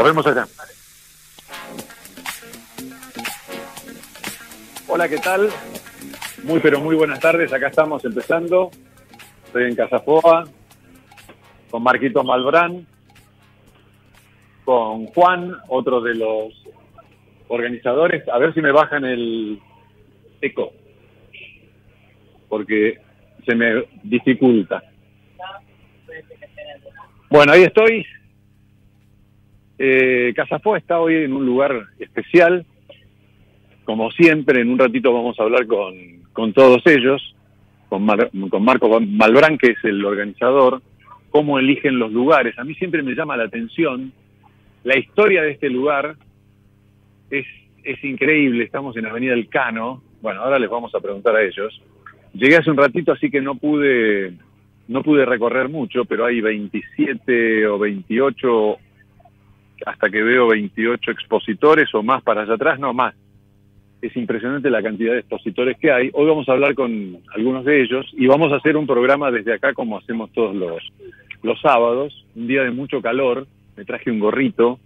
Nos vemos allá. Hola, ¿qué tal? Muy, pero muy buenas tardes. Acá estamos empezando. Estoy en Casafoa con Marquito Malbrán, con Juan, otro de los organizadores. A ver si me bajan el eco, porque se me dificulta. Bueno, ahí estoy. Eh, Casafoa está hoy en un lugar especial como siempre, en un ratito vamos a hablar con, con todos ellos, con, con Marco Malbrán, que es el organizador, cómo eligen los lugares. A mí siempre me llama la atención la historia de este lugar. Es, es increíble, estamos en Avenida El Cano. Bueno, ahora les vamos a preguntar a ellos. Llegué hace un ratito, así que no pude, no pude recorrer mucho, pero hay 27 o 28, hasta que veo 28 expositores o más para allá atrás, no más. Es impresionante la cantidad de expositores que hay. Hoy vamos a hablar con algunos de ellos y vamos a hacer un programa desde acá como hacemos todos los, los sábados, un día de mucho calor, me traje un gorrito.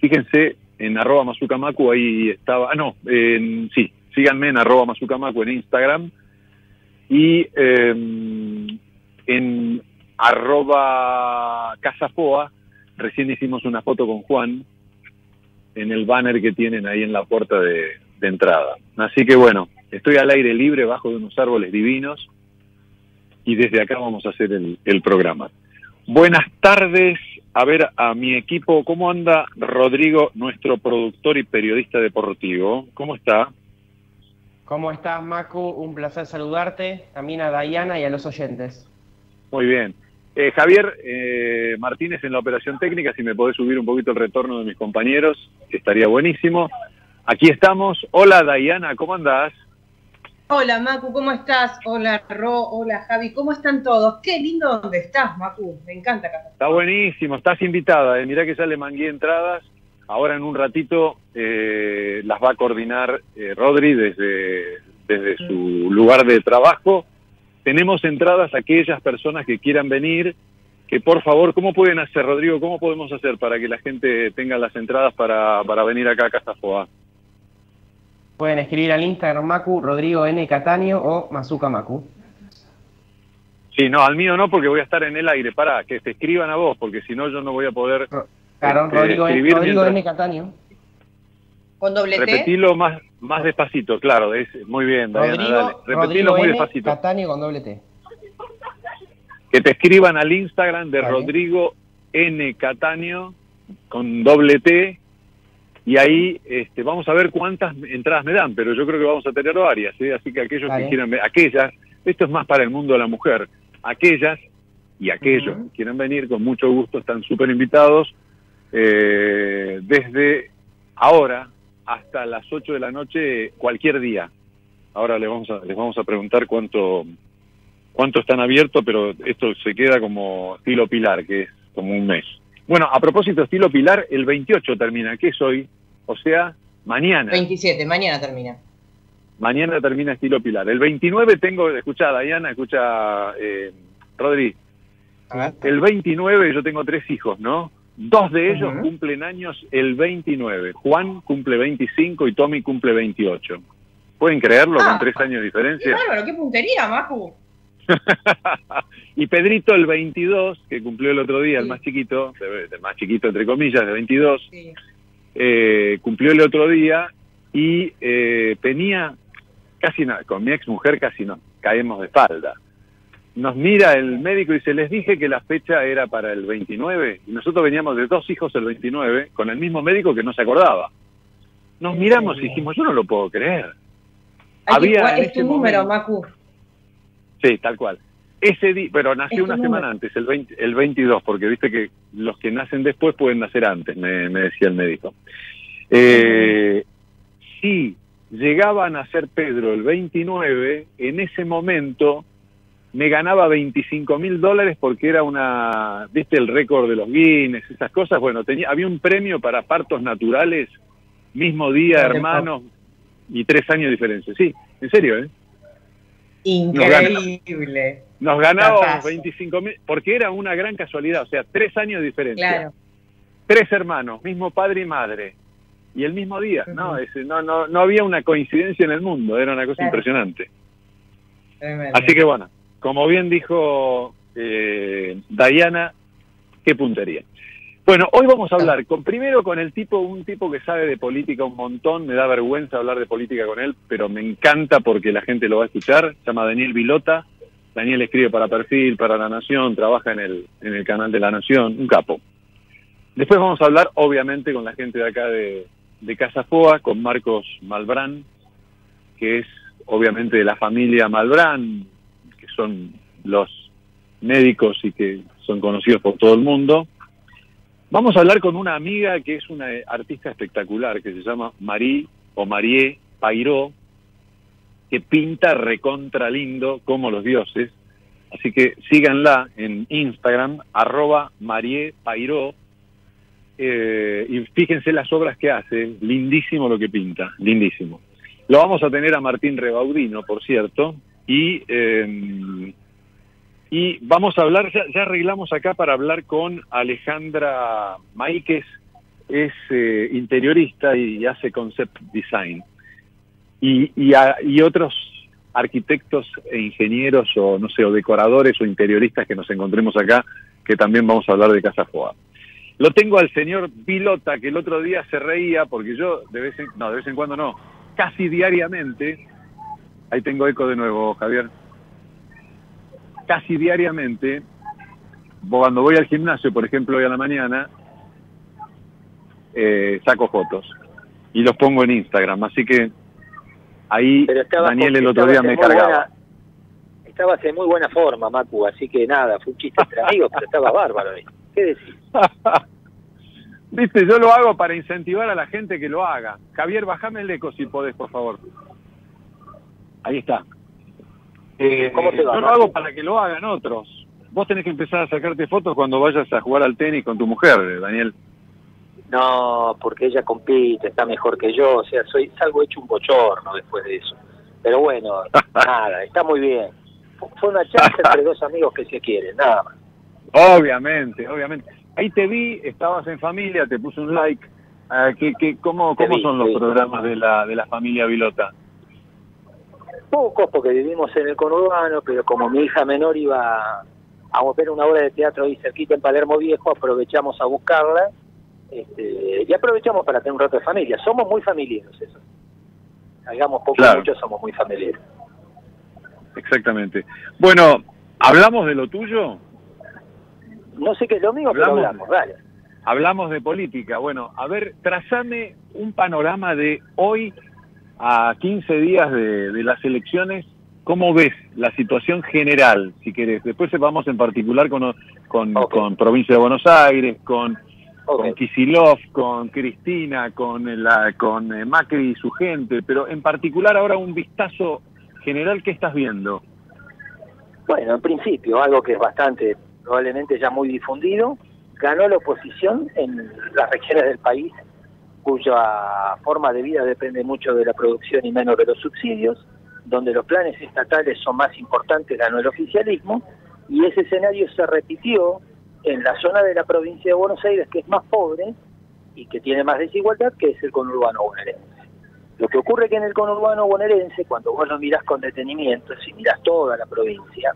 Fíjense en arroba mazucamacu, ahí estaba, ah no, sí, síganme en arroba mazucamacu en Instagram. Y em, en arroba casafoa, recién hicimos una foto con Juan en el banner que tienen ahí en la puerta de, de entrada. Así que bueno, estoy al aire libre bajo de unos árboles divinos y desde acá vamos a hacer el, programa. Buenas tardes, a ver a mi equipo, ¿cómo anda Rodrigo, nuestro productor y periodista deportivo? ¿Cómo está? ¿Cómo estás, Macu? Un placer saludarte, también a Dayana y a los oyentes. Muy bien. Eh, Javier eh, Martínez en la operación técnica, si me podés subir un poquito el retorno de mis compañeros, estaría buenísimo. Aquí estamos. Hola Dayana, ¿cómo andás? Hola Macu, ¿cómo estás? Hola Ro, hola Javi, ¿cómo están todos? Qué lindo donde estás, Macu, me encanta acá. Está buenísimo, estás invitada, eh. mirá que ya le mangué entradas. Ahora en un ratito eh, las va a coordinar eh, Rodri desde, desde su lugar de trabajo. Tenemos entradas a aquellas personas que quieran venir, que por favor, ¿cómo pueden hacer, Rodrigo? ¿Cómo podemos hacer para que la gente tenga las entradas para, para venir acá a Castafoa? Pueden escribir al Instagram Macu, Rodrigo N. Cataño o Mazuka Macu. Sí, no, al mío no, porque voy a estar en el aire. Para, que te escriban a vos, porque si no yo no voy a poder. Claro, este, Rodrigo, Rodrigo N. Cataño. ¿Con doble T? Repetilo más, más despacito, claro. Es, muy bien, Rodrigo, Repetilo muy despacito. Cataño con doble T. Que te escriban al Instagram de Rodrigo N. Cataño con doble T y ahí este, vamos a ver cuántas entradas me dan, pero yo creo que vamos a tener varias, ¿eh? así que aquellos que quieran ver, aquellas, esto es más para el mundo de la mujer, aquellas y aquellos que quieran venir, con mucho gusto, están súper invitados, eh, desde ahora hasta las 8 de la noche, cualquier día. Ahora les vamos a, les vamos a preguntar cuánto, cuánto están abiertos, pero esto se queda como estilo pilar, que es como un mes. Bueno, a propósito, estilo Pilar, el 28 termina, ¿qué es hoy? O sea, mañana. 27, mañana termina. Mañana termina estilo Pilar. El 29 tengo, escucha Diana, escucha eh, Rodri. El 29 yo tengo tres hijos, ¿no? Dos de ellos cumplen años el 29. Juan cumple 25 y Tommy cumple 28. ¿Pueden creerlo con ah. tres años de diferencia? Qué qué puntería, Maju. y Pedrito, el 22, que cumplió el otro día, el más chiquito, el más chiquito entre comillas, de 22, eh, cumplió el otro día y eh, tenía casi, con mi ex mujer casi nos caemos de espalda. Nos mira el médico y dice, les dije que la fecha era para el 29, y nosotros veníamos de dos hijos el 29, con el mismo médico que no se acordaba. Nos miramos y dijimos, yo no lo puedo creer. Había es tu número, Macu. Sí, tal cual. Ese día, pero nació una semana antes, el, 20, el 22, porque viste que los que nacen después pueden nacer antes, me, decía el médico. Eh, si llegaba a nacer Pedro el 29, en ese momento me ganaba 25 mil dólares porque era una, viste el récord de los Guinness, esas cosas, bueno, tenía, había un premio para partos naturales, mismo día, hermanos, y tres años de diferencia. Sí, en serio, ¿eh? Increíble. Nos, ganábamos 25 mil, porque era una gran casualidad, o sea, tres años de diferencia. Claro. tres hermanos, mismo padre y madre, y el mismo día, ¿no? no, no, no había una coincidencia en el mundo, era una cosa impresionante. Así que bueno, como bien dijo eh, Diana, qué puntería. Bueno, hoy vamos a hablar con, primero con el tipo, un tipo que sabe de política un montón, me da vergüenza hablar de política con él, pero me encanta porque la gente lo va a escuchar, se llama Daniel Vilota, Daniel escribe para Perfil, para La Nación, trabaja en el, en el canal de La Nación, un capo. Después vamos a hablar, obviamente, con la gente de acá de, de con Marcos Malbrán, que es obviamente de la familia Malbrán, son los médicos y que son conocidos por todo el mundo. Vamos a hablar con una amiga que es una artista espectacular, que se llama Marie o Marie Pairó, que pinta recontra lindo como los dioses. Así que síganla en Instagram, arroba Marie Pairó, eh, y fíjense las obras que hace, lindísimo lo que pinta, lindísimo. Lo vamos a tener a Martín Rebaudino, por cierto, y eh, y vamos a hablar, ya, arreglamos acá para hablar con Alejandra Maíquez, es eh, interiorista y, hace concept design. Y, y, otros arquitectos e ingenieros o no sé, o decoradores o interioristas que nos encontremos acá, que también vamos a hablar de Casa Foa. Lo tengo al señor Pilota, que el otro día se reía, porque yo de vez en, no, de vez en cuando no, casi diariamente, ahí tengo eco de nuevo, Javier casi diariamente, cuando voy al gimnasio, por ejemplo, hoy a la mañana, eh, saco fotos y los pongo en Instagram. Así que ahí Daniel el otro día me cargaba. estabas en muy buena forma, Macu, así que nada, fue un chiste entre amigos, pero estabas bárbaro ahí. ¿Qué decís? Viste, yo lo hago para incentivar a la gente que lo haga. Javier, bajame el eco si podés, por favor. Ahí está. Eh, ¿Cómo te va, yo lo hago para que lo hagan otros. Vos tenés que empezar a sacarte fotos cuando vayas a jugar al tenis con tu mujer, Daniel. No, porque ella compite, está mejor que yo, o sea, soy salgo hecho un bochorno después de eso. Pero bueno, nada, está muy bien. Fue una charla entre dos amigos que se quieren, nada más. Obviamente, obviamente. Ahí te vi, estabas en familia, te puse un like. Uh, ¿qué, cómo cómo son los programas de la, de la familia Vilota? Pocos porque vivimos en el conurbano, pero como mi hija menor iba a ver una obra de teatro ahí cerquita en Palermo Viejo, aprovechamos a buscarla este, y aprovechamos para tener un rato de familia. Somos muy familiares, eso. Hagamos poco o mucho, somos muy familiares. Exactamente. Bueno, ¿hablamos de lo tuyo? No sé qué es lo mío, pero hablamos, dale. Hablamos de política. Bueno, a ver, trazame un panorama de hoy a 15 días de, las elecciones, ¿cómo ves la situación general, si querés? Después vamos en particular con, con, Provincia de Buenos Aires, con, con Kisilov, con Cristina, con, la, con eh, Macri y su gente, pero en particular ahora un vistazo general, ¿qué estás viendo? Bueno, en principio, algo que es bastante, probablemente ya muy difundido, ganó la oposición en las regiones del país cuya forma de vida depende mucho de la producción y menos de los subsidios, donde los planes estatales son más importantes, ganó el oficialismo, y ese escenario se repitió en la zona de la provincia de Buenos Aires, que es más pobre y que tiene más desigualdad, que es el conurbano bonaerense. Lo que ocurre que en el conurbano bonaerense, cuando vos lo mirás con detenimiento, si mirás toda la provincia,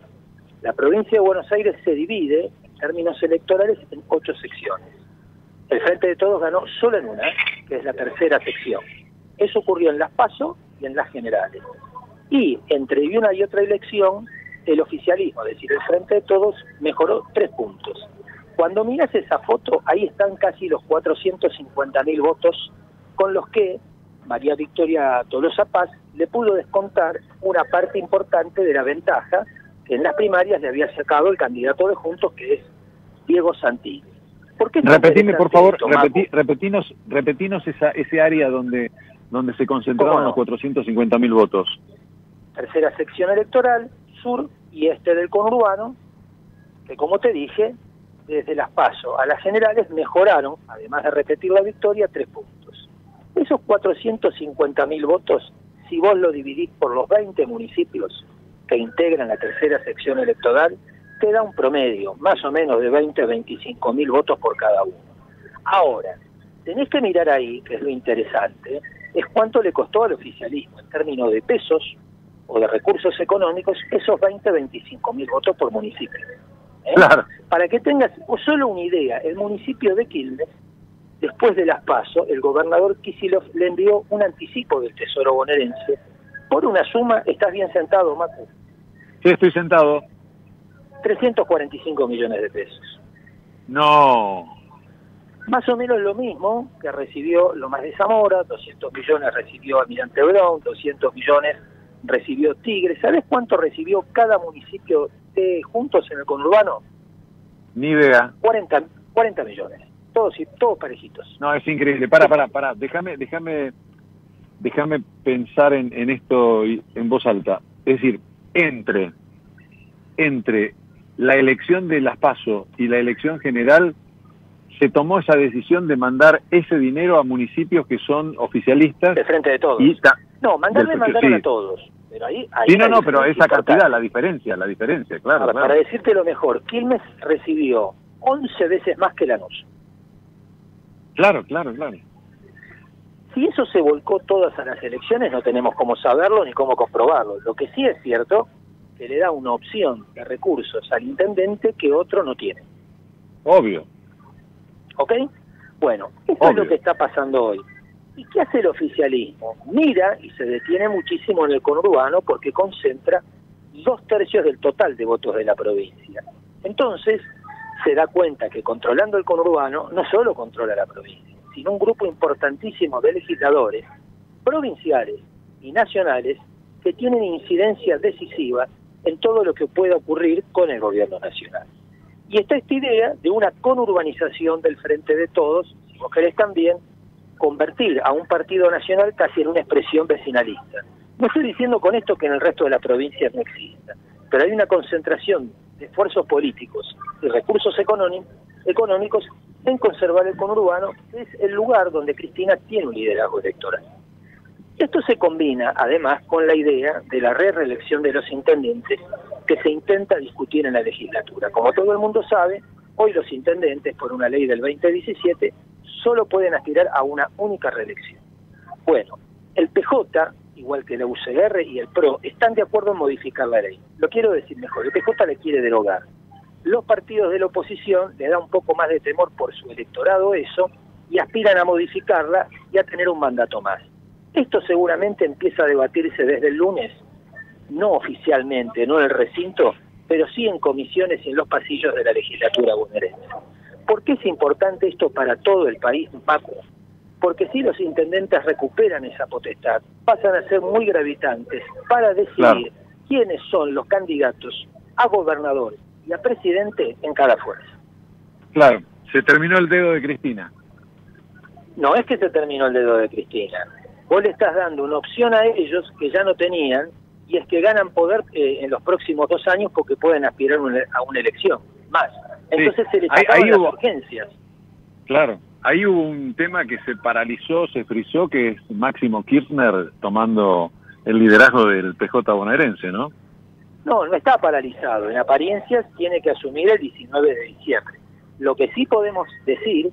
la provincia de Buenos Aires se divide, en términos electorales, en ocho secciones. El Frente de Todos ganó solo en una, que es la tercera sección. Eso ocurrió en las PASO y en las generales. Y entre una y otra elección, el oficialismo, es decir, el Frente de Todos, mejoró tres puntos. Cuando miras esa foto, ahí están casi los 450 mil votos con los que María Victoria Tolosa Paz le pudo descontar una parte importante de la ventaja que en las primarias le había sacado el candidato de Juntos, que es Diego Santini. Repetime, por favor, repetinos, repetinos esa, ese área donde, donde se concentraron los 450 mil votos. Tercera sección electoral, sur y este del conurbano, que como te dije, desde las PASO a las generales mejoraron, además de repetir la victoria, tres puntos. Esos 450 mil votos, si vos lo dividís por los 20 municipios que integran la tercera sección electoral, te da un promedio, más o menos de 20 a 25 mil votos por cada uno. Ahora, tenés que mirar ahí, que es lo interesante, es cuánto le costó al oficialismo en términos de pesos o de recursos económicos esos 20, 25 mil votos por municipio. ¿eh? Claro. Para que tengas solo una idea, el municipio de Quilmes, después de las PASO, el gobernador Kisilov le envió un anticipo del Tesoro bonaerense por una suma, estás bien sentado, Macu, Sí, estoy sentado. 345 millones de pesos. No. Más o menos lo mismo que recibió Lomas de Zamora, 200 millones recibió Almirante Brown, 200 millones recibió Tigre. ¿Sabes cuánto recibió cada municipio de juntos en el conurbano? Ni idea. 40, 40 millones. Todos, y- todos parejitos. No, es increíble. Para, para, para. Déjame, déjame, déjame pensar en, en esto en voz alta. Es decir, entre, entre la elección de las PASO y la elección general, se tomó esa decisión de mandar ese dinero a municipios que son oficialistas De frente de todos. y No, mandarle Del- mandaron sí. a todos. Pero ahí, ahí Sí, no, no, pero esa cantidad, la diferencia, la diferencia, claro, Ahora, claro. Para decirte lo mejor, Quilmes recibió 11 veces más que Lanús. Claro, claro, claro. Si eso se volcó todas a las elecciones, no tenemos cómo saberlo ni cómo comprobarlo. Lo que sí es cierto, le da una opción de recursos al intendente que otro no tiene. Obvio. ¿Ok? Bueno, esto es lo que está pasando hoy. ¿Y qué hace el oficialismo? Mira y se detiene muchísimo en el conurbano porque concentra dos tercios del total de votos de la provincia. Entonces, se da cuenta que controlando el conurbano no solo controla la provincia, sino un grupo importantísimo de legisladores provinciales y nacionales que tienen incidencia decisiva en todo lo que pueda ocurrir con el gobierno nacional. Y está esta idea de una conurbanización del frente de todos, si vos también, convertir a un partido nacional casi en una expresión vecinalista. No estoy diciendo con esto que en el resto de la provincia no exista, pero hay una concentración de esfuerzos políticos y recursos económicos en conservar el conurbano, que es el lugar donde Cristina tiene un liderazgo electoral. Esto se combina además con la idea de la re reelección de los intendentes que se intenta discutir en la legislatura. Como todo el mundo sabe, hoy los intendentes, por una ley del 2017, solo pueden aspirar a una única reelección. Bueno, el PJ, igual que la UCR y el PRO, están de acuerdo en modificar la ley. Lo quiero decir mejor, el PJ le quiere derogar. Los partidos de la oposición le da un poco más de temor por su electorado eso y aspiran a modificarla y a tener un mandato más. Esto seguramente empieza a debatirse desde el lunes, no oficialmente, no en el recinto, pero sí en comisiones y en los pasillos de la legislatura bonaerense. ¿Por qué es importante esto para todo el país, Paco? Porque si los intendentes recuperan esa potestad, pasan a ser muy gravitantes para decidir Claro. quiénes son los candidatos a gobernador y a presidente en cada fuerza. Claro, se terminó el dedo de Cristina. No es que se terminó el dedo de Cristina. Vos le estás dando una opción a ellos que ya no tenían y es que ganan poder eh, en los próximos dos años porque pueden aspirar una- a una elección más. Entonces se les Ahí- ahí las hubo- urgencias. Claro. Ahí hubo un tema que se paralizó, se frizó, que es Máximo Kirchner tomando el liderazgo del PJ bonaerense, ¿no? No, no está paralizado. En apariencias tiene que asumir el 19 de diciembre. Lo que sí podemos decir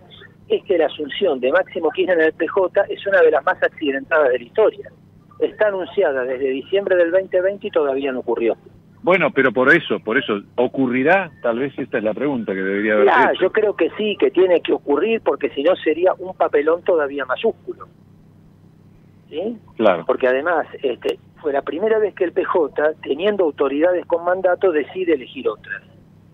es que la asunción de Máximo Kirchner en el PJ es una de las más accidentadas de la historia. Está anunciada desde diciembre del 2020 y todavía no ocurrió. Bueno, pero por eso, por eso, ¿ocurrirá? Tal vez esta es la pregunta que debería haber Ya, hecho. yo creo que sí, que tiene que ocurrir porque si no sería un papelón todavía mayúsculo. ¿Sí? Claro, Porque además este, fue la primera vez que el PJ, teniendo autoridades con mandato, decide elegir otras.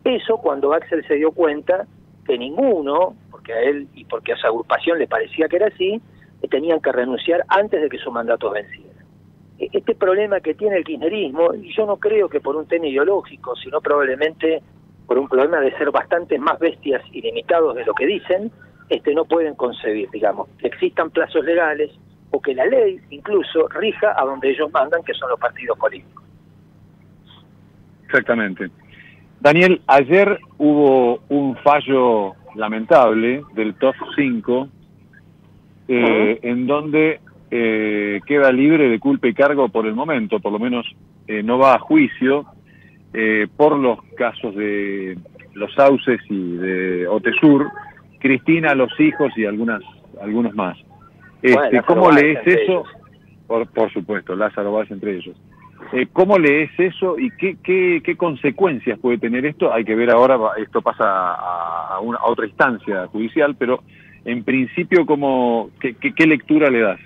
Eso cuando Axel se dio cuenta que ninguno, porque a él y porque a su agrupación le parecía que era así, eh, tenían que renunciar antes de que su mandato venciera. E- Este problema que tiene el kirchnerismo, y yo no creo que por un tema ideológico, sino probablemente por un problema de ser bastante más bestias y limitados de lo que dicen, este no pueden concebir, digamos, que existan plazos legales o que la ley incluso rija a donde ellos mandan, que son los partidos políticos. exactamente. Daniel, ayer hubo un fallo lamentable del top 5, eh, en donde eh, queda libre de culpa y cargo por el momento, por lo menos eh, no va a juicio eh, por los casos de los sauces y de Otesur, Cristina, los hijos y algunas algunos más. Este, ¿Cómo lees eso? Por, por supuesto, Lázaro Valls entre ellos. Eh, ¿Cómo lees eso y qué, qué, consecuencias puede tener esto? Hay que ver ahora, esto pasa a, una, otra instancia judicial, pero en principio, ¿cómo, qué, qué, lectura le das?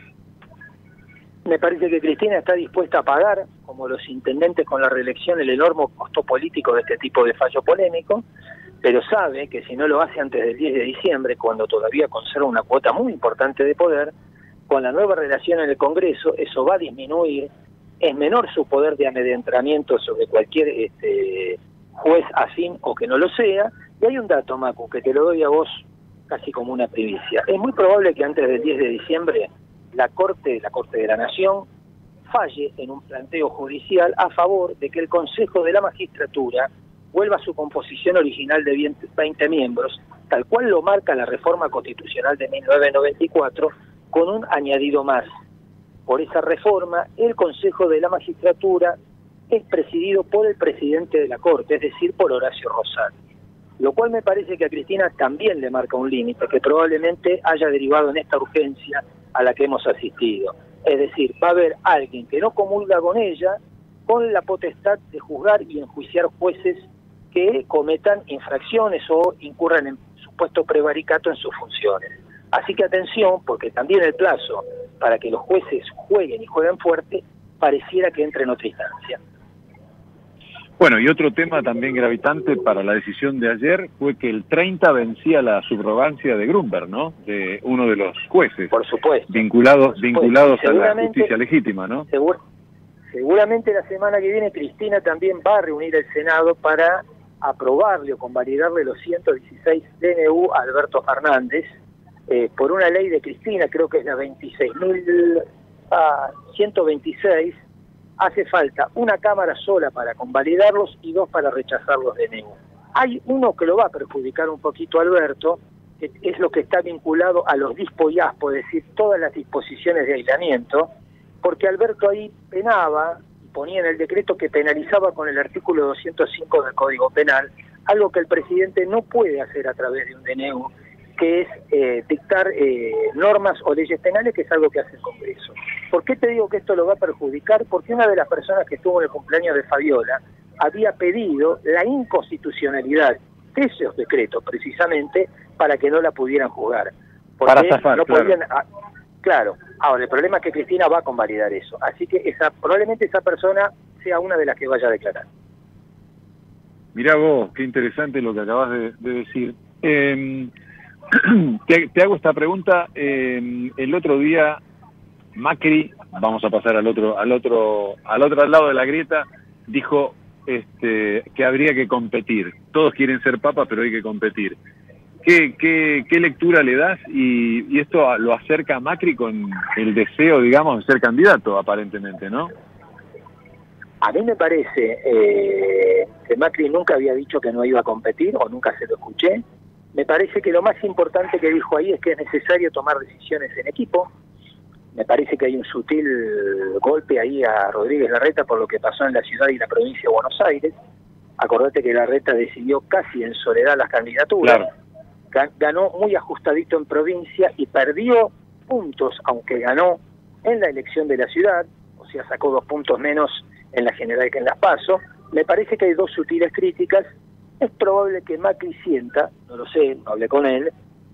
Me parece que Cristina está dispuesta a pagar, como los intendentes con la reelección, el enorme costo político de este tipo de fallo polémico, pero sabe que si no lo hace antes del 10 de diciembre, cuando todavía conserva una cuota muy importante de poder, con la nueva relación en el Congreso, eso va a disminuir es menor su poder de amedrentamiento sobre cualquier este, juez afín o que no lo sea. Y hay un dato, Macu, que te lo doy a vos casi como una primicia. Es muy probable que antes del 10 de diciembre la Corte, la Corte de la Nación, falle en un planteo judicial a favor de que el Consejo de la Magistratura vuelva a su composición original de 20 miembros, tal cual lo marca la reforma constitucional de 1994, con un añadido más, por esa reforma, el Consejo de la Magistratura es presidido por el presidente de la Corte, es decir, por Horacio Rosal. Lo cual me parece que a Cristina también le marca un límite que probablemente haya derivado en esta urgencia a la que hemos asistido. Es decir, va a haber alguien que no comulga con ella con la potestad de juzgar y enjuiciar jueces que cometan infracciones o incurran en supuesto prevaricato en sus funciones. Así que atención, porque también el plazo para que los jueces jueguen y jueguen fuerte pareciera que entre en otra instancia. Bueno, y otro tema también gravitante para la decisión de ayer fue que el 30 vencía la subrogancia de Grunberg, ¿no? De uno de los jueces. Por supuesto. Vinculados, vinculados a la justicia legítima, ¿no? seguramente la semana que viene Cristina también va a reunir el Senado para aprobarle o convalidarle los 116 DNU a Alberto Fernández, eh, por una ley de Cristina, creo que es la 26.126, ah, hace falta una Cámara sola para convalidarlos y dos para rechazarlos de nuevo. Hay uno que lo va a perjudicar un poquito Alberto, que es lo que está vinculado a los dispo y aspo, es decir, todas las disposiciones de aislamiento, porque Alberto ahí penaba, ponía en el decreto que penalizaba con el artículo 205 del Código Penal, algo que el presidente no puede hacer a través de un DNU, que es eh, dictar eh, normas o leyes penales, que es algo que hace el Congreso. ¿Por qué te digo que esto lo va a perjudicar? Porque una de las personas que estuvo en el cumpleaños de Fabiola había pedido la inconstitucionalidad de esos decretos, precisamente, para que no la pudieran juzgar. para zafar, no claro. Podían, ah, claro. Ahora, el problema es que Cristina va a convalidar eso. Así que esa probablemente esa persona sea una de las que vaya a declarar. Mirá vos, qué interesante lo que acabas de, de decir. Eh, te, hago esta pregunta. Eh, el otro día Macri, vamos a pasar al otro, al otro, al otro lado de la grieta, dijo este, que habría que competir. Todos quieren ser papas, pero hay que competir. ¿Qué, qué, qué lectura le das? Y, y, esto lo acerca a Macri con el deseo, digamos, de ser candidato, aparentemente, ¿no? A mí me parece eh, que Macri nunca había dicho que no iba a competir, o nunca se lo escuché. Me parece que lo más importante que dijo ahí es que es necesario tomar decisiones en equipo. Me parece que hay un sutil golpe ahí a Rodríguez Larreta por lo que pasó en la ciudad y la provincia de Buenos Aires. Acordate que Larreta decidió casi en soledad las candidaturas. Ganó muy ajustadito en provincia y perdió puntos, aunque ganó en la elección de la ciudad, o sea, sacó dos puntos menos en la general que en las PASO. Me parece que hay dos sutiles críticas es probable que Macri sienta, no lo sé, no hablé con él,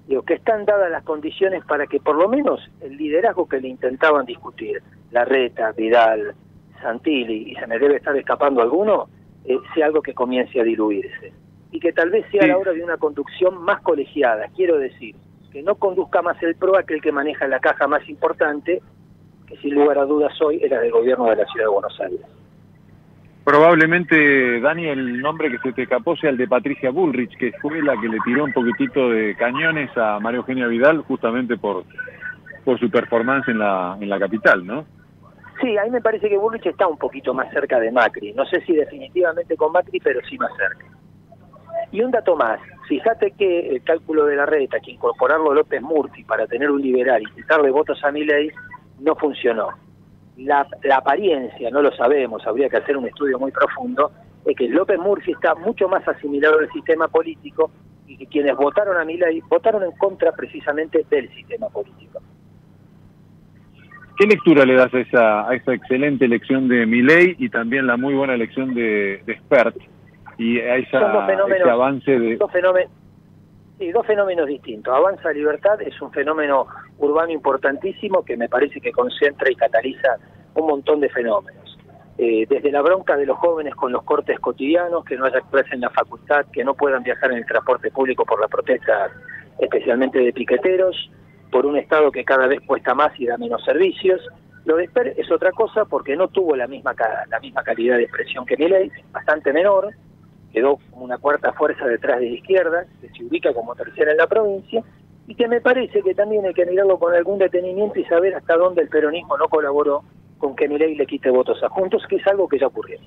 digo, que están dadas las condiciones para que por lo menos el liderazgo que le intentaban discutir, Larreta, Vidal, Santilli, y se me debe estar escapando alguno, eh, sea algo que comience a diluirse. Y que tal vez sea la hora de una conducción más colegiada, quiero decir, que no conduzca más el PRO aquel que maneja la caja más importante, que sin lugar a dudas hoy era del gobierno de la ciudad de Buenos Aires. Probablemente, Dani, el nombre que se te escapó sea el de Patricia Bullrich, que fue la que le tiró un poquitito de cañones a Mario Eugenia Vidal justamente por, por su performance en la, en la capital, ¿no? Sí, a mí me parece que Bullrich está un poquito más cerca de Macri. No sé si definitivamente con Macri, pero sí más cerca. Y un dato más, fíjate que el cálculo de la reta, que incorporarlo López Murphy para tener un liberal y quitarle votos a Milei, no funcionó la, apariencia, no lo sabemos, habría que hacer un estudio muy profundo, es que López Murphy está mucho más asimilado al sistema político y que quienes votaron a Milei votaron en contra precisamente del sistema político. ¿Qué lectura le das a esa, a esa excelente elección de Milei y también la muy buena elección de, de Spert y a esa, ese avance de... Dos fenómenos, sí, dos fenómenos distintos. Avanza Libertad es un fenómeno urbano importantísimo que me parece que concentra y cataliza un montón de fenómenos. Eh, desde la bronca de los jóvenes con los cortes cotidianos, que no haya clase en la facultad, que no puedan viajar en el transporte público por la protesta, especialmente de piqueteros, por un Estado que cada vez cuesta más y da menos servicios. Lo de Esper es otra cosa porque no tuvo la misma, la misma calidad de expresión que Milei, bastante menor, quedó como una cuarta fuerza detrás de la izquierda, que se ubica como tercera en la provincia, y que me parece que también hay que mirarlo con algún detenimiento y saber hasta dónde el peronismo no colaboró con que Milei le quite votos a Juntos, que es algo que ya ocurrió.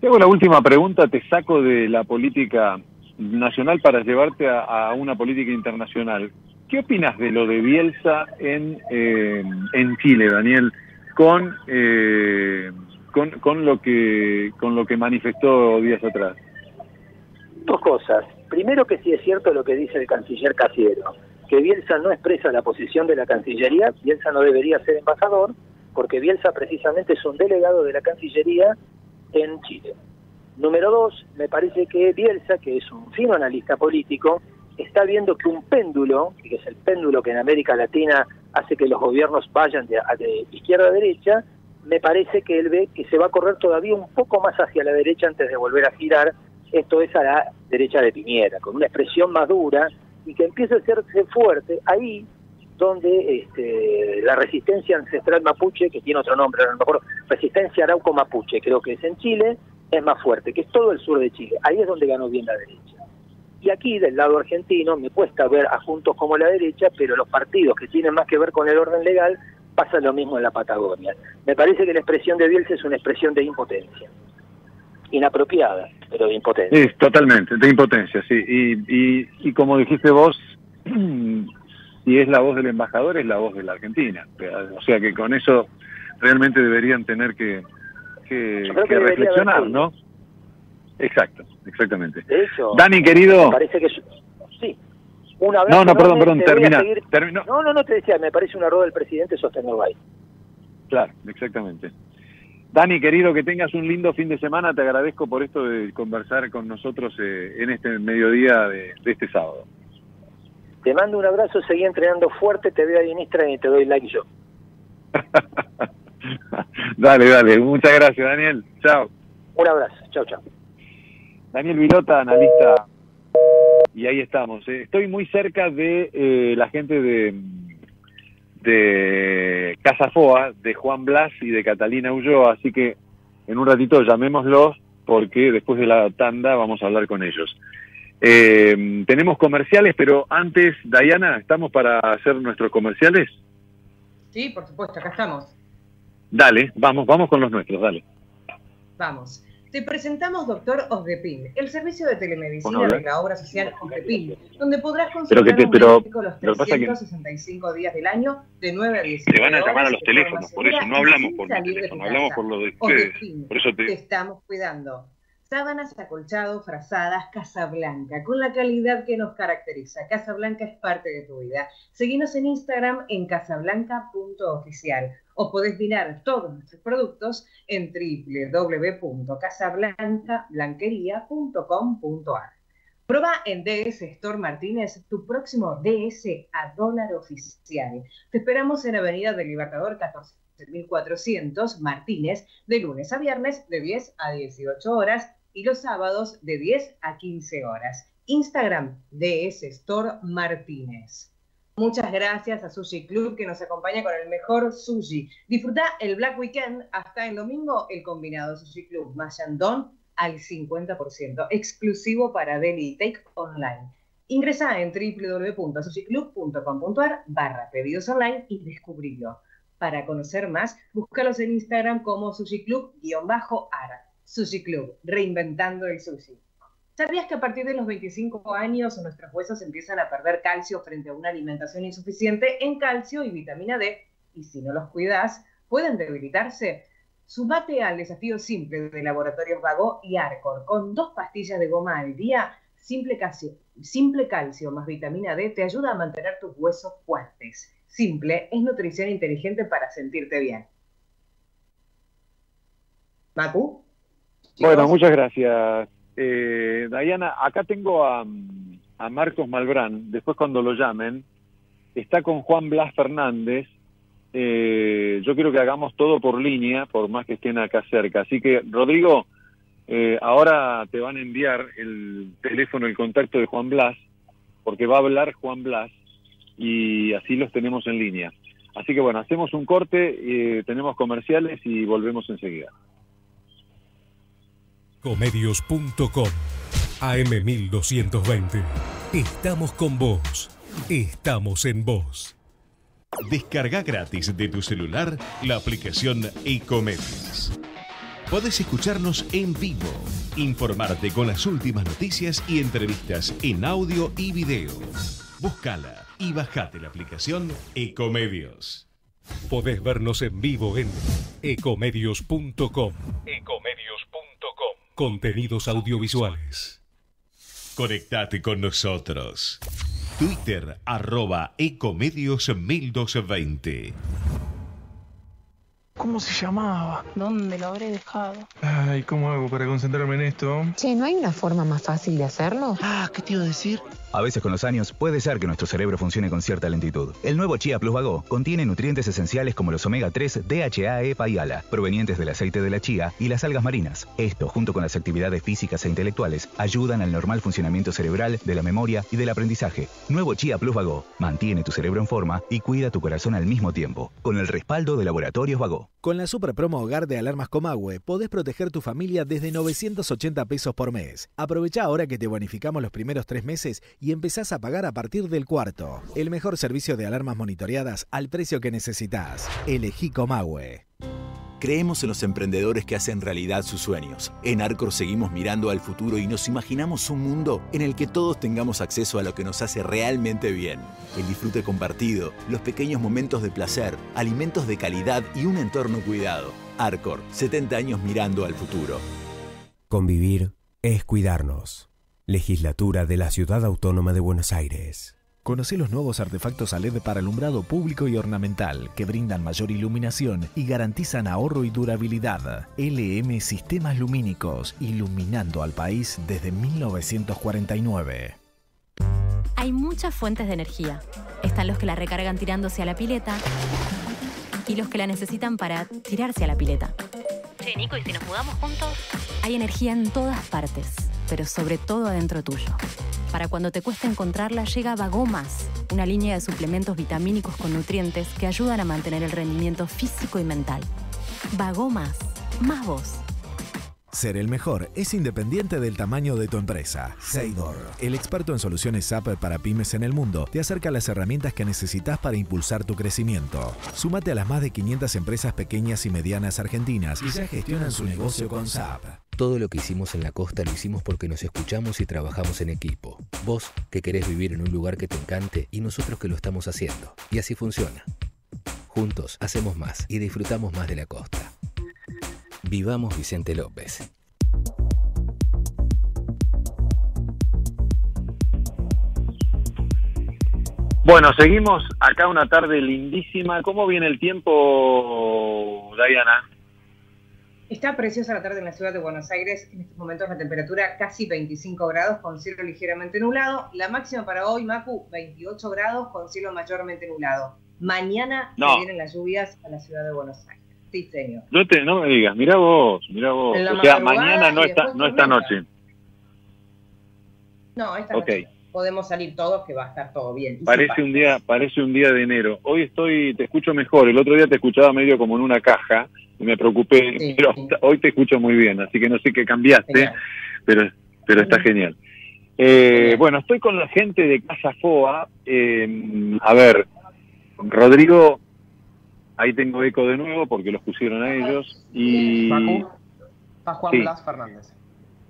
Te hago la última pregunta, te saco de la política nacional para llevarte a, una política internacional. ¿Qué opinas de lo de Bielsa en, eh, en Chile, Daniel, con, eh, con, con, lo que, con lo que manifestó días atrás? Dos cosas. Primero que sí es cierto lo que dice el canciller Casiero, que Bielsa no expresa la posición de la Cancillería, Bielsa no debería ser embajador, porque Bielsa precisamente es un delegado de la Cancillería en Chile. Número dos, me parece que Bielsa, que es un fino analista político, está viendo que un péndulo, que es el péndulo que en América Latina hace que los gobiernos vayan de, izquierda a derecha, me parece que él ve que se va a correr todavía un poco más hacia la derecha antes de volver a girar, esto es a la derecha de Piñera, con una expresión más dura y que empiece a hacerse fuerte ahí donde este, la resistencia ancestral mapuche, que tiene otro nombre, a lo mejor resistencia arauco mapuche, creo que es en Chile, es más fuerte, que es todo el sur de Chile. Ahí es donde ganó bien la derecha. Y aquí, del lado argentino, me cuesta ver a Juntos como la derecha, pero los partidos que tienen más que ver con el orden legal pasa lo mismo en la Patagonia. Me parece que la expresión de Bielsa es una expresión de impotencia. Inapropiada, pero de impotencia. Sí, totalmente, de impotencia, sí. Y, y, y como dijiste vos, si es la voz del embajador, es la voz de la Argentina. O sea que con eso realmente deberían tener que, que, reflexionar, ¿no? Exacto, exactamente. Dani, querido. parece que sí. Una vez no, no, perdón, perdón, termina. No, no, no te decía, me parece un error del presidente sostenerlo ahí. Claro, exactamente. Dani, querido, que tengas un lindo fin de semana. Te agradezco por esto de conversar con nosotros eh, en este mediodía de, este sábado. Te mando un abrazo, seguí entrenando fuerte, te veo ahí en Instagram y te doy like yo. dale, dale. Muchas gracias, Daniel. Chao. Un abrazo. Chao, chao. Daniel Vilota, analista. Y ahí estamos. Eh. Estoy muy cerca de eh, la gente de, de Casa Foa, de Juan Blas y de Catalina Ulloa, así que en un ratito llamémoslos porque después de la tanda vamos a hablar con ellos. Eh, tenemos comerciales, pero antes, Dayana, ¿estamos para hacer nuestros comerciales? Sí, por supuesto, acá estamos. Dale, vamos, vamos con los nuestros, dale. Vamos. Te presentamos Doctor Osdepin, el servicio de telemedicina de la obra social Osdepin, donde podrás consultar pero que te, pero, los 365 días del año de 9 a 10. Te van a llamar a los teléfonos, por eso no hablamos por teléfono, hablamos por lo de ustedes. Por eso te... te estamos cuidando. Sábanas, acolchado, frazadas, Casa Blanca, con la calidad que nos caracteriza. Casa Blanca es parte de tu vida. Seguinos en Instagram en casablanca.oficial o podés mirar todos nuestros productos en www.casablancablanquería.com.ar. Prueba en DS Store Martínez tu próximo DS a dólar oficial. Te esperamos en Avenida del Libertador 14400 Martínez de lunes a viernes de 10 a 18 horas y los sábados de 10 a 15 horas. Instagram DS Store Martínez. Muchas gracias a Sushi Club que nos acompaña con el mejor sushi. Disfruta el Black Weekend hasta el domingo el combinado Sushi Club Mayandón al 50%, exclusivo para Deli Take Online. Ingresa en www.sushiclub.com.ar barra pedidos online y descubrirlo. Para conocer más, búscalos en Instagram como Sushi Club-ar. Sushi Club, reinventando el sushi. ¿Sabías que a partir de los 25 años nuestros huesos empiezan a perder calcio frente a una alimentación insuficiente en calcio y vitamina D? Y si no los cuidas, pueden debilitarse. Sumate al desafío simple de Laboratorios Vago y Arcor. Con dos pastillas de goma al día, Simple calcio, simple calcio más vitamina D te ayuda a mantener tus huesos fuertes. Simple es nutrición inteligente para sentirte bien. Macu. Bueno, muchas gracias. Eh, Diana, acá tengo a, a Marcos Malbrán, después cuando lo llamen, está con Juan Blas Fernández. Eh, yo quiero que hagamos todo por línea, por más que estén acá cerca. Así que, Rodrigo, eh, ahora te van a enviar el teléfono, el contacto de Juan Blas, porque va a hablar Juan Blas y así los tenemos en línea. Así que bueno, hacemos un corte, eh, tenemos comerciales y volvemos enseguida. Comedios.com AM1220. Estamos con vos. Estamos en vos. Descarga gratis de tu celular la aplicación Ecomedios. Podés escucharnos en vivo, informarte con las últimas noticias y entrevistas en audio y video. Búscala y bajate la aplicación Ecomedios. Podés vernos en vivo en ecomedios.com. Ecomedios.com. Contenidos audiovisuales. Conectate con nosotros. Twitter arroba Ecomedios 1220. ¿Cómo se llamaba? ¿Dónde lo habré dejado? Ay, ¿cómo hago para concentrarme en esto? Che, ¿no hay una forma más fácil de hacerlo? Ah, ¿qué te iba a decir? A veces con los años puede ser que nuestro cerebro funcione con cierta lentitud. El nuevo Chia Plus Vago contiene nutrientes esenciales como los omega 3, DHA, EPA y ALA, provenientes del aceite de la chía y las algas marinas. Esto, junto con las actividades físicas e intelectuales, ayudan al normal funcionamiento cerebral, de la memoria y del aprendizaje. Nuevo Chia Plus Vago mantiene tu cerebro en forma y cuida tu corazón al mismo tiempo, con el respaldo de Laboratorios Vago. Con la super promo Hogar de Alarmas Comahue, podés proteger tu familia desde 980 pesos por mes. Aprovecha ahora que te bonificamos los primeros tres meses y empezás a pagar a partir del cuarto. El mejor servicio de alarmas monitoreadas al precio que necesitas. Elegí Comahue. Creemos en los emprendedores que hacen realidad sus sueños. En Arcor seguimos mirando al futuro y nos imaginamos un mundo en el que todos tengamos acceso a lo que nos hace realmente bien. El disfrute compartido, los pequeños momentos de placer, alimentos de calidad y un entorno cuidado. Arcor, 70 años mirando al futuro. Convivir es cuidarnos. Legislatura de la Ciudad Autónoma de Buenos Aires. Conoce los nuevos artefactos a LED para alumbrado público y ornamental que brindan mayor iluminación y garantizan ahorro y durabilidad. LM Sistemas Lumínicos, iluminando al país desde 1949. Hay muchas fuentes de energía. Están los que la recargan tirándose a la pileta y los que la necesitan para tirarse a la pileta. Che, Nico, ¿y si nos mudamos juntos? Hay energía en todas partes, pero sobre todo adentro tuyo. Para cuando te cuesta encontrarla, llega Vagomas, una línea de suplementos vitamínicos con nutrientes que ayudan a mantener el rendimiento físico y mental. Vagomas, más vos. Ser el mejor es independiente del tamaño de tu empresa. Seidor, el experto en soluciones SAP para pymes en el mundo, te acerca las herramientas que necesitas para impulsar tu crecimiento. Súmate a las más de 500 empresas pequeñas y medianas argentinas y ya gestionan su negocio con SAP. Todo lo que hicimos en la costa lo hicimos porque nos escuchamos y trabajamos en equipo. Vos que querés vivir en un lugar que te encante y nosotros que lo estamos haciendo. Y así funciona. Juntos hacemos más y disfrutamos más de la costa. Vivamos Vicente López. Bueno, seguimos acá una tarde lindísima. ¿Cómo viene el tiempo, Diana? Está preciosa la tarde en la ciudad de Buenos Aires. En estos momentos la temperatura casi 25 grados con cielo ligeramente nublado. La máxima para hoy, Macu, 28 grados con cielo mayormente nublado. Mañana No. vienen las lluvias a la ciudad de Buenos Aires. Sí, señor. No te, no me digas, mira vos, mira vos. O sea, mañana no está, no esta noche. No, esta Ok. noche podemos salir todos que va a estar todo bien. Parece un día, parece un día de enero. Hoy estoy, te escucho mejor. El otro día te escuchaba medio como en una caja me preocupé, Sí, pero sí. hoy te escucho muy bien, así que no sé qué cambiaste, Genial. pero, pero está genial. Eh, bueno, estoy con la gente de Casa Foa. Eh, a ver, Rodrigo, ahí tengo eco de nuevo porque los pusieron a ellos. Y está Juan Sí. Blas Fernández.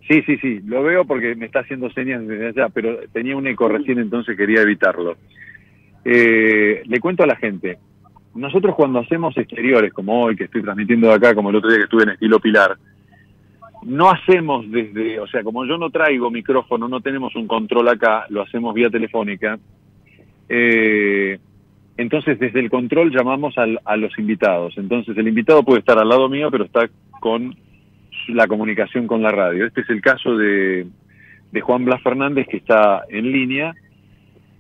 sí, sí, sí, lo veo porque me está haciendo señas desde allá, pero tenía un eco recién, entonces quería evitarlo. Eh, le cuento a la gente, nosotros cuando hacemos exteriores, como hoy que estoy transmitiendo de acá, como el otro día que estuve en Estilo Pilar, no hacemos desde, o sea, como yo no traigo micrófono, no tenemos un control acá, lo hacemos vía telefónica. Eh, entonces, desde el control llamamos al, a los invitados. Entonces, el invitado puede estar al lado mío, pero está con la comunicación con la radio. Este es el caso de, de Juan Blas Fernández, que está en línea,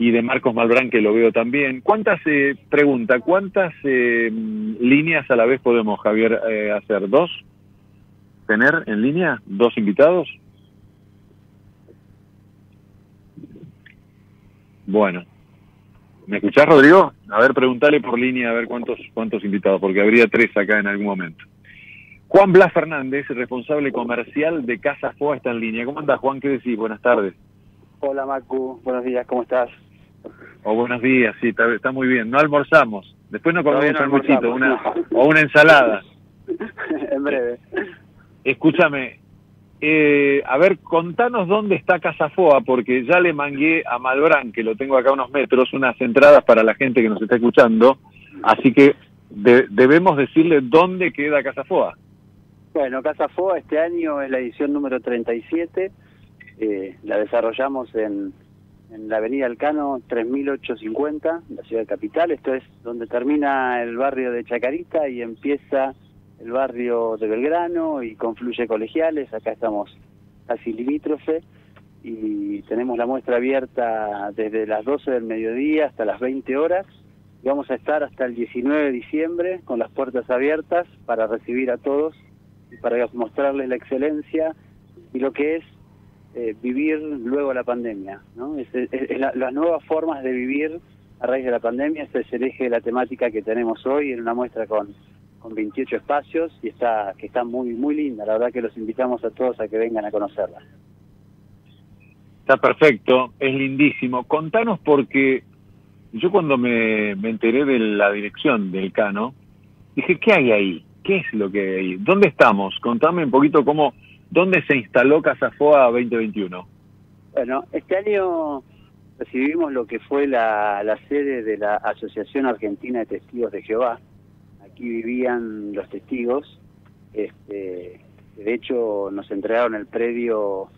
y de Marcos Malbrán, que lo veo también. ¿Cuántas, eh, pregunta, cuántas eh, líneas a la vez podemos, Javier, eh, hacer? ¿Dos? ¿Tener en línea dos invitados? Bueno. ¿Me escuchás, Rodrigo? A ver, preguntale por línea a ver cuántos, cuántos invitados, porque habría tres acá en algún momento. Juan Blas Fernández, responsable comercial de Casa Foa, está en línea. ¿Cómo andas, Juan? ¿Qué decís? Buenas tardes. Hola, Macu. Buenos días, ¿cómo estás? O buenos días, sí, está, está muy bien. No almorzamos. Después nos comemos un almuercito, una, o una ensalada. en breve. Escúchame, eh, a ver, contanos dónde está Casafoa, porque ya le mangué a Malbrán, que lo tengo acá a unos metros, unas entradas para la gente que nos está escuchando, así que de- debemos decirle dónde queda Casafoa. Bueno, Casa Foa este año es la edición número 37. Eh, la desarrollamos en, en la Avenida Alcano 3850, la ciudad capital. Esto es donde termina el barrio de Chacarita y empieza el barrio de Belgrano y confluye Colegiales. Acá estamos casi limítrofe y tenemos la muestra abierta desde las 12 del mediodía hasta las 20 horas. Y vamos a estar hasta el 19 de diciembre con las puertas abiertas para recibir a todos y para mostrarles la excelencia y lo que es eh, vivir luego la pandemia. ¿no? Es, la- las nuevas formas de vivir a raíz de la pandemia, ese es el eje de la temática que tenemos hoy en una muestra con, con 28 espacios y está que está muy muy linda. La verdad que los invitamos a todos a que vengan a conocerla. Está perfecto, es lindísimo. Contanos porque yo cuando me, me enteré de la dirección del Cano, dije, ¿qué hay ahí? ¿Qué es lo que hay ahí? ¿Dónde estamos? Contame un poquito cómo, ¿dónde se instaló Casafoa 2021? Bueno, este año recibimos lo que fue la, la sede de la Asociación Argentina de Testigos de Jehová. Aquí vivían los testigos. Este, de hecho, nos entregaron el predio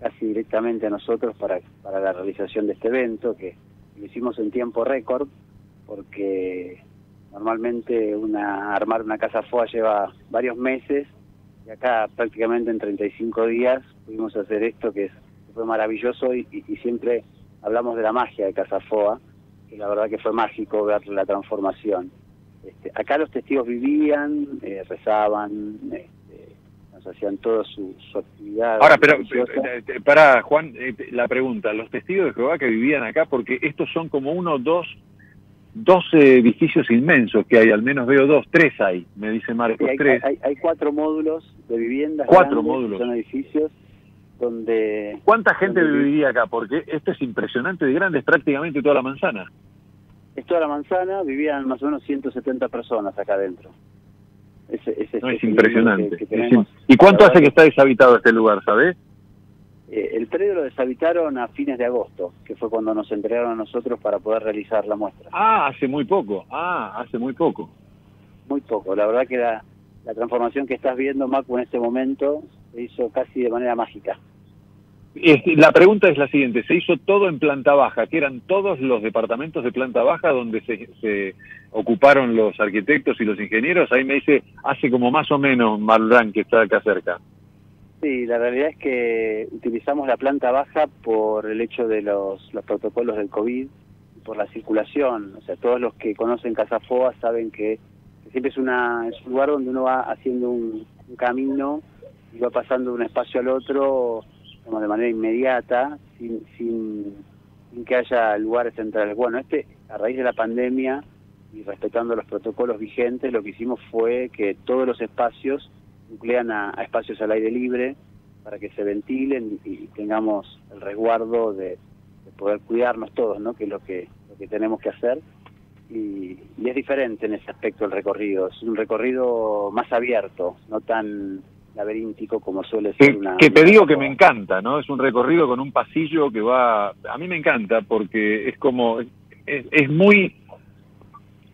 casi directamente a nosotros para, para la realización de este evento, que lo hicimos en tiempo récord, porque normalmente una armar una casa FOA lleva varios meses y acá prácticamente en 35 días pudimos hacer esto que es que fue maravilloso y, y- y siempre hablamos de la magia de Casa Foa, que la verdad que fue mágico ver la transformación. Este, acá los testigos vivían, eh, rezaban, este, nos hacían toda su, su actividad. Ahora, pero, religiosa. para pará, Juan, eh, la pregunta, los testigos de Jehová que vivían acá, porque estos son como uno, dos, dos edificios inmensos que hay, al menos veo dos, tres hay, me dice Marcos, Sí, hay, tres. hay- hay cuatro módulos de viviendas. Cuatro grandes, módulos. Son edificios donde... ¿Cuánta gente donde viviría acá? Porque esto es impresionante de grande, es prácticamente toda la manzana. Es toda la manzana, vivían más o menos 170 personas acá adentro. Ese, ese No, es impresionante. que- que ¿Y cuánto hace que está deshabitado este lugar, sabes? Eh, el predio lo deshabitaron a fines de agosto, que fue cuando nos entregaron a nosotros para poder realizar la muestra. Ah, hace muy poco. Ah, hace muy poco. Muy poco. La verdad que la, la transformación que estás viendo, Macu, en este momento se hizo casi de manera mágica. Este, la pregunta es la siguiente, se hizo todo en planta baja, que eran todos los departamentos de planta baja donde se, se ocuparon los arquitectos y los ingenieros, ahí me dice, hace como más o menos Malbrán que está acá cerca. Sí, la realidad es que utilizamos la planta baja por el hecho de los, los protocolos del COVID, por la circulación. O sea, todos los que conocen Casa Foa saben que, siempre es, una, es un lugar donde uno va haciendo un, camino y va pasando de un espacio al otro como de manera inmediata, sin, sin, sin que haya lugares centrales. Bueno, este, a raíz de la pandemia y respetando los protocolos vigentes, lo que hicimos fue que todos los espacios nuclean a, a espacios al aire libre para que se ventilen y, y tengamos el resguardo de, de poder cuidarnos todos, ¿no? que es lo que, lo que tenemos que hacer. Y, y es diferente en ese aspecto el recorrido, es un recorrido más abierto, no tan laberíntico como suele ser Que, una... que te una digo que me encanta, ¿no? Es un recorrido con un pasillo que va... A mí me encanta porque es como... Es, es muy...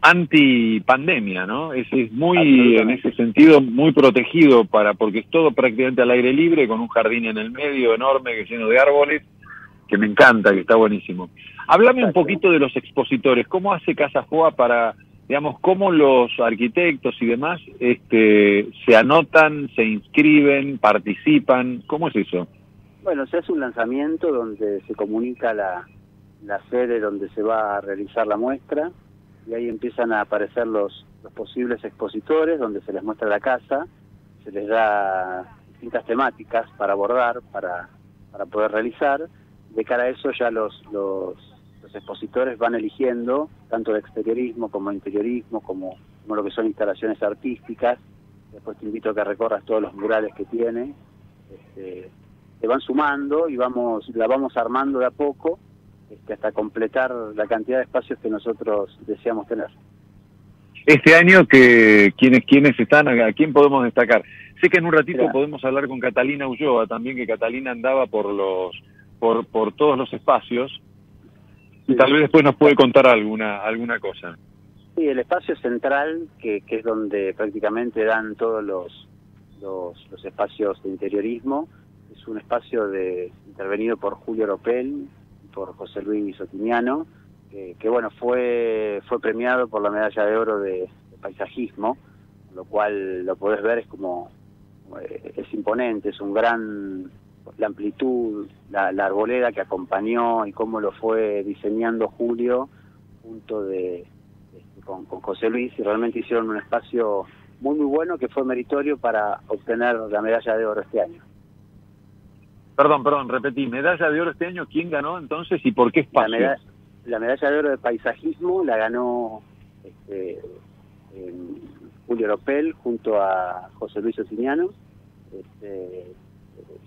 anti-pandemia, ¿no? Es, es muy, en ese sentido, muy protegido para, porque es todo prácticamente al aire libre, con un jardín en el medio enorme, que lleno de árboles, que me encanta, que está buenísimo. Háblame un poquito de los expositores, ¿cómo hace Casa Foa para, digamos, cómo los arquitectos y demás este, se anotan, se inscriben, participan? ¿Cómo es eso? Bueno, se hace un lanzamiento donde se comunica la, la sede donde se va a realizar la muestra y ahí empiezan a aparecer los, los posibles expositores, donde se les muestra la casa, se les da distintas temáticas para abordar, para, para poder realizar. De cara a eso ya los, los, los expositores van eligiendo tanto de exteriorismo como interiorismo, como, como lo que son instalaciones artísticas. Después te invito a que recorras todos los murales que tiene. Este, se van sumando y vamos la vamos armando de a poco este, hasta completar la cantidad de espacios que nosotros deseamos tener. Este año, que ¿quiénes, quiénes están? ¿A quién podemos destacar? Sé que en un ratito podemos hablar con Catalina Ulloa también, que Catalina andaba por los por, por todos los espacios. Y tal vez después nos puede contar alguna alguna cosa. Sí, el espacio central, que, que es donde prácticamente dan todos los, los, los espacios de interiorismo, es un espacio de intervenido por Julio Ropel, por José Luis Otiniano, que, bueno, fue, fue premiado por la medalla de oro de, de paisajismo, lo cual lo podés ver es como, eh, es imponente, es un gran, la amplitud, la, la, arboleda que acompañó y cómo lo fue diseñando Julio junto de, de con, con José Luis y realmente hicieron un espacio muy muy bueno que fue meritorio para obtener la medalla de oro este año. Perdón, perdón, repetí, medalla de oro este año, ¿quién ganó entonces y por qué espacio? La medalla, la medalla de oro de paisajismo la ganó este, eh, Julio Ropel junto a José Luis Ociniano. Este,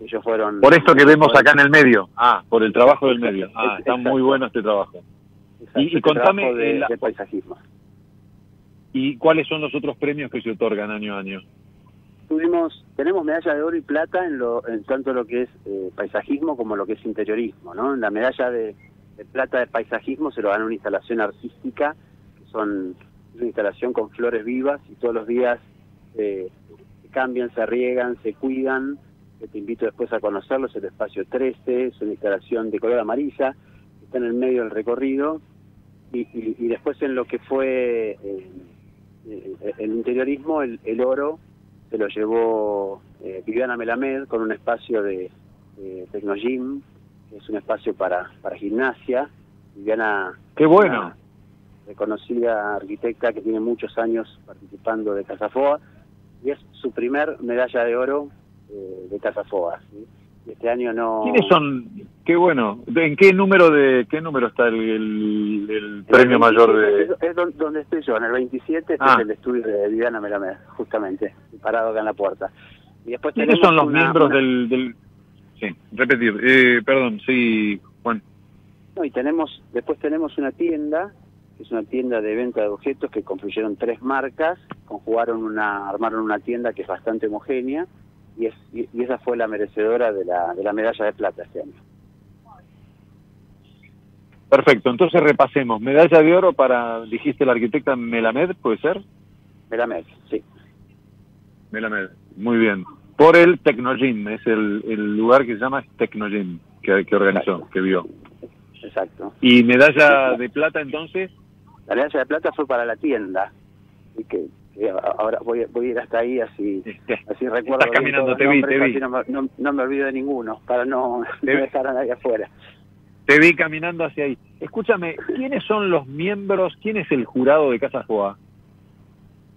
ellos fueron... Por esto que vemos acá en el medio, ah, por el trabajo del medio. Ah, está muy bueno este trabajo. Exacto, y, y este contame... De, la... de paisajismo. ¿Y cuáles son los otros premios que se otorgan año a año? Tuvimos tenemos medalla de oro y plata en lo en tanto lo que es eh, paisajismo como lo que es interiorismo no la medalla de, plata de paisajismo se lo ganó una instalación artística que son una instalación con flores vivas y todos los días eh, se cambian se riegan se cuidan. Te invito después a conocerlo es el espacio 13 es una instalación de color amarilla está en el medio del recorrido. Y, después en lo que fue eh, el interiorismo el, el oro se lo llevó eh, Viviana Melamed con un espacio de, de Tecnogym, que es un espacio para, para gimnasia. Viviana, qué bueno, reconocida arquitecta que tiene muchos años participando de Casafoa y es su primer medalla de oro eh, de Casafoa. ¿sí? Este año no. ¿Quiénes son? Qué bueno. ¿En qué número de qué número está el, el, el premio 27, mayor de? Es, es, donde estoy yo, en el 27, ah. es el estudio de Viviana Melamed, justamente, parado acá en la puerta. Y después ¿Quiénes son los una, miembros una... del, del, Sí, repetir. Eh, perdón, sí, Juan. No, y tenemos, después tenemos una tienda, que es una tienda de venta de objetos que confluyeron tres marcas, conjugaron una, armaron una tienda que es bastante homogénea y, es, y, y, esa fue la merecedora de la, de la medalla de plata este año. Perfecto, entonces repasemos. Medalla de oro para, dijiste la arquitecta Melamed, ¿puede ser? Melamed, sí. Melamed, muy bien. Por el Tecnogym, es el, el lugar que se llama Tecnogym, que, que organizó, Exacto. que vio. Exacto. ¿Y medalla de plata entonces? La medalla de plata fue para la tienda, que ahora voy, voy a ir hasta ahí así así recuerdo Estás caminando te vi te vi. no, no, no, me olvido de ninguno para no, no dejar a nadie afuera. Te vi caminando hacia ahí. Escúchame quiénes son los miembros quién es el jurado de Casa Joa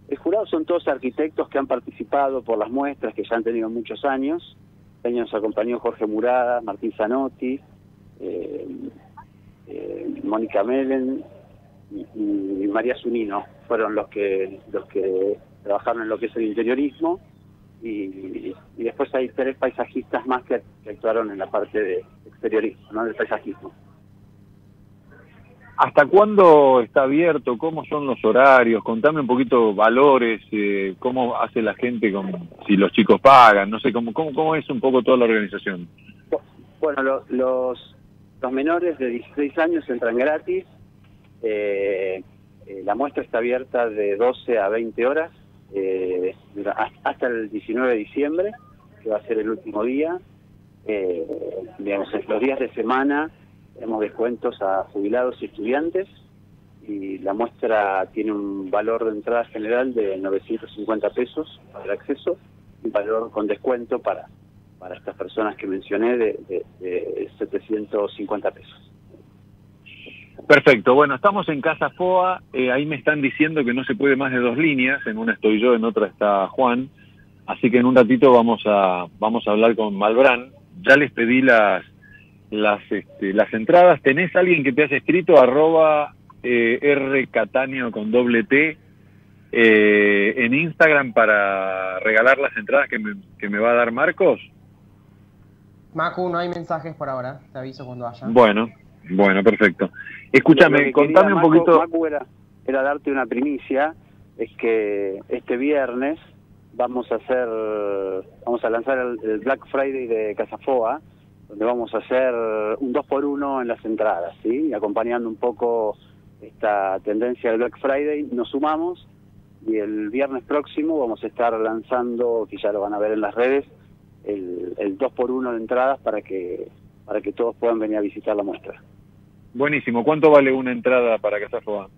el jurado son todos arquitectos que han participado por las muestras que ya han tenido muchos años. Este año nos acompañó Jorge Murada Martín Zanotti eh, eh, Mónica Melen y, y María Zunino fueron los que los que trabajaron en lo que es el interiorismo y, y después hay tres paisajistas más que, que, actuaron en la parte de exteriorismo, ¿no? del paisajismo. ¿Hasta cuándo está abierto? ¿Cómo son los horarios? Contame un poquito valores, eh, cómo hace la gente, con, si los chicos pagan, no sé, cómo, cómo, cómo es un poco toda la organización. Bueno, lo, los, los menores de 16 años entran gratis, eh, Eh, la muestra está abierta de 12 a 20 horas eh, hasta el 19 de diciembre, que va a ser el último día. Eh, digamos, en los días de semana tenemos descuentos a jubilados y estudiantes y la muestra tiene un valor de entrada general de 950 pesos para el acceso, un valor con descuento para, para estas personas que mencioné de, de, de 750 pesos. Perfecto, bueno, estamos en Casa Foa, eh, ahí me están diciendo que no se puede más de dos líneas, en una estoy yo, en otra está Juan, así que en un ratito vamos a, vamos a hablar con Malbrán, ya les pedí las, las, este, las entradas, ¿tenés alguien que te haya escrito arroba eh, R Catania con doble T eh, en Instagram para regalar las entradas que me, que me va a dar Marcos? Macu, no hay mensajes por ahora, te aviso cuando haya. Bueno, bueno, perfecto. Escúchame, contame un poquito. Macu era, era, darte una primicia, es que este viernes vamos a hacer, vamos a lanzar el, el Black Friday de Casafoa, donde vamos a hacer un 2 por 1 en las entradas, ¿sí? Acompañando un poco esta tendencia del Black Friday, nos sumamos y el viernes próximo vamos a estar lanzando, que ya lo van a ver en las redes, el, el 2 por 1 de entradas para que para que todos puedan venir a visitar la muestra. Buenísimo. ¿Cuánto vale una entrada para Casafoa?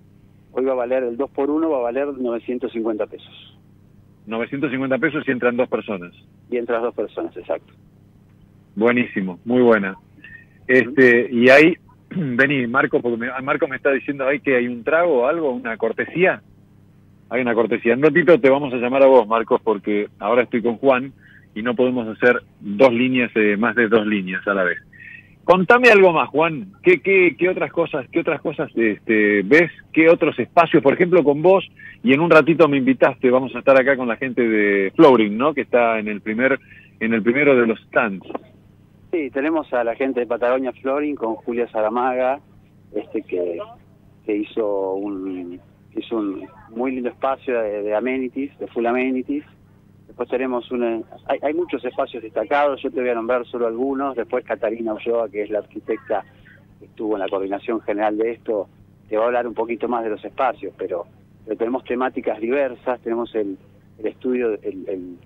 Hoy va a valer el 2 por 1 va a valer 950 pesos. 950 pesos y entran dos personas. Y entran dos personas, exacto. Buenísimo, muy buena. Este, y ahí, vení, Marco, porque me, Marco me está diciendo ahí que hay un trago o algo, una cortesía. Hay una cortesía. En un ratito te vamos a llamar a vos, Marcos, porque ahora estoy con Juan y no podemos hacer dos líneas, eh, más de dos líneas a la vez. Contame algo más, Juan. ¿Qué, qué, qué otras cosas, qué otras cosas este, ves? ¿Qué otros espacios? Por ejemplo, con vos, y en un ratito me invitaste, vamos a estar acá con la gente de Flooring, ¿no? Que está en el primer, en el primero de los stands. Sí, tenemos a la gente de Patagonia Flooring con Julia Saramaga, este que, que hizo un hizo un muy lindo espacio de, de amenities, de full amenities. Después tenemos una, hay, hay, muchos espacios destacados, yo te voy a nombrar solo algunos. Después Catarina Ulloa, que es la arquitecta que estuvo en la coordinación general de esto, te va a hablar un poquito más de los espacios, pero, tenemos temáticas diversas, tenemos el, el estudio, el,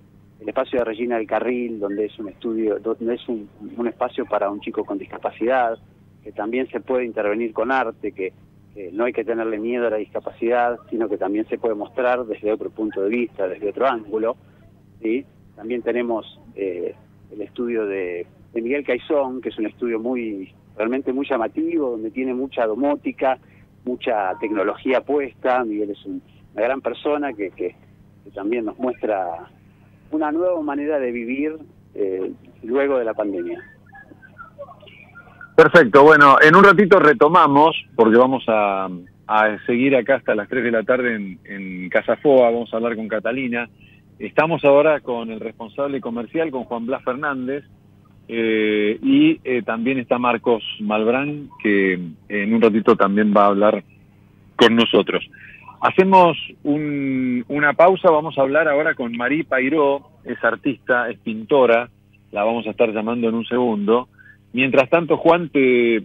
espacio de Regina del Carril, donde es un estudio, donde es un, un espacio para un chico con discapacidad, que también se puede intervenir con arte, que no hay que tenerle miedo a la discapacidad, sino que también se puede mostrar desde otro punto de vista, desde otro ángulo. ¿Sí? También tenemos eh, el estudio de, de, Miguel Caizón, que es un estudio muy realmente muy llamativo, donde tiene mucha domótica, mucha tecnología puesta. Miguel es un, una gran persona que, también nos muestra una nueva manera de vivir eh, luego de la pandemia. Perfecto, bueno, en un ratito retomamos, porque vamos a, seguir acá hasta las 3 de la tarde en, en Casa Foa, vamos a hablar con Catalina. Estamos ahora con el responsable comercial, con Juan Blas Fernández, eh, y eh, también está Marcos Malbrán, que en un ratito también va a hablar con nosotros. Hacemos un, una pausa, vamos a hablar ahora con Marí Pairó, es artista, es pintora, la vamos a estar llamando en un segundo. Mientras tanto, Juan, te,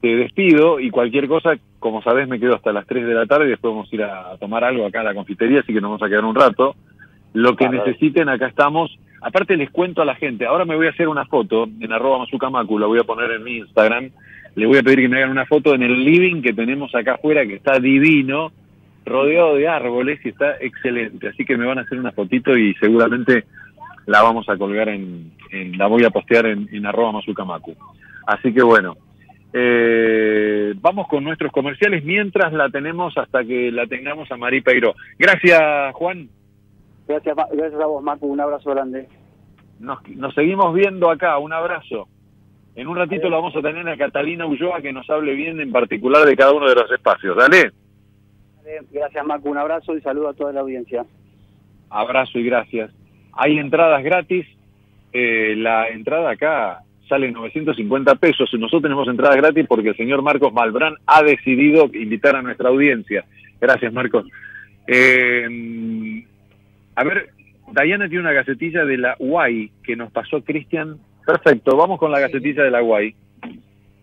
despido y cualquier cosa, como sabés, me quedo hasta las 3 de la tarde y después vamos a ir a tomar algo acá a la confitería, así que nos vamos a quedar un rato. Lo que necesiten, acá estamos. Aparte les cuento a la gente, ahora me voy a hacer una foto en arroba mazucamacu, la voy a poner en mi Instagram. Le voy a pedir que me hagan una foto en el living que tenemos acá afuera, que está divino, rodeado de árboles y está excelente. Así que me van a hacer una fotito y seguramente la vamos a colgar en, en la voy a postear en, en arroba mazucamacu. Así que bueno, eh, vamos con nuestros comerciales mientras la tenemos hasta que la tengamos a Marí Peiro. Gracias, Juan. Gracias, gracias a vos, Marco. Un abrazo grande. Nos, nos seguimos viendo acá. Un abrazo. En un ratito lo vamos a tener a Catalina Ulloa que nos hable bien en particular de cada uno de los espacios. Dale. Gracias, Marco. Un abrazo y saludo a toda la audiencia. Abrazo y gracias. Hay entradas gratis. Eh, la entrada acá sale 950 pesos. Nosotros tenemos entradas gratis porque el señor Marcos Malbrán ha decidido invitar a nuestra audiencia. Gracias, Marcos. Eh, a ver, Dayana tiene una gacetilla de la UAI que nos pasó Cristian. Perfecto, vamos con la gacetilla de la UAI.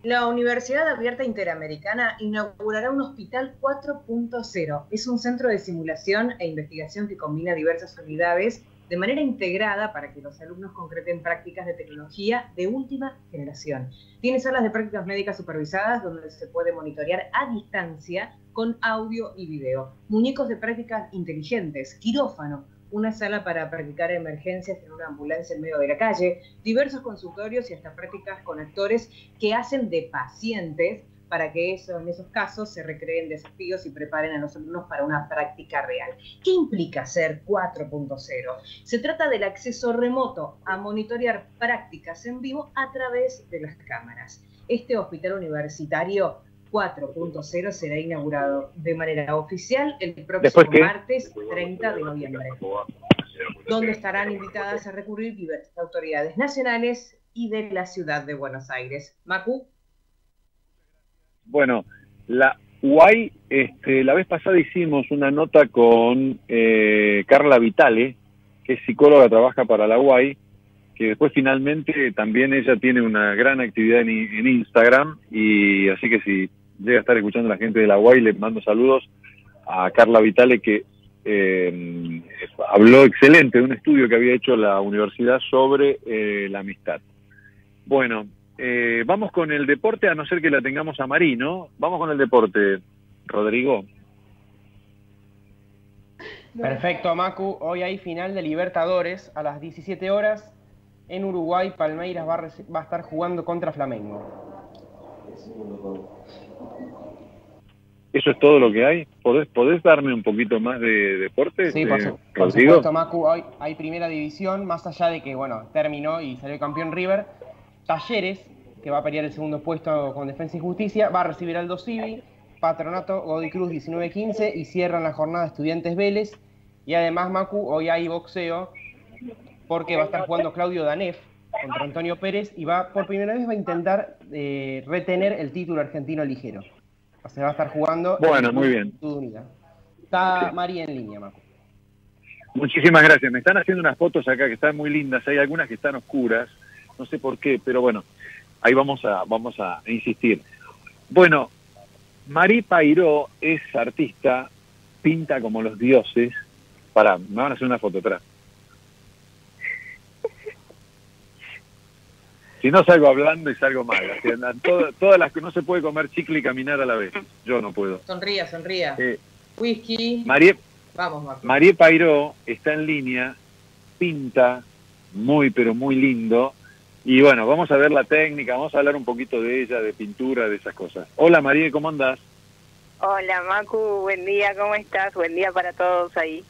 La Universidad Abierta Interamericana inaugurará un hospital 4.0. Es un centro de simulación e investigación que combina diversas unidades de manera integrada para que los alumnos concreten prácticas de tecnología de última generación. Tiene salas de prácticas médicas supervisadas donde se puede monitorear a distancia con audio y video. Muñecos de prácticas inteligentes, quirófano, una sala para practicar emergencias en una ambulancia en medio de la calle, diversos consultorios y hasta prácticas con actores que hacen de pacientes para que eso, en esos casos se recreen desafíos y preparen a los alumnos para una práctica real. ¿Qué implica ser 4.0? Se trata del acceso remoto a monitorear prácticas en vivo a través de las cámaras. Este hospital universitario 4.0 será inaugurado de manera oficial el próximo martes 30 de noviembre, donde estarán invitadas a recurrir diversas autoridades nacionales y de la ciudad de Buenos Aires. Macu. Bueno, la UAI, este, la vez pasada hicimos una nota con eh, Carla Vitale, que es psicóloga, trabaja para la UAI, que después finalmente también ella tiene una gran actividad en, en Instagram, y así que si llega a estar escuchando la gente de la UAI, le mando saludos a Carla Vitale que eh, habló excelente de un estudio que había hecho la universidad sobre eh, la amistad. Bueno, eh, vamos con el deporte, a no ser que la tengamos a Marino. Vamos con el deporte, Rodrigo. Perfecto, Macu. Hoy hay final de Libertadores a las 17 horas. En Uruguay, Palmeiras va a, va a estar jugando contra Flamengo. ¿Eso es todo lo que hay? ¿Podés, podés darme un poquito más de deporte? Sí, por, este, por supuesto, Macu. Hoy hay primera división, más allá de que, bueno, terminó y salió campeón River. Talleres, que va a pelear el segundo puesto con Defensa y Justicia, va a recibir Aldo Civi, Patronato, Godoy Cruz 19-15 y cierran la jornada Estudiantes Vélez. Y además, Macu, hoy hay boxeo porque va a estar jugando Claudio Danef contra Antonio Pérez y va por primera vez va a intentar eh, retener el título argentino ligero. O sea, va a estar jugando. Bueno, muy bien. Está María en línea, Marco. Muchísimas gracias. Me están haciendo unas fotos acá que están muy lindas. Hay algunas que están oscuras. No sé por qué, pero bueno, ahí vamos a, vamos a insistir. Bueno, Marí Pairó es artista, pinta como los dioses. Para, me van a hacer una foto atrás. Si no salgo hablando y salgo mal. todas, las que no se puede comer chicle y caminar a la vez. Yo no puedo. Sonría, sonría. Eh, Whisky. María, Vamos, Marco. María Pairó está en línea, pinta muy, pero muy lindo. Y bueno, vamos a ver la técnica, vamos a hablar un poquito de ella, de pintura, de esas cosas. Hola María, ¿cómo andás? Hola Macu, buen día, ¿cómo estás? Buen día para todos ahí.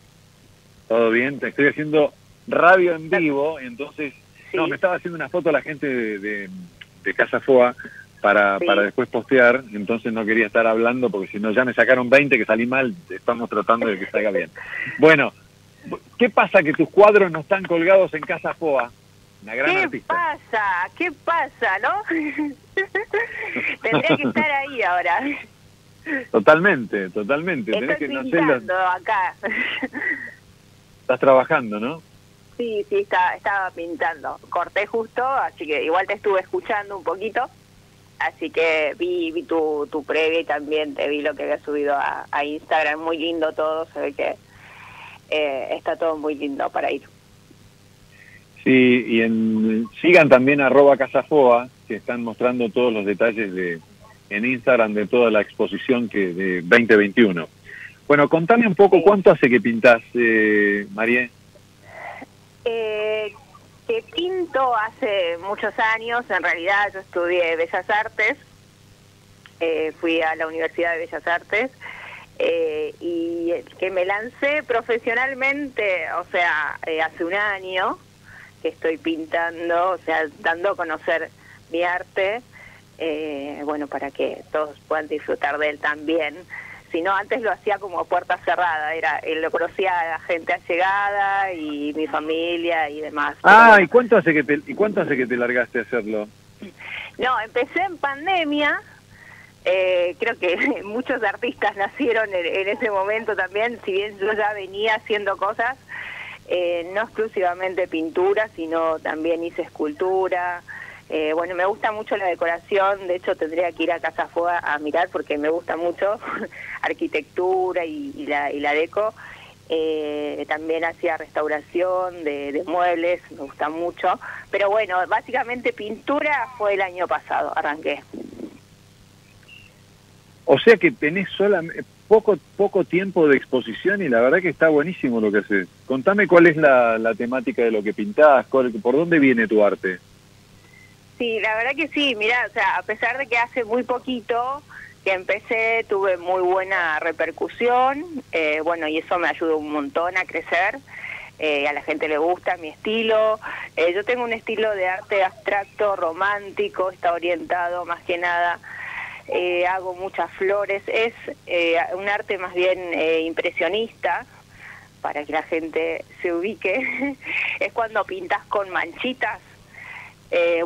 Todo bien, te estoy haciendo radio en vivo, entonces no, me estaba haciendo una foto a la gente de, Casa Foa para, para después postear, entonces no quería estar hablando porque si no ya me sacaron 20 que salí mal, estamos tratando de que salga bien. Bueno, ¿qué pasa que tus cuadros no están colgados en Casa Foa? Una gran ¿Qué pasa? ¿Qué pasa, no? Tendría que estar ahí ahora. Totalmente, totalmente. Estoy que, acá. Estás trabajando, ¿no? Sí, sí, estaba pintando. Corté justo, así que igual te estuve escuchando un poquito. Así que vi, vi tu, tu previa y también te vi lo que había subido a, Instagram. Muy lindo todo, se ve que eh, está todo muy lindo para ir. Sí, y en, sigan también arroba Casafoa, que están mostrando todos los detalles de en Instagram de toda la exposición que de 2021. Bueno, contame un poco cuánto hace que pintás, eh, María. Eh, que pinto hace muchos años, en realidad yo estudié Bellas Artes, eh, fui a la Universidad de Bellas Artes eh, y que me lancé profesionalmente, o sea, eh, hace un año que estoy pintando, o sea, dando a conocer mi arte, bueno, para que todos puedan disfrutar de él también sino antes lo hacía como puerta cerrada, era eh, lo conocía a la gente allegada y mi familia y demás. Ah, ¿y cuánto hace que te, y cuánto hace que te largaste a hacerlo? No, empecé en pandemia. Eh, creo que muchos artistas nacieron en, ese momento también, si bien yo ya venía haciendo cosas, eh, no exclusivamente pintura, sino también hice escultura, Eh, bueno, me gusta mucho la decoración, de hecho tendría que ir a Casa Foga a mirar porque me gusta mucho arquitectura y, la, y la deco. Eh, también hacía restauración de, de, muebles, me gusta mucho. Pero bueno, básicamente pintura fue el año pasado, arranqué. O sea que tenés solamente poco poco tiempo de exposición y la verdad que está buenísimo lo que haces. Contame cuál es la, la temática de lo que pintás, cuál, por dónde viene tu arte. Sí, la verdad que sí, mira, o sea, a pesar de que hace muy poquito que empecé, tuve muy buena repercusión, eh, bueno, y eso me ayudó un montón a crecer. Eh, a la gente le gusta mi estilo. Eh, yo tengo un estilo de arte abstracto, romántico, está orientado más que nada eh, hago muchas flores, es eh, un arte más bien impresionista, para que la gente se ubique, es cuando pintas con manchitas,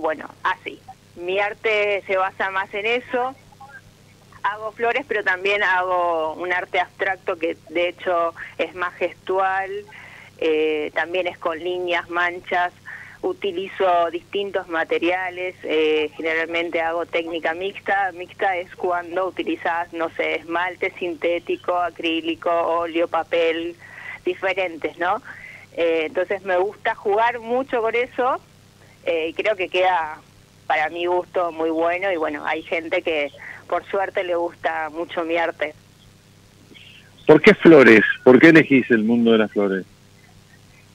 bueno, así. Mi arte se basa más en eso, hago flores, pero también hago un arte abstracto que de hecho es más gestual, también es con líneas, manchas, utilizo distintos materiales, eh, generalmente hago técnica mixta. Mixta es cuando utilizas, no sé, esmalte sintético, acrílico, óleo, papel, diferentes, ¿no? Eh, entonces me gusta jugar mucho con eso eh, creo que queda para mi gusto muy bueno y bueno, hay gente que por suerte le gusta mucho mi arte. ¿Por qué flores? ¿Por qué elegís el mundo de las flores?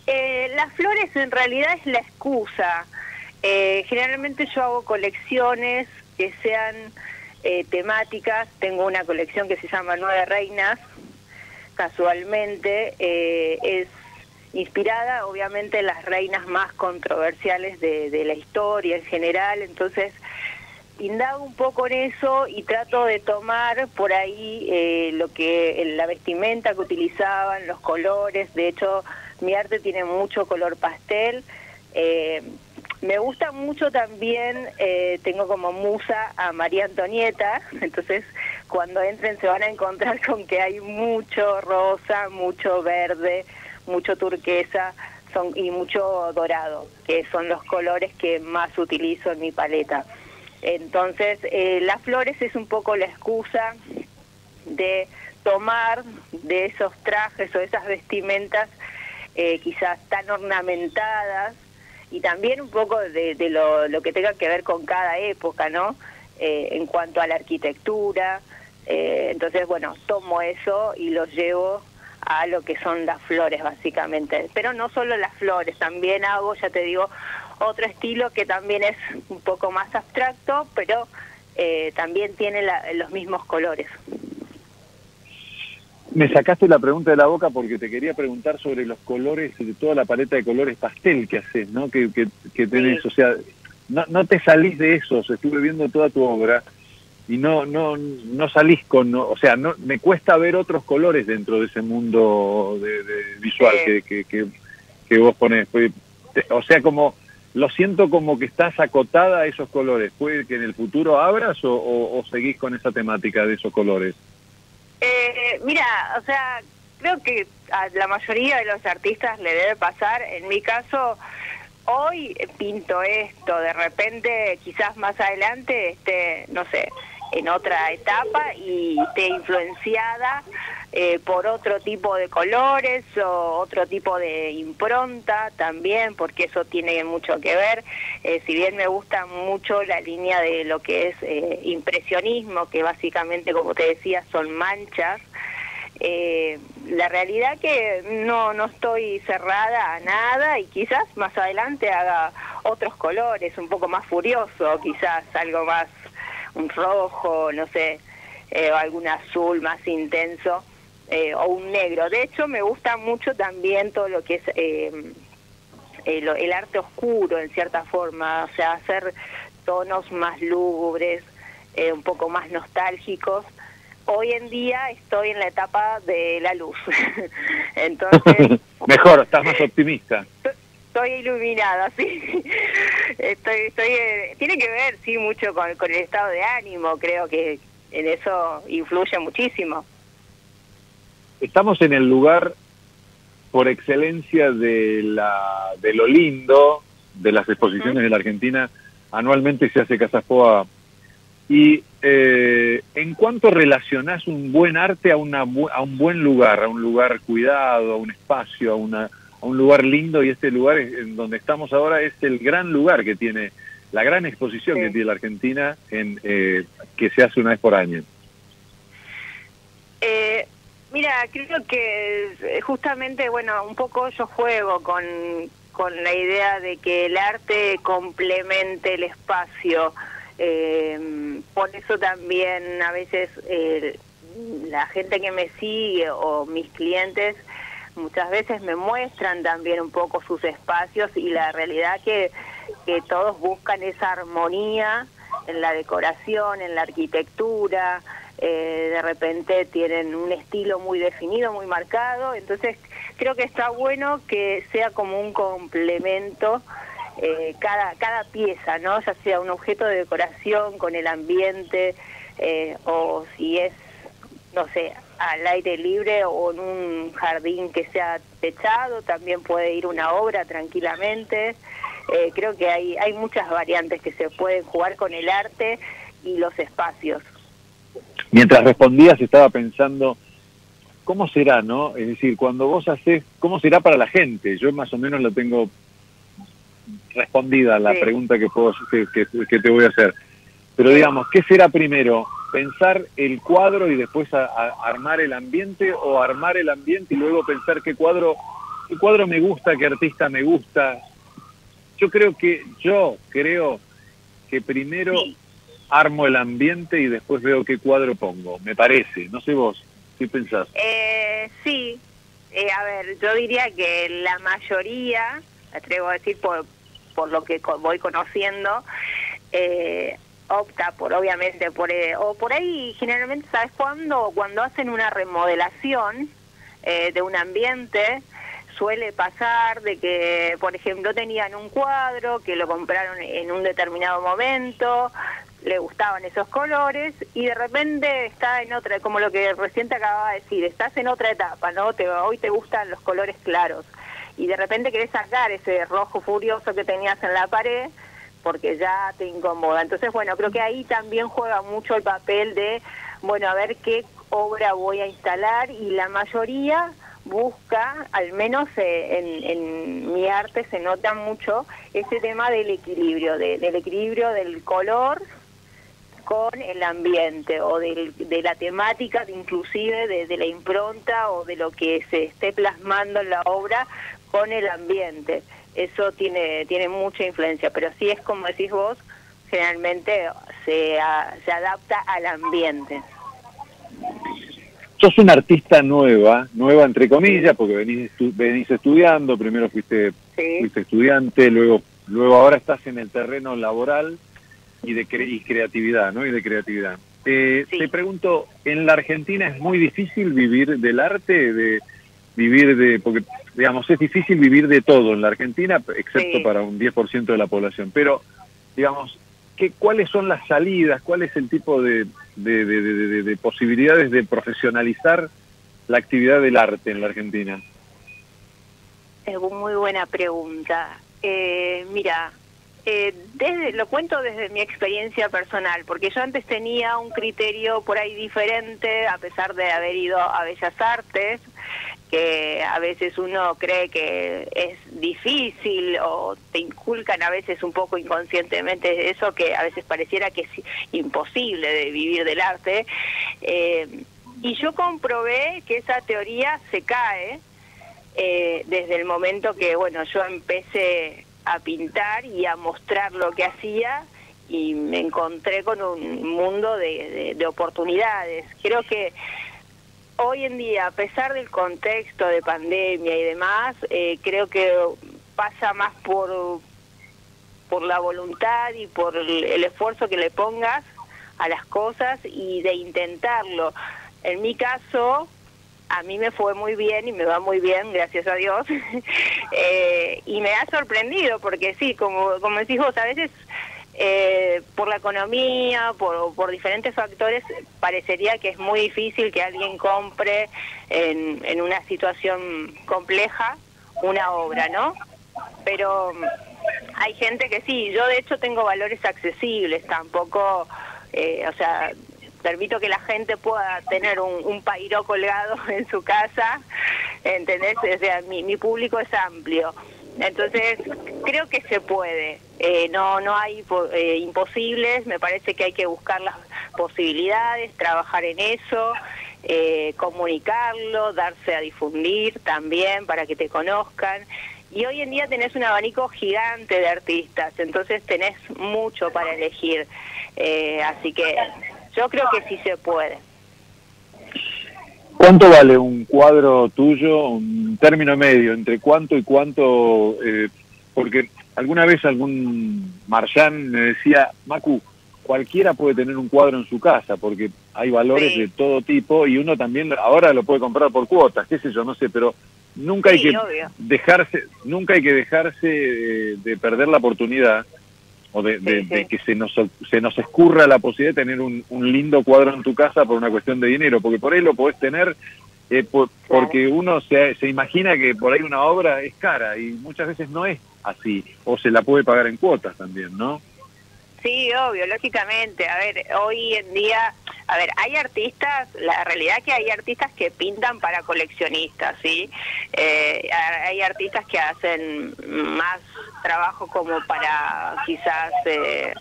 Eh, las flores en realidad es la excusa. Eh, generalmente yo hago colecciones que sean eh, temáticas. Tengo una colección que se llama Nueve Reinas. Casualmente es inspirada obviamente en las reinas más controversiales de, de la historia en general. Entonces indago un poco en eso y trato de tomar por ahí lo que la vestimenta que utilizaban, los colores. De hecho mi arte tiene mucho color pastel. Eh, me gusta mucho también, eh, tengo como musa a María Antonieta, entonces cuando entren se van a encontrar con que hay mucho rosa, mucho verde, mucho turquesa son, y mucho dorado, que son los colores que más utilizo en mi paleta. Entonces, eh, las flores es un poco la excusa de tomar de esos trajes o esas vestimentas eh, quizás tan ornamentadas y también un poco de, lo, que tenga que ver con cada época, ¿no? Eh, en cuanto a la arquitectura. Eh, entonces, bueno, tomo eso y lo llevo a lo que son las flores, básicamente. Pero no solo las flores, también hago, ya te digo, otro estilo que también es un poco más abstracto, pero también tiene los mismos colores. Me sacaste la pregunta de la boca porque te quería preguntar sobre los colores, de toda la paleta de colores pastel que haces, ¿no? Que, que, tenés, o sea, no, no te salís de esos, estuve viendo toda tu obra y no no no salís con, o sea, no me cuesta ver otros colores dentro de ese mundo de, visual que, que, que, vos pones. O sea, como lo siento como que estás acotada a esos colores. ¿Puede que en el futuro abras o, o seguís con esa temática de esos colores? Eh, mira, o sea, creo que a la mayoría de los artistas le debe pasar. En mi caso, hoy pinto esto, de repente, quizás más adelante, esté, no sé, en otra etapa y esté influenciada eh, por otro tipo de colores o otro tipo de impronta también, porque eso tiene mucho que ver. Eh, si bien me gusta mucho la línea de lo que es eh, impresionismo, que básicamente, como te decía, son manchas, la realidad que no, no estoy cerrada a nada y quizás más adelante haga otros colores, un poco más furioso, quizás algo más un rojo, no sé, o algún azul más intenso eh, o un negro. De hecho, me gusta mucho también todo lo que es eh, el, arte oscuro, en cierta forma, o sea, hacer tonos más lúgubres, eh, un poco más nostálgicos. Hoy en día estoy en la etapa de la luz. Entonces... Mejor, estás más optimista. Estoy iluminada, sí. Estoy, estoy, tiene que ver, sí, mucho con, con el estado de ánimo, creo que en eso influye muchísimo estamos en el lugar por excelencia de, la, de lo lindo de las exposiciones de la Argentina, anualmente se hace Casa Foa. Y eh, en cuanto relacionás un buen arte a, una, a un buen lugar, a un lugar cuidado, a un espacio, a, una, a un lugar lindo, y este lugar en donde estamos ahora es el gran lugar que tiene, la gran exposición que tiene la Argentina, en, eh, que se hace una vez por año. Eh, mira, creo que justamente, bueno, un poco yo juego con, con la idea de que el arte complemente el espacio. Eh, por eso también a veces eh, la gente que me sigue o mis clientes muchas veces me muestran también un poco sus espacios y la realidad que, que todos buscan esa armonía en la decoración, en la arquitectura, eh, de repente tienen un estilo muy definido, muy marcado, entonces creo que está bueno que sea como un complemento eh, cada, cada pieza, ¿no? ya sea un objeto de decoración con el ambiente eh, o si es, no sé, al aire libre o en un jardín que sea techado, también puede ir una obra tranquilamente. creo que hay, hay muchas variantes que se pueden jugar con el arte y los espacios mientras respondías estaba pensando, ¿cómo será, no? Es decir, cuando vos haces, ¿cómo será para la gente? Yo más o menos lo tengo respondida la pregunta que, puedo, que, te voy a hacer. Pero digamos, ¿qué será primero? ¿Pensar el cuadro y después armar el ambiente o armar el ambiente y luego pensar qué cuadro, qué cuadro me gusta, qué artista me gusta? Yo creo que, yo creo que primero armo el ambiente y después veo qué cuadro pongo, me parece. No sé vos, ¿qué pensás? Eh, sí, eh, a ver, yo diría que la mayoría, atrevo a decir por, por lo que voy conociendo, eh, opta por obviamente por eh, o por ahí generalmente sabes cuándo cuando hacen una remodelación de un ambiente suele pasar de que por ejemplo tenían un cuadro que lo compraron en un determinado momento le gustaban esos colores y de repente está en otra, como lo que recién te acababa de decir, estás en otra etapa, ¿no? Te, hoy te gustan los colores claros y de repente querés sacar ese rojo furioso que tenías en la pared porque ya te incomoda. Entonces, bueno, creo que ahí también juega mucho el papel de, bueno, a ver qué obra voy a instalar y la mayoría busca, al menos eh, en, mi arte se nota mucho ese tema del equilibrio, del equilibrio del color con el ambiente o de la temática, inclusive de, la impronta o de lo que se esté plasmando en la obra con el ambiente. Eso tiene, tiene mucha influencia, pero sí es como decís vos, generalmente se, se adapta al ambiente. Sos una artista nueva, nueva entre comillas, porque venís, venís estudiando, primero fuiste, fuiste estudiante, luego, luego ahora estás en el terreno laboral y de creatividad, ¿no? Y de creatividad. Eh, Te pregunto, ¿en la Argentina es muy difícil vivir del arte, de vivir de, porque digamos, es difícil vivir de todo en la Argentina, excepto para un 10% de la población, pero digamos, ¿qué, ¿cuáles son las salidas? ¿Cuál es el tipo de, de, de, de posibilidades de profesionalizar la actividad del arte en la Argentina? Es una muy buena pregunta. Eh, mira, eh, desde, lo cuento desde mi experiencia personal, porque yo antes tenía un criterio por ahí diferente, a pesar de haber ido a Bellas Artes, que a veces uno cree que es difícil o te inculcan a veces un poco inconscientemente eso que a veces pareciera que es imposible de vivir del arte. Eh, y yo comprobé que esa teoría se cae eh, desde el momento que, bueno, yo empecé a pintar y a mostrar lo que hacía y me encontré con un mundo de, oportunidades. Creo que hoy en día, a pesar del contexto de pandemia y demás, eh, creo que pasa más por, por la voluntad y por el esfuerzo que le pongas a las cosas y de intentarlo. En mi caso, a mí me fue muy bien y me va muy bien, gracias a Dios. Eh, y me ha sorprendido porque sí, como, como decís vos, a veces eh, por la economía, por, por diferentes factores, parecería que es muy difícil que alguien compre en, una situación compleja una obra, ¿no? Pero hay gente que sí, yo de hecho tengo valores accesibles, tampoco, eh, o sea, permito que la gente pueda tener un, un pairo colgado en su casa, ¿entendés? O sea, mi público es amplio. Entonces, creo que se puede. Eh, no, no hay eh, imposibles, me parece que hay que buscar las posibilidades, trabajar en eso, eh, comunicarlo, darse a difundir también para que te conozcan. Y hoy en día tenés un abanico gigante de artistas, entonces tenés mucho para elegir. Eh, así que yo creo que sí se puede. ¿Cuánto vale un cuadro tuyo, un término medio, entre cuánto y cuánto? eh, porque alguna vez algún marchán me decía, Macu, cualquiera puede tener un cuadro en su casa, porque hay valores Sí. de todo tipo y uno también ahora lo puede comprar por cuotas, qué sé yo, no sé, pero nunca hay Sí, que obvio. dejarse, nunca hay que dejarse eh, de perder la oportunidad o de, de- Sí, de sí. que se nos, se nos escurra la posibilidad de tener un, un lindo cuadro en tu casa por una cuestión de dinero, porque por ahí lo podés tener eh, por- porque uno se, se imagina que por ahí una obra es cara y muchas veces no es así, o se la puede pagar en cuotas también, ¿no? Sí, obvio, lógicamente. A ver, hoy en día, a ver, hay artistas, la realidad es que hay artistas que pintan para coleccionistas, ¿sí? Eh, hay artistas que hacen más trabajo como para quizás eh,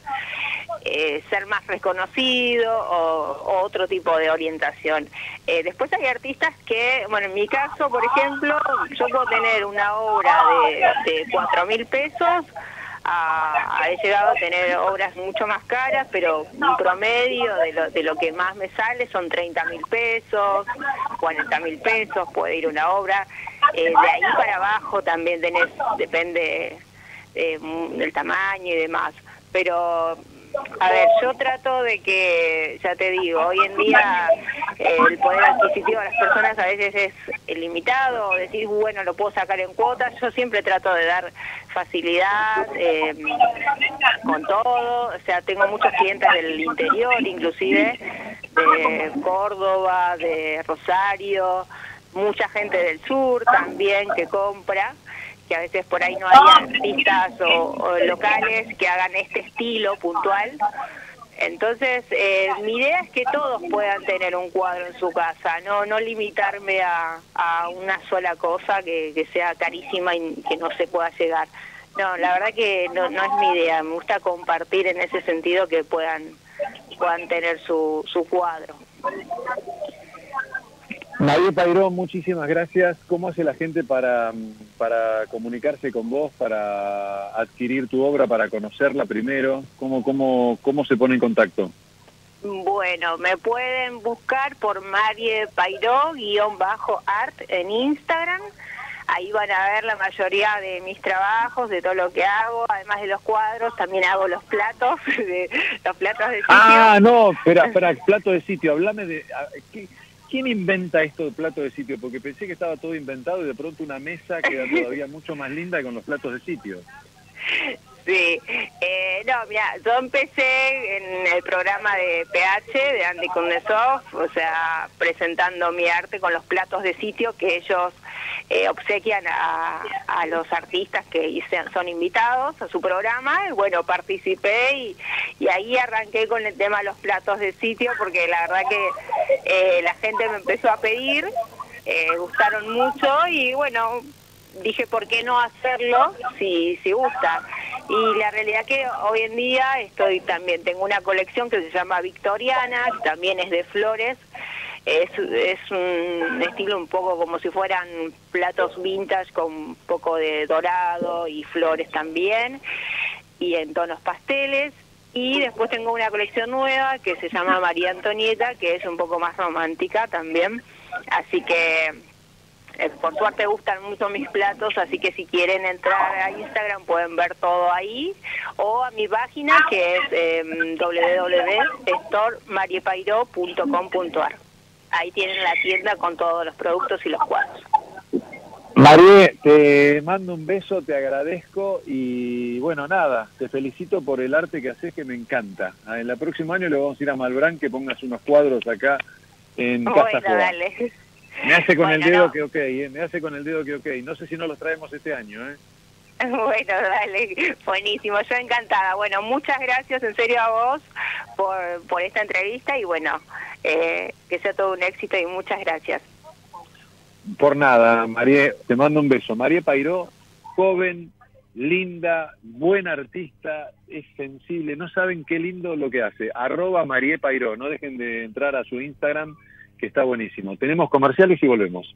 eh, ser más reconocido o, otro tipo de orientación. Eh, después hay artistas que, bueno, en mi caso, por ejemplo, yo puedo tener una obra de, de 4 mil pesos a, he llegado a tener obras mucho más caras, pero un promedio de lo, de lo que más me sale son 30 mil pesos, 40 mil pesos, puede ir una obra. Eh, de ahí para abajo también tenés, depende eh, del tamaño y demás. Pero, a ver, yo trato de que, ya te digo, hoy en día eh, el poder adquisitivo de las personas a veces es limitado, decir, bueno, lo puedo sacar en cuotas. Yo siempre trato de dar facilidad eh, con todo. O sea, tengo muchos clientes del interior, inclusive de Córdoba, de Rosario, mucha gente del sur también que compra que a veces por ahí no hay artistas o, o locales que hagan este estilo puntual. Entonces, eh, mi idea es que todos puedan tener un cuadro en su casa, no no limitarme a, a una sola cosa que, que sea carísima y que no se pueda llegar. No, la verdad que no, no es mi idea, me gusta compartir en ese sentido que puedan puedan tener su, su cuadro. María Pairón, muchísimas gracias. ¿Cómo hace la gente para, para comunicarse con vos, para adquirir tu obra, para conocerla primero? ¿Cómo, cómo, cómo se pone en contacto? Bueno, me pueden buscar por Marie Pairó, guion bajo art en Instagram. Ahí van a ver la mayoría de mis trabajos, de todo lo que hago, además de los cuadros, también hago los platos, de, los platos de sitio. Ah, no, espera, espera, plato de sitio. Hablame de... ¿qué- ¿Quién inventa esto de plato de sitio? Porque pensé que estaba todo inventado y de pronto una mesa queda todavía mucho más linda con los platos de sitio. Sí, eh, no, mira, yo empecé en el programa de PH de Andy Kundesov, o sea, presentando mi arte con los platos de sitio que ellos eh, obsequian a, a los artistas que son invitados a su programa. Y bueno, participé y, y ahí arranqué con el tema de los platos de sitio porque la verdad que eh, la gente me empezó a pedir, eh, gustaron mucho y bueno, dije, ¿por qué no hacerlo si, si gusta? Y la realidad que hoy en día estoy también, tengo una colección que se llama Victoriana, que también es de flores, es, es un estilo un poco como si fueran platos vintage con un poco de dorado y flores también, y en tonos pasteles. Y después tengo una colección nueva que se llama María Antonieta, que es un poco más romántica también. Así que eh, por suerte gustan mucho mis platos, así que si quieren entrar a Instagram pueden ver todo ahí, o a mi página que es eh. Ahí tienen la tienda con todos los productos y los cuadros. María, te mando un beso, te agradezco y bueno, nada, te felicito por el arte que haces que me encanta. Ah, En el próximo año le vamos a ir a Malbrán que pongas unos cuadros acá en Casa dale. Me hace con el dedo no. que ok, eh, me hace con el dedo que ok. No sé si no los traemos este año, ¿eh? Bueno, dale, buenísimo, yo encantada. Bueno, muchas gracias en serio a vos por, por esta entrevista y bueno, eh, que sea todo un éxito y muchas gracias. Por nada, María, te mando un beso. María Pairó, joven, linda, buena artista, es sensible, no saben qué lindo lo que hace. Arroba María Pairó, no dejen de entrar a su Instagram, que está buenísimo. Tenemos comerciales y volvemos.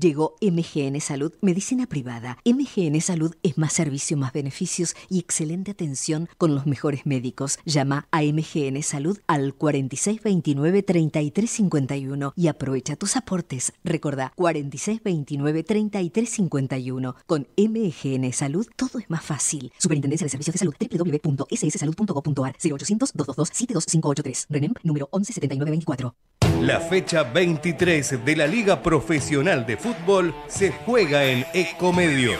Llegó MGN Salud, medicina privada. MGN Salud es más servicio, más beneficios y excelente atención con los mejores médicos. Llama a MGN Salud al 4629-3351 y aprovecha tus aportes. Recordá, 4629-3351. Con MGN Salud todo es más fácil. Superintendencia de Servicios de Salud, www.sssalud.gov.ar 0800-222-72583. RENEM número 117924. La fecha 23 de la Liga Profesional de Fútbol se juega en Ecomedios.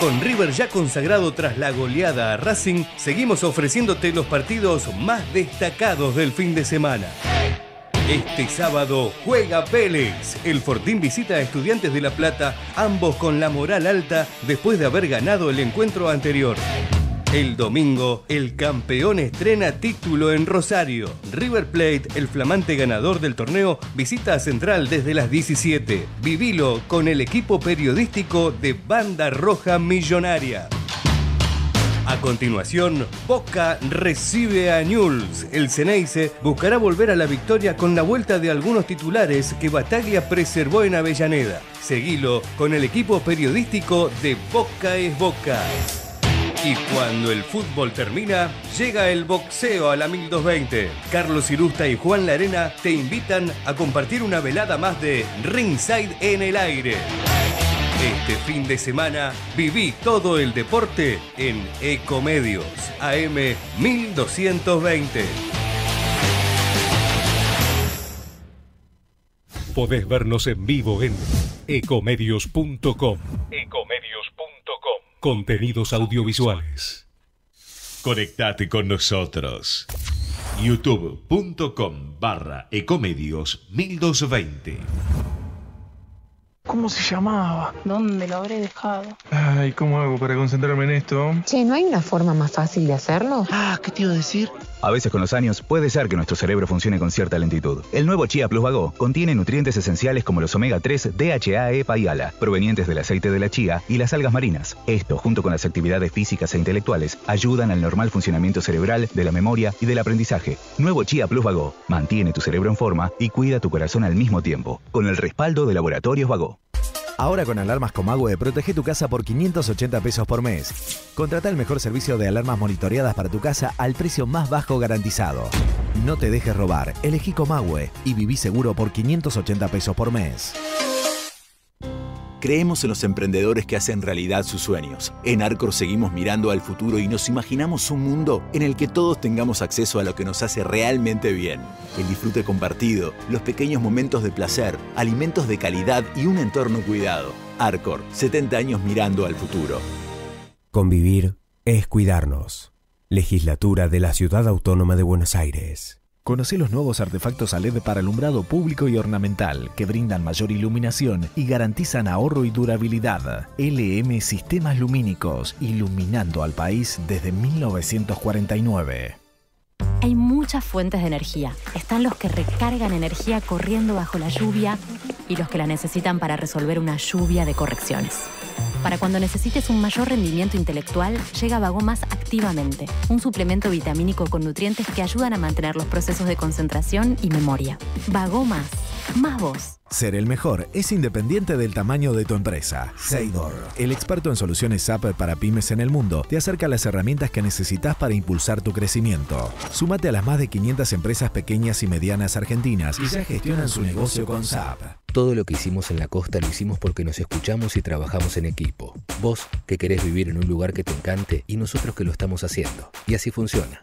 Con River ya consagrado tras la goleada a Racing, seguimos ofreciéndote los partidos más destacados del fin de semana. Este sábado juega Vélez. El Fortín visita a Estudiantes de La Plata, ambos con la moral alta después de haber ganado el encuentro anterior. El domingo, el campeón estrena título en Rosario. River Plate, el flamante ganador del torneo, visita a Central desde las 17. Vivilo con el equipo periodístico de Banda Roja Millonaria. A continuación, Boca recibe a Newell's. El Ceneice buscará volver a la victoria con la vuelta de algunos titulares que Bataglia preservó en Avellaneda. Seguilo con el equipo periodístico de Boca es Boca. Y cuando el fútbol termina, llega el boxeo a la 1220. Carlos Irusta y Juan Larena te invitan a compartir una velada más de Ringside en el aire. Este fin de semana viví todo el deporte en Ecomedios AM 1220. Podés vernos en vivo en ecomedios.com. Contenidos audiovisuales. Conectate con nosotros. youtube.com barra ecomedios 1220. ¿Cómo se llamaba? ¿Dónde lo habré dejado? Ay, ¿cómo hago para concentrarme en esto? Che, ¿no hay una forma más fácil de hacerlo? Ah, ¿qué te iba a decir? A veces con los años puede ser que nuestro cerebro funcione con cierta lentitud. El nuevo Chia Plus Vago contiene nutrientes esenciales como los omega 3, DHA, EPA y ALA, provenientes del aceite de la chía y las algas marinas. Esto, junto con las actividades físicas e intelectuales, ayudan al normal funcionamiento cerebral, de la memoria y del aprendizaje. Nuevo Chia Plus Vago mantiene tu cerebro en forma y cuida tu corazón al mismo tiempo, con el respaldo de Laboratorios Vago. Ahora con alarmas Comagüe, protege tu casa por 580 pesos por mes. Contrata el mejor servicio de alarmas monitoreadas para tu casa al precio más bajo garantizado. No te dejes robar, elegí Comagüe y viví seguro por 580 pesos por mes. Creemos en los emprendedores que hacen realidad sus sueños. En Arcor seguimos mirando al futuro y nos imaginamos un mundo en el que todos tengamos acceso a lo que nos hace realmente bien. El disfrute compartido, los pequeños momentos de placer, alimentos de calidad y un entorno cuidado. Arcor, 70 años mirando al futuro. Convivir es cuidarnos. Legislatura de la Ciudad Autónoma de Buenos Aires. Conoce los nuevos artefactos a LED para alumbrado público y ornamental que brindan mayor iluminación y garantizan ahorro y durabilidad. LM Sistemas Lumínicos, iluminando al país desde 1949. Hay muchas fuentes de energía. Están los que recargan energía corriendo bajo la lluvia y los que la necesitan para resolver una lluvia de correcciones. Para cuando necesites un mayor rendimiento intelectual, llega Vagomas activamente, un suplemento vitamínico con nutrientes que ayudan a mantener los procesos de concentración y memoria. Vagomas, más vos. Ser el mejor es independiente del tamaño de tu empresa. Seidor, el experto en soluciones SAP para pymes en el mundo, te acerca las herramientas que necesitas para impulsar tu crecimiento. Súmate a las más de 500 empresas pequeñas y medianas argentinas y ya gestionan su negocio con SAP. Todo lo que hicimos en la costa lo hicimos porque nos escuchamos y trabajamos en equipo. Vos que querés vivir en un lugar que te encante y nosotros que lo estamos haciendo. Y así funciona.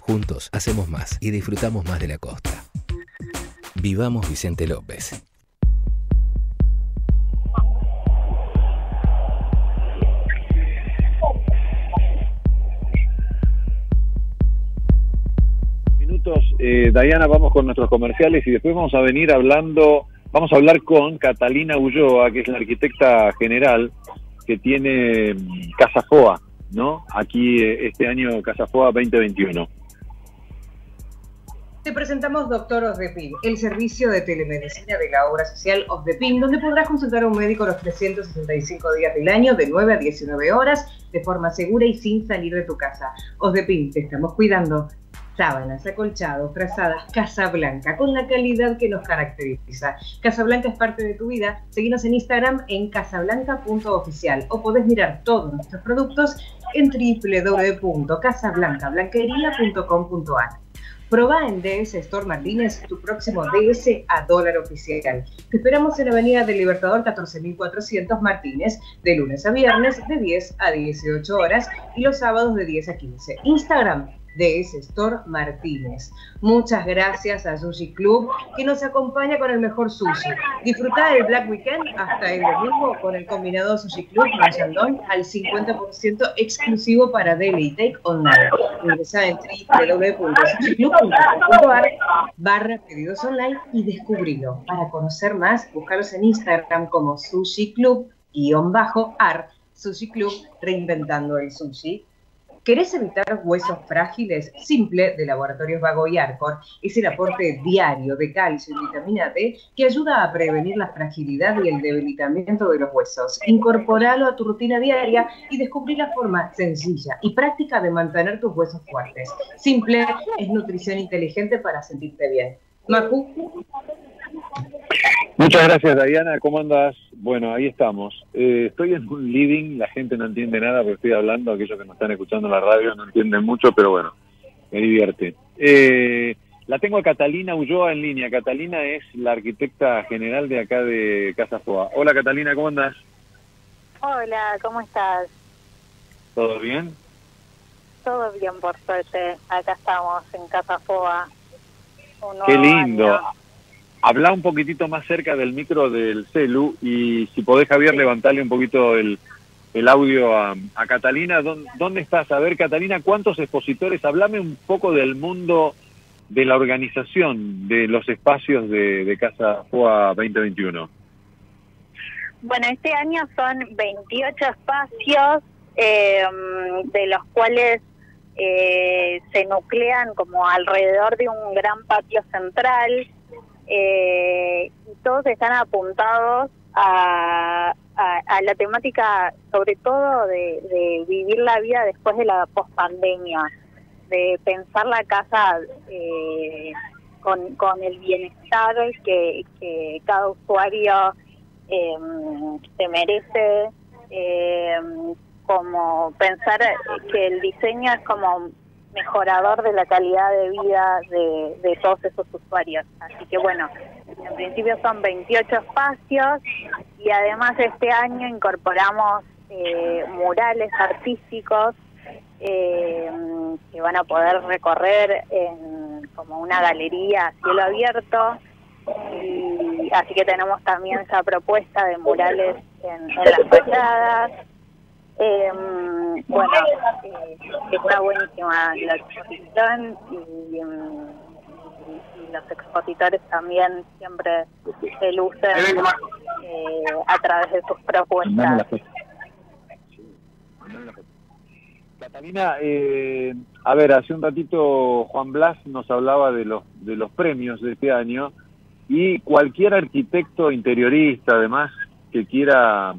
Juntos hacemos más y disfrutamos más de la costa. Vivamos Vicente López. Eh, Diana, vamos con nuestros comerciales y después vamos a venir hablando, vamos a hablar con Catalina Ulloa, que es la arquitecta general que tiene mm, Casa Foa, ¿no? Aquí eh, este año Casa Foa 2021. Te presentamos Doctor Osdepin, el servicio de telemedicina de la obra social Osdepin, donde podrás consultar a un médico los 365 días del año, de 9 a 19 horas, de forma segura y sin salir de tu casa. Osdepin, te estamos cuidando. Sábanas, acolchados, frazadas, Casa Blanca, con la calidad que nos caracteriza. Casa Blanca es parte de tu vida. Seguinos en Instagram en casablanca.oficial o podés mirar todos nuestros productos en www.casablancablanquería.com.ar. Proba en DS Store Martínez tu próximo DS a dólar oficial. Te esperamos en Avenida del Libertador 14400 Martínez, de lunes a viernes de 10 a 18 horas y los sábados de 10 a 15. Instagram de ese Store Martínez. Muchas gracias a Sushi Club que nos acompaña con el mejor sushi. Disfruta del Black Weekend hasta el domingo con el combinado Sushi Club Mayandón al 50% exclusivo para Deli Take Online. Ingresa en www.sushiclub.com.ar barra pedidos online y descubrilo. Para conocer más, búscalos en Instagram como Sushi Club-ar Sushi Club reinventando el sushi ¿Querés evitar huesos frágiles? Simple de Laboratorios Vago y Arcor es el aporte diario de calcio y vitamina D que ayuda a prevenir la fragilidad y el debilitamiento de los huesos. Incorporalo a tu rutina diaria y descubrí la forma sencilla y práctica de mantener tus huesos fuertes. Simple es nutrición inteligente para sentirte bien. Macu. Muchas gracias, Diana. ¿Cómo andas? Bueno, ahí estamos. Eh, estoy en un living, la gente no entiende nada porque estoy hablando, aquellos que me están escuchando en la radio no entienden mucho, pero bueno, me divierte. Eh, la tengo a Catalina Ulloa en línea. Catalina es la arquitecta general de acá de Casa Foa. Hola Catalina, ¿cómo andas? Hola, ¿cómo estás? ¿Todo bien? Todo bien, por suerte. Acá estamos en Casa Foa. Qué lindo. Habla un poquitito más cerca del micro del celu y si podés, Javier, levantarle un poquito el, el audio a, Catalina. ¿Dónde, estás? A ver, Catalina, ¿cuántos expositores? Hablame un poco del mundo de la organización de los espacios de, Casa FOA 2021. Bueno, este año son 28 espacios, eh, de los cuales eh, se nuclean como alrededor de un gran patio central eh, todos están apuntados a, a, la temática, sobre todo de, vivir la vida después de la pospandemia, de pensar la casa eh, con, el bienestar que, que cada usuario eh, se merece, eh, como pensar que el diseño es como mejorador de la calidad de vida de, todos esos usuarios. Así que bueno, en principio son 28 espacios y además este año incorporamos eh, murales artísticos eh, que van a poder recorrer en como una galería a cielo abierto. Y así que tenemos también esa propuesta de murales en, en las fachadas, eh, bueno, eh, está buenísima la exposición y, los expositores también siempre se lucen eh, a través de sus propuestas. Catalina, eh, a ver, hace un ratito Juan Blas nos hablaba de los de los premios de este año y cualquier arquitecto interiorista, además, que quiera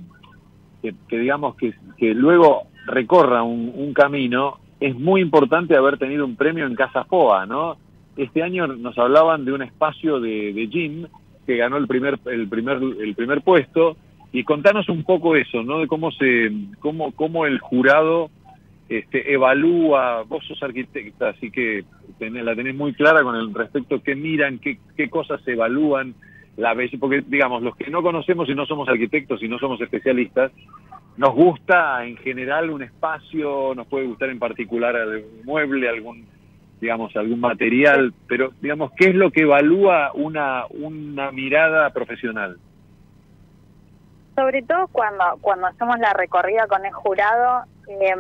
que, digamos que, que, luego recorra un, camino, es muy importante haber tenido un premio en Casa Foa, ¿no? Este año nos hablaban de un espacio de, de gym que ganó el primer, el primer, el primer puesto, y contanos un poco eso, ¿no? De cómo se, cómo, cómo el jurado este, evalúa, vos sos arquitecta, así que la tenés muy clara con el respecto qué miran, qué, qué cosas se evalúan, la belleza, porque digamos, los que no conocemos y no somos arquitectos y no somos especialistas, nos gusta en general un espacio, nos puede gustar en particular algún mueble, algún digamos algún material, pero digamos, ¿qué es lo que evalúa una una mirada profesional? Sobre todo cuando cuando hacemos la recorrida con el jurado, eh,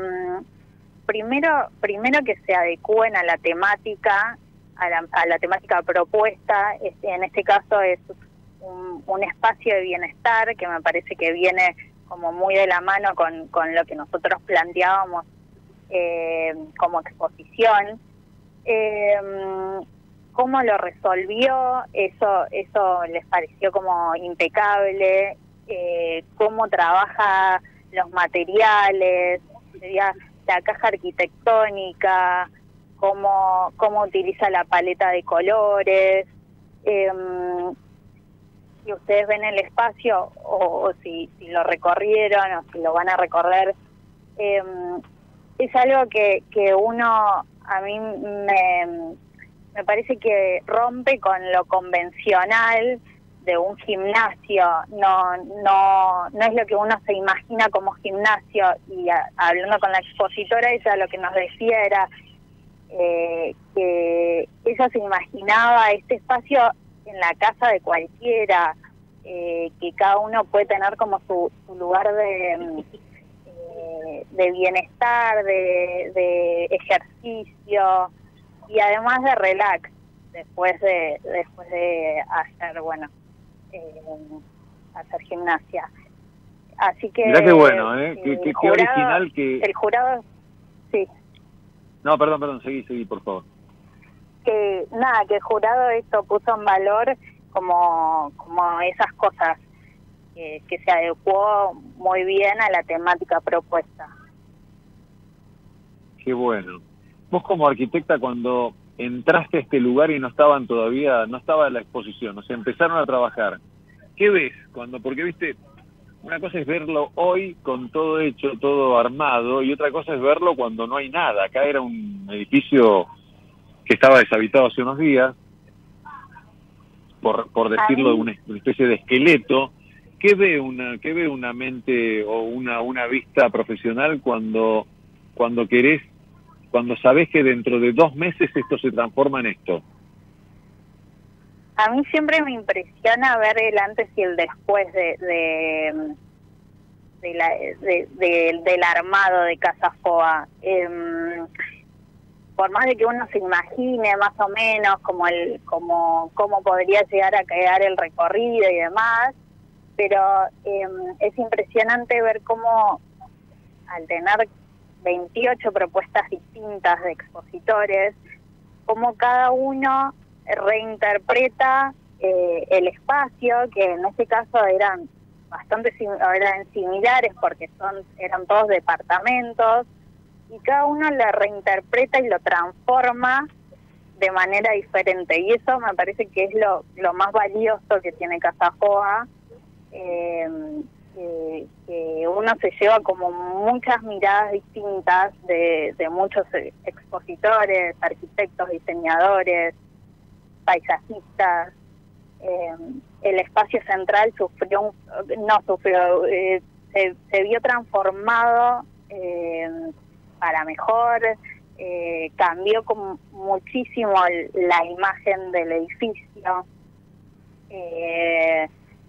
primero primero que se adecúen a la temática a la, a la temática propuesta. En este caso es un, espacio de bienestar que me parece que viene como muy de la mano con, con lo que nosotros planteábamos eh, como exposición. Eh, ¿Cómo lo resolvió? Eso, eso les pareció como impecable. Eh, ¿Cómo trabaja los materiales? Sería la caja arquitectónica, cómo, cómo utiliza la paleta de colores. Eh, si ustedes ven el espacio o, si, lo recorrieron o si lo van a recorrer, eh, es algo que, que uno a mí me, me parece que rompe con lo convencional de un gimnasio, no, no, no es lo que uno se imagina como gimnasio y hablando con la expositora ella lo que nos decía era eh, que ella se imaginaba este espacio en la casa de cualquiera, eh, que cada uno puede tener como su, su lugar de, eh, de bienestar, de, de ejercicio y además de relax después de después de hacer bueno eh, hacer gimnasia. Así que Mirá qué bueno eh qué, qué, qué original que el jurado no perdón perdón seguí seguí por favor que nada que el jurado esto puso en valor como como esas cosas que, que se adecuó muy bien a la temática propuesta qué bueno vos como arquitecta cuando entraste a este lugar y no estaban todavía, no estaba la exposición, o sea, empezaron a trabajar. ¿Qué ves cuando, porque viste, una cosa es verlo hoy con todo hecho, todo armado, y otra cosa es verlo cuando no hay nada. Acá era un edificio que estaba deshabitado hace unos días, por, por decirlo, una, una especie de esqueleto. ¿Qué ve una, qué ve una mente o una, una vista profesional cuando, cuando querés cuando sabés que dentro de dos meses esto se transforma en esto? A mí siempre me impresiona ver el antes y el después de, de, la, de, de, del armado de Casa Foa. Eh, por más de que uno se imagine más o menos como el como cómo podría llegar a quedar el recorrido y demás, pero eh, es impresionante ver cómo al tener 28 propuestas distintas de expositores, como cada uno reinterpreta eh, el espacio, que en este caso eran bastante eran similares porque son eran todos departamentos, y cada uno lo reinterpreta y lo transforma de manera diferente. Y eso me parece que es lo, lo más valioso que tiene Casajoa. Eh, que, que, uno se lleva como muchas miradas distintas de, de muchos expositores, arquitectos, diseñadores, paisajistas. Eh, el espacio central sufrió, no sufrió, eh, se, vio transformado eh, para mejor, cambió como muchísimo la imagen del edificio.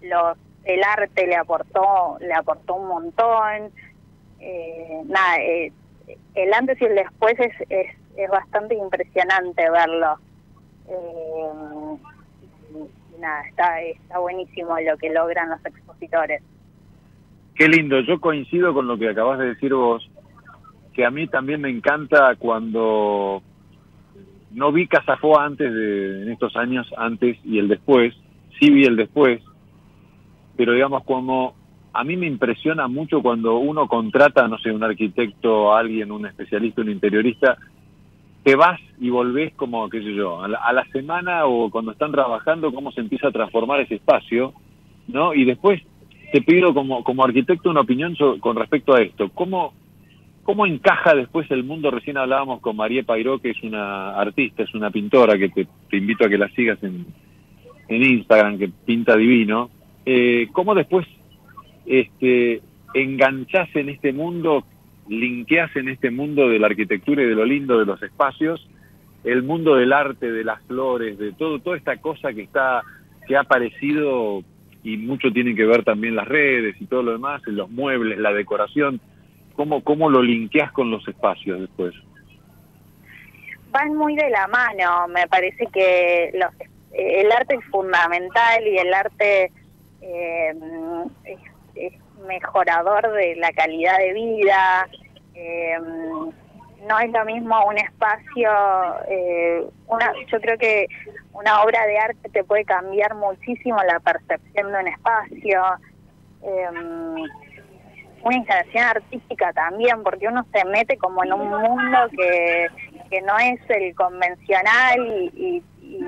los el arte le aportó le aportó un montón nada el antes y el después es, es, es bastante impresionante verlo eh, nada está está buenísimo lo que logran los expositores. Qué lindo yo coincido con lo que acabas de decir vos que a mí también me encanta cuando no vi Casafó antes de en estos años antes y el después sí vi el después pero digamos como a mí me impresiona mucho cuando uno contrata, no sé, un arquitecto, alguien, un especialista, un interiorista, te vas y volvés como, qué sé yo, a la, a la, semana o cuando están trabajando, cómo se empieza a transformar ese espacio, ¿no? Y después te pido como, como arquitecto una opinión so, con respecto a esto. ¿Cómo, ¿Cómo encaja después el mundo? Recién hablábamos con María Pairó, que es una artista, es una pintora, que te, te invito a que la sigas en, en Instagram, que pinta divino eh, cómo después este, enganchás en este mundo, linkeás en este mundo de la arquitectura y de lo lindo de los espacios, el mundo del arte, de las flores, de todo, toda esta cosa que está, que ha aparecido y mucho tiene que ver también las redes y todo lo demás, los muebles, la decoración, cómo, cómo lo linkeás con los espacios después. van muy de la mano. Me parece que los, eh, el arte es fundamental y el arte eh, es mejorador de la calidad de vida. Eh, no es lo mismo un espacio, eh, una, yo creo que una obra de arte te puede cambiar muchísimo la percepción de un espacio. Eh, una instalación artística también, porque uno se mete como en un mundo que, que no es el convencional y, y, y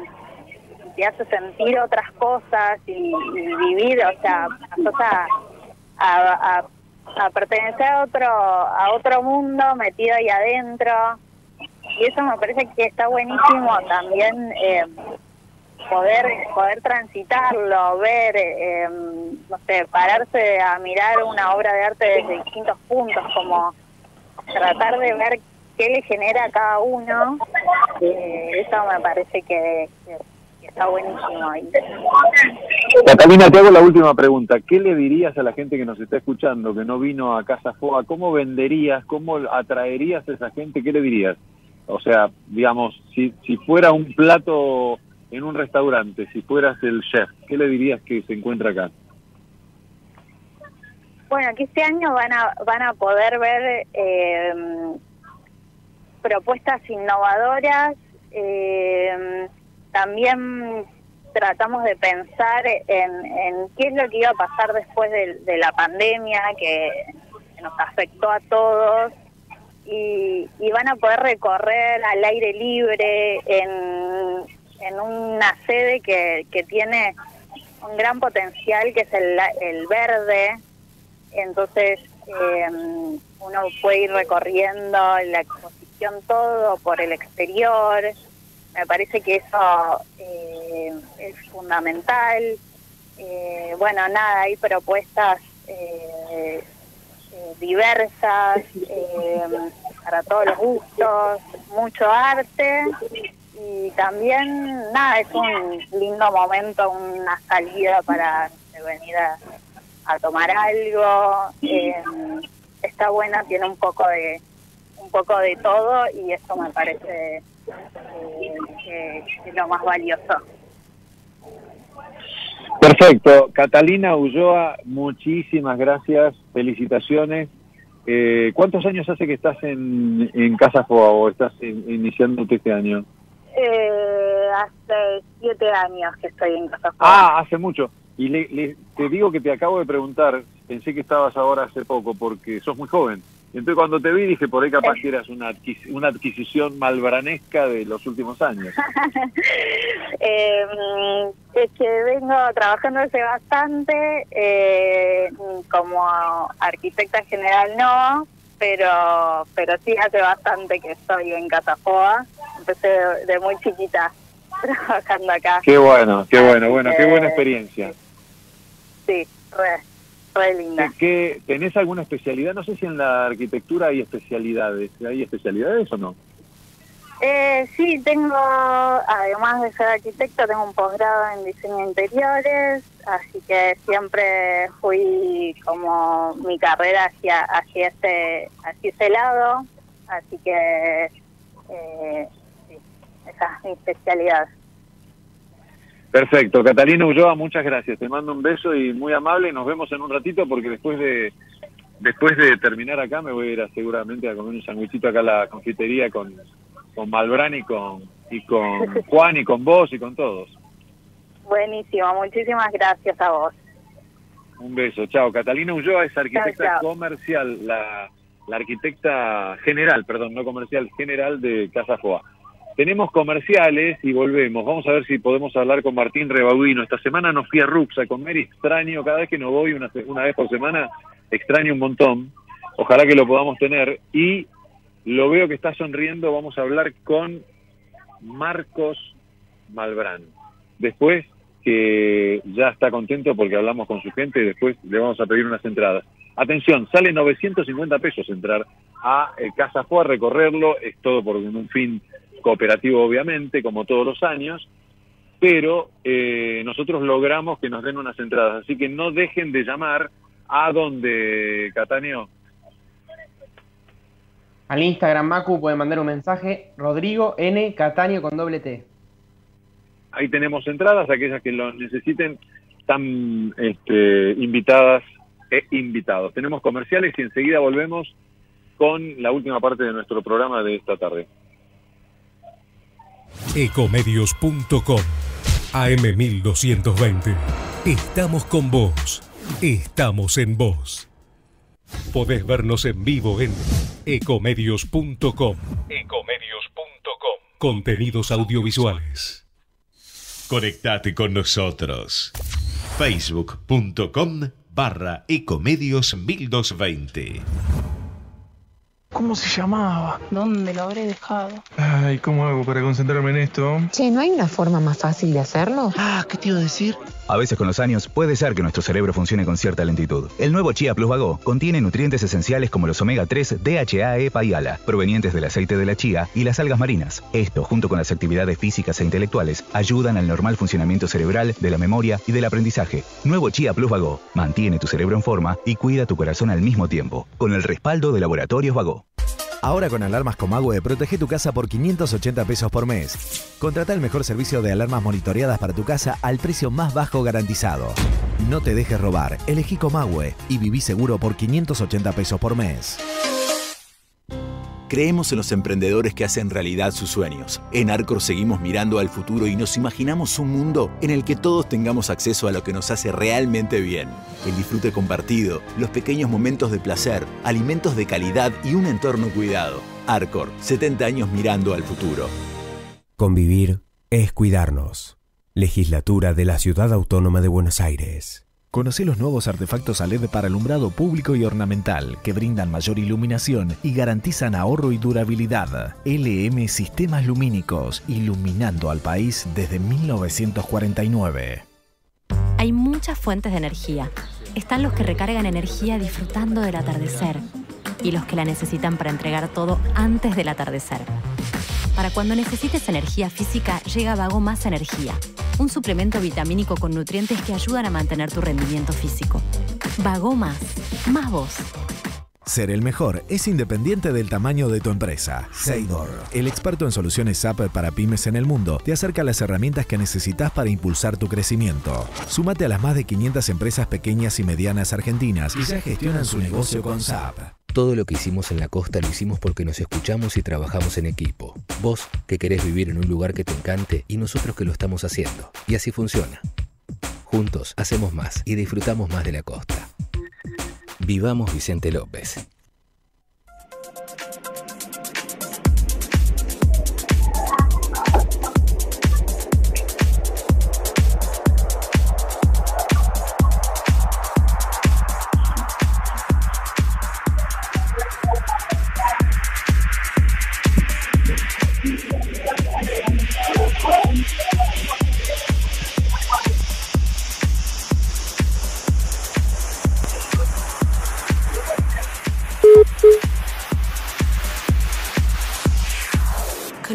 te hace sentir otras cosas y, vivir, o sea, pasas a, a, pertenecer a otro, a otro mundo metido ahí adentro. Y eso me parece que está buenísimo también eh, poder poder transitarlo, ver, eh, no sé, pararse a mirar una obra de arte desde distintos puntos, como tratar de ver qué le genera a cada uno. Eh, eso me parece que está buenísimo ahí. Catalina, te hago la última pregunta. ¿Qué le dirías a la gente que nos está escuchando, que no vino a Casa Foa? ¿Cómo venderías, cómo atraerías a esa gente? ¿Qué le dirías? O sea, digamos, si, si fuera un plato en un restaurante, si fueras el chef, ¿qué le dirías que se encuentra acá? Bueno, que este año van a, van a poder ver eh, propuestas innovadoras. Eh, también tratamos de pensar en, en, qué es lo que iba a pasar después de, la pandemia, que nos afectó a todos. Y, y, van a poder recorrer al aire libre en, en una sede que, que tiene un gran potencial, que es el, el verde. Entonces, eh, uno puede ir recorriendo la exposición todo por el exterior. Me parece que eso eh, es fundamental. Eh, bueno, nada, hay propuestas eh, diversas para todos los gustos, mucho arte y también, nada, es un lindo momento, una salida para venir a, tomar algo. Eh, está buena, tiene un poco de un poco de todo y eso me parece eh, que, que es lo más valioso. Perfecto. Catalina Ulloa, muchísimas gracias, felicitaciones. Eh, ¿Cuántos años hace que estás en, en Casa Foa o estás in, iniciando este año? Eh, hace siete años que estoy en Casa Foa. Ah, hace mucho. Y le, le, te digo que te acabo de preguntar, pensé que estabas ahora hace poco porque sos muy joven. Entonces cuando te vi dije por ahí capaz que eras una, adquis una adquisición malbranesca de los últimos años. eh, es que vengo trabajando hace bastante, eh, como arquitecta general no, pero pero sí hace bastante que estoy en Catafoa. Empecé de, de muy chiquita trabajando acá. Qué bueno, qué bueno, bueno, qué buena experiencia. Sí, re, re linda. ¿Qué, ¿Tenés alguna especialidad? No sé si en la arquitectura hay especialidades. ¿Hay especialidades o no? Eh, sí, tengo, además de ser arquitecto, tengo un posgrado en diseño de interiores, así que siempre fui como mi carrera hacia hacia ese, hacia ese lado, así que eh, sí, esa es mi especialidad. Perfecto. Catalina Ulloa, muchas gracias. Te mando un beso y muy amable. Nos vemos en un ratito porque después de después de terminar acá me voy a ir a, seguramente a comer un sandwichito acá a la confitería con, con Malbrán y con, y con Juan y con vos y con todos. Buenísimo. Muchísimas gracias a vos. Un beso. Chao. Catalina Ulloa es arquitecta chao, chao. comercial, la, la arquitecta general, perdón, no comercial, general de Casa Foa. Tenemos comerciales y volvemos. Vamos a ver si podemos hablar con Martín Rebaudino. Esta semana no fui a Rux a comer y extraño, cada vez que no voy una, una vez por semana, extraño un montón. Ojalá que lo podamos tener. Y lo veo que está sonriendo. Vamos a hablar con Marcos Malbrán. Después que ya está contento porque hablamos con su gente y después le vamos a pedir unas entradas. Atención, sale 950 pesos entrar a eh, Casa Foa, recorrerlo, es todo por un fin cooperativo obviamente, como todos los años, pero eh, nosotros logramos que nos den unas entradas, así que no dejen de llamar a donde, Cataneo. Al Instagram Macu pueden mandar un mensaje, Rodrigo N. Cataño con doble T. Ahí tenemos entradas, aquellas que lo necesiten están este, invitadas e invitados. Tenemos comerciales y enseguida volvemos con la última parte de nuestro programa de esta tarde. Ecomedios.com AM1220. Estamos con vos. Estamos en vos. Podés vernos en vivo en ecomedios.com. Ecomedios.com. Contenidos audiovisuales. Conectate con nosotros. Facebook.com barra Ecomedios 1220. ¿Cómo se llamaba? ¿Dónde lo habré dejado? Ay, ¿cómo hago para concentrarme en esto? Che, ¿no hay una forma más fácil de hacerlo? Ah, ¿qué te iba a decir? A veces con los años puede ser que nuestro cerebro funcione con cierta lentitud. El nuevo Chia Plus Vago contiene nutrientes esenciales como los omega 3, DHA, EPA y ALA, provenientes del aceite de la chía y las algas marinas. Esto, junto con las actividades físicas e intelectuales, ayudan al normal funcionamiento cerebral, de la memoria y del aprendizaje. Nuevo Chia Plus Vago mantiene tu cerebro en forma y cuida tu corazón al mismo tiempo, con el respaldo de Laboratorios Vago. Ahora con alarmas Comagüe, protege tu casa por 580 pesos por mes. Contrata el mejor servicio de alarmas monitoreadas para tu casa al precio más bajo garantizado. No te dejes robar, elegí Comagüe y viví seguro por 580 pesos por mes. Creemos en los emprendedores que hacen realidad sus sueños. En Arcor seguimos mirando al futuro y nos imaginamos un mundo en el que todos tengamos acceso a lo que nos hace realmente bien. El disfrute compartido, los pequeños momentos de placer, alimentos de calidad y un entorno cuidado. Arcor, 70 años mirando al futuro. Convivir es cuidarnos. Legislatura de la Ciudad Autónoma de Buenos Aires. Conoce los nuevos artefactos a LED para alumbrado público y ornamental que brindan mayor iluminación y garantizan ahorro y durabilidad. LM Sistemas Lumínicos, iluminando al país desde 1949. Hay muchas fuentes de energía. Están los que recargan energía disfrutando del atardecer y los que la necesitan para entregar todo antes del atardecer. Para cuando necesites energía física, llega Vago Más Energía, un suplemento vitamínico con nutrientes que ayudan a mantener tu rendimiento físico. Vago Más, más vos. Ser el mejor es independiente del tamaño de tu empresa. Seidor, el experto en soluciones SAP para pymes en el mundo, te acerca las herramientas que necesitas para impulsar tu crecimiento. Súmate a las más de 500 empresas pequeñas y medianas argentinas y ya gestionan su negocio con SAP. Todo lo que hicimos en la costa lo hicimos porque nos escuchamos y trabajamos en equipo. Vos, que querés vivir en un lugar que te encante, y nosotros que lo estamos haciendo. Y así funciona. Juntos hacemos más y disfrutamos más de la costa. Vivamos Vicente López.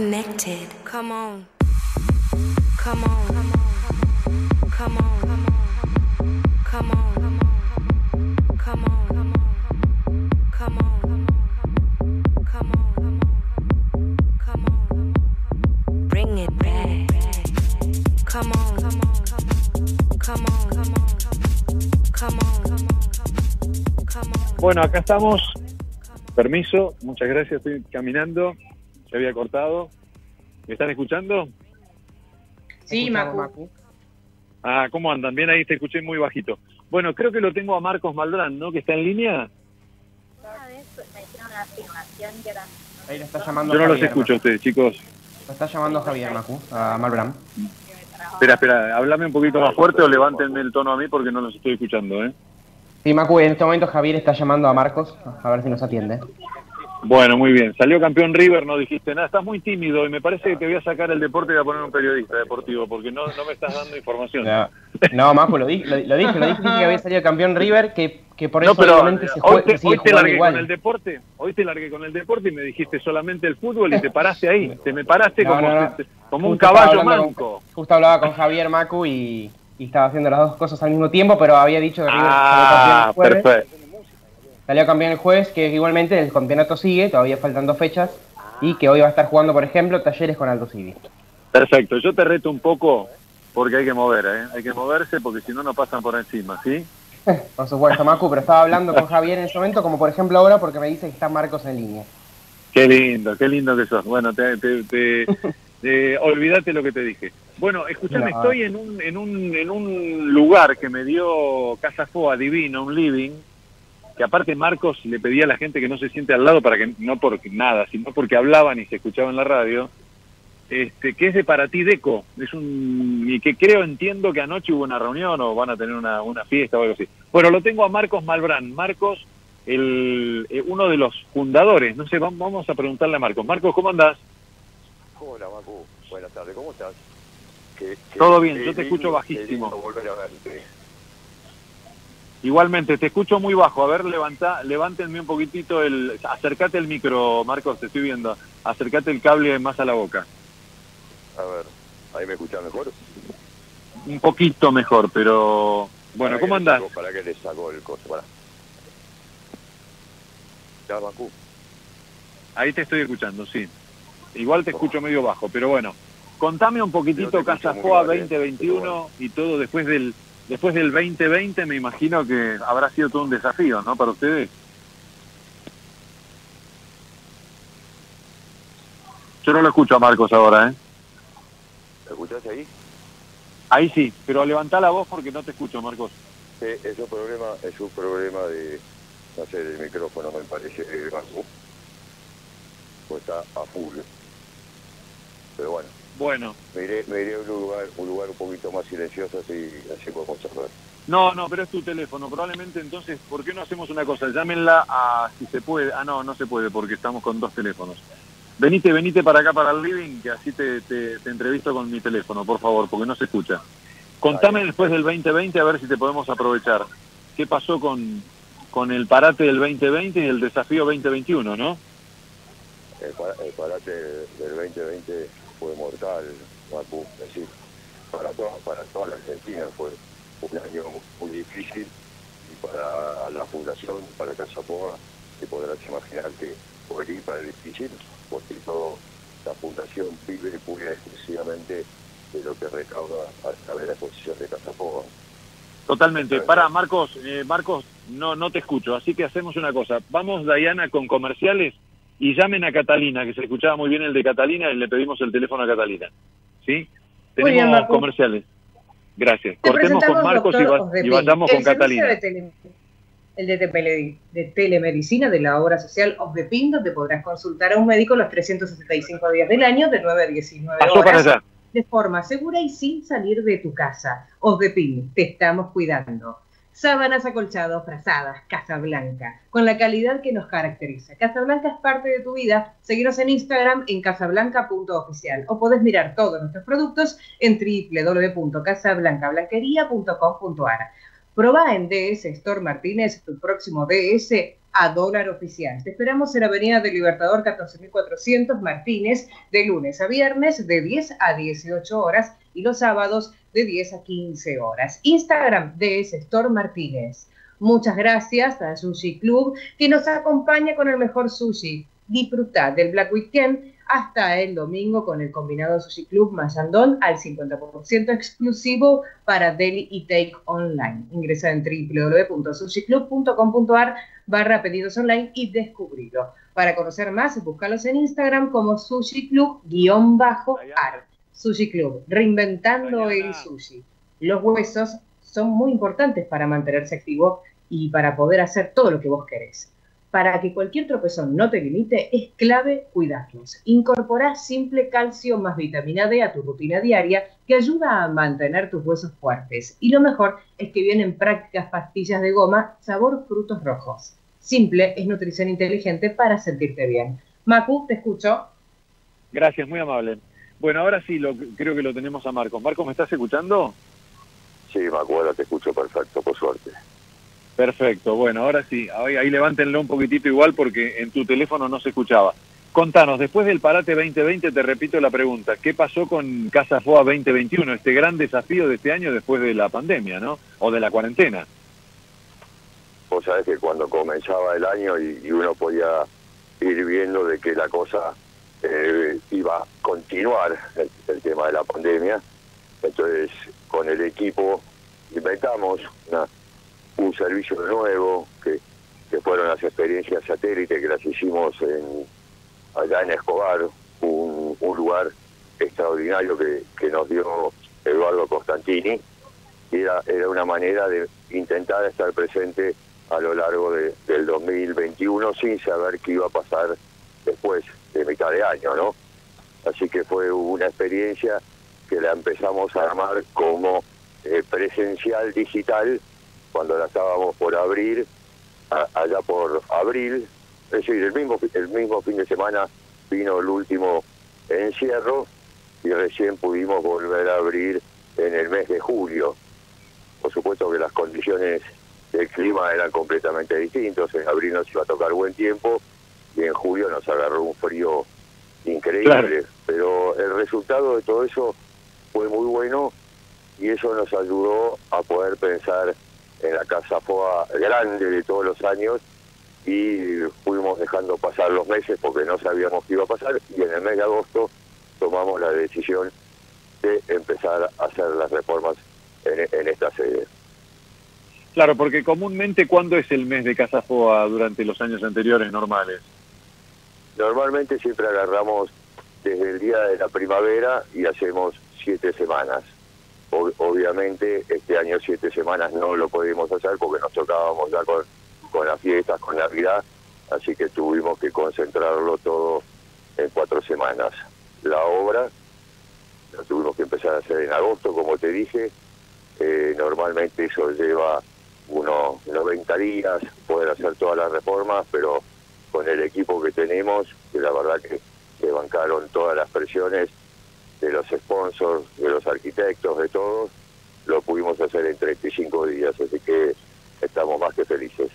Connected. Come on. Come on. Come on. Come on. Come on. Come on. Come on. Come on. Bring it back. Come on. Come on. Come on. Come on. Bueno, acá estamos. Permiso, muchas gracias. Estoy caminando. Se había cortado. ¿Me están escuchando? Sí, Macu. Ah, ¿cómo andan? Bien, ahí te escuché muy bajito. Bueno, creo que lo tengo a Marcos Maldrán, ¿no? Que está en línea. Ahí lo está llamando Yo no los escucho a ustedes, chicos. Lo está llamando Javier Macu, a Malbram. Espera, espera, háblame un poquito más fuerte o levántenme el tono a mí porque no los estoy escuchando, ¿eh? Sí, Macu, en este momento Javier está llamando a Marcos, a ver si nos atiende. Bueno, muy bien. Salió campeón River, no dijiste nada. Estás muy tímido y me parece que te voy a sacar el deporte y voy a poner un periodista deportivo porque no, no me estás dando información. No, no Macu, lo, di- lo, lo dije, lo dije, que había salido campeón River, que, que por No, eso pero obviamente se, hoy jue- te, se sigue hoy te largué igual. con el deporte, hoy te largué con el deporte y me dijiste solamente el fútbol y te paraste ahí, te me paraste No, como, no, no. te- como un caballo manco. con- justo hablaba con Javier Macu y, y estaba haciendo las dos cosas al mismo tiempo, pero había dicho que River Ah, perfecto. Salió campeón el jueves, que igualmente el campeonato sigue, todavía faltan dos fechas, y que hoy va a estar jugando, por ejemplo, talleres con Aldo Civi. Perfecto, yo te reto un poco porque hay que mover, ¿eh? Hay que moverse porque si no, no pasan por encima, ¿sí? Por supuesto, Macu, pero estaba hablando con Javier en ese momento, como por ejemplo ahora, porque me dice que está Marcos en línea. Qué lindo, qué lindo que sos. Bueno, te, te, te- te- olvídate lo que te dije. Bueno, escuchame, No. estoy en un, en, un, en un lugar que me dio Casa Foa divino, un living, que aparte Marcos le pedía a la gente que no se siente al lado para que, no por nada, sino porque hablaban y se escuchaba en la radio, este, que es de para ti Deco, es un, y que creo, entiendo que anoche hubo una reunión o van a tener una, una fiesta o algo así. Bueno, lo tengo a Marcos Malbrán, Marcos, el, eh, uno de los fundadores, no sé, vamos, vamos a preguntarle a Marcos. Marcos, ¿cómo andás? Hola, Macu. Buenas tardes, ¿cómo estás? Qué- qué- Todo bien, yo te escucho bajísimo. volver a verte. Igualmente, te escucho muy bajo. A ver, levanta, levántenme un poquitito el... Acércate el micro, Marcos, te estoy viendo. Acércate el cable más a la boca. A ver, ahí me escuchás mejor. Un poquito mejor, pero... Bueno, ¿Para ¿cómo andás? saco- ¿Para qué le saco el costo? Para. Ya, Macu. Ahí te estoy escuchando, sí. Igual te escucho medio bajo, pero bueno. Contame un poquitito te Casa escucho muy Foa mal, eh, 2021 y todo después del después del 2020 me imagino que habrá sido todo un desafío, ¿no? Para ustedes. Yo no lo escucho a Marcos ahora, ¿eh? ¿Me escuchás ahí? Ahí sí, pero levantá la voz porque no te escucho, Marcos. Sí, es un problema, es un problema de, no sé, del micrófono me parece, Macu. Pues está a full. Pero bueno, Bueno, me iré, me iré a un lugar, un lugar un poquito más silencioso así, así podemos hablar. no, no, pero es tu teléfono. Probablemente entonces, ¿por qué no hacemos una cosa? Llámenla a si se puede. Ah, no, no se puede porque estamos con dos teléfonos. Venite, venite para acá, para el living, que así te, te, te entrevisto con mi teléfono, por favor, porque no se escucha. Contame después del 2020 a ver si te podemos aprovechar. ¿Qué pasó con, con el parate del 2020 y el desafío 2021, no? El parate del 2020 fue mortal, Macu, es decir, para toda, para toda la Argentina fue un año muy difícil y para la fundación, para Casa Poa, te podrás imaginar que fue para el difícil, porque toda la fundación vive pura exclusivamente de lo que recauda a través de la exposición de Casa Poa. Totalmente. Para, Marcos, eh, Marcos, no, no te escucho, así que hacemos una cosa. Vamos, Diana, con comerciales y llamen a Catalina, que se escuchaba muy bien el de Catalina y le pedimos el teléfono a Catalina. ¿Sí? Tenemos bien, comerciales. Gracias. Te Cortemos con Marcos y, va- y vayamos el con Catalina. de tele- el de, tele- de telemedicina de la obra social Osdepin, donde podrás consultar a un médico los 365 días del año, de 9 a 19 Pasó horas, para allá. de forma segura y sin salir de tu casa. Osdepin, te estamos cuidando. Sábanas acolchados, frazadas, Casa Blanca, con la calidad que nos caracteriza. Casa Blanca es parte de tu vida. Seguinos en Instagram en casablanca.oficial o podés mirar todos nuestros productos en www.casablancablanquería.com.ar. Proba en DS Store Martínez tu próximo DS a dólar oficial. Te esperamos en Avenida del Libertador 14400 Martínez de lunes a viernes de 10 a 18 horas y los sábados de 10 a 15 horas. Instagram DS Store Martínez. Muchas gracias a Sushi Club que nos acompaña con el mejor sushi. Disfruta del Black Weekend hasta el domingo con el combinado Sushi Club Mayandón al 50% exclusivo para Deli y Take Online. Ingresa en www.sushiclub.com.ar barra pedidos online y descubrilo. Para conocer más, búscalos en Instagram como Sushi Club-ar. Sushi Club, reinventando el sushi. Los huesos son muy importantes para mantenerse activo y para poder hacer todo lo que vos querés. Para que cualquier tropezón no te limite, es clave cuidarlos. Incorporá simple calcio más vitamina D a tu rutina diaria que ayuda a mantener tus huesos fuertes. Y lo mejor es que vienen prácticas pastillas de goma sabor frutos rojos. Simple es nutrición inteligente para sentirte bien. Macu, te escucho. Gracias, muy amable. Bueno, ahora sí, lo, creo que lo tenemos a Marcos. Marcos, ¿me estás escuchando? Sí, Macu, ahora te escucho perfecto, por suerte. Perfecto, bueno, ahora sí, ahí, ahí levántenlo un poquitito igual porque en tu teléfono no se escuchaba. Contanos, después del parate 2020, te repito la pregunta, ¿qué pasó con Casa FOA 2021, este gran desafío de este año después de la pandemia, ¿no? O de la cuarentena. Vos sabés que cuando comenzaba el año y, y uno podía ir viendo de que la cosa eh, iba a continuar, el, el tema de la pandemia, entonces con el equipo inventamos una- un servicio nuevo que, que fueron las experiencias satélite que las hicimos en, allá en Escobar, un, un lugar extraordinario que, que nos dio Eduardo Constantini, era, era una manera de intentar estar presente a lo largo de- del 2021 sin saber qué iba a pasar después de mitad de año, ¿no? Así que fue una experiencia que la empezamos a armar como eh, presencial digital cuando la estábamos por abrir, a- allá por abril, es decir, el mismo, el mismo fin de semana vino el último encierro y recién pudimos volver a abrir en el mes de julio. Por supuesto que las condiciones del clima eran completamente distintos, en abril nos iba a tocar buen tiempo y en julio nos agarró un frío increíble, Claro. pero el resultado de todo eso fue muy bueno y eso nos ayudó a poder pensar en la casa FOA grande de todos los años y fuimos dejando pasar los meses porque no sabíamos qué iba a pasar y en el mes de agosto tomamos la decisión de empezar a hacer las reformas en, en esta sede. Claro, porque comúnmente, ¿cuándo es el mes de Casa Foa durante los años anteriores normales? Normalmente siempre agarramos desde el día de la primavera y hacemos siete semanas. Ob- obviamente este año siete semanas no lo pudimos hacer porque nos tocábamos ya con, con las fiestas, con Navidad, así que tuvimos que concentrarlo todo en cuatro semanas. La obra la tuvimos que empezar a hacer en agosto, como te dije. Eh, normalmente eso lleva unos 90 días poder hacer todas las reformas, pero con el equipo que tenemos, que la verdad que se bancaron todas las presiones de los sponsors, de los arquitectos, de todos, lo pudimos hacer en 35 días, así que estamos más que felices.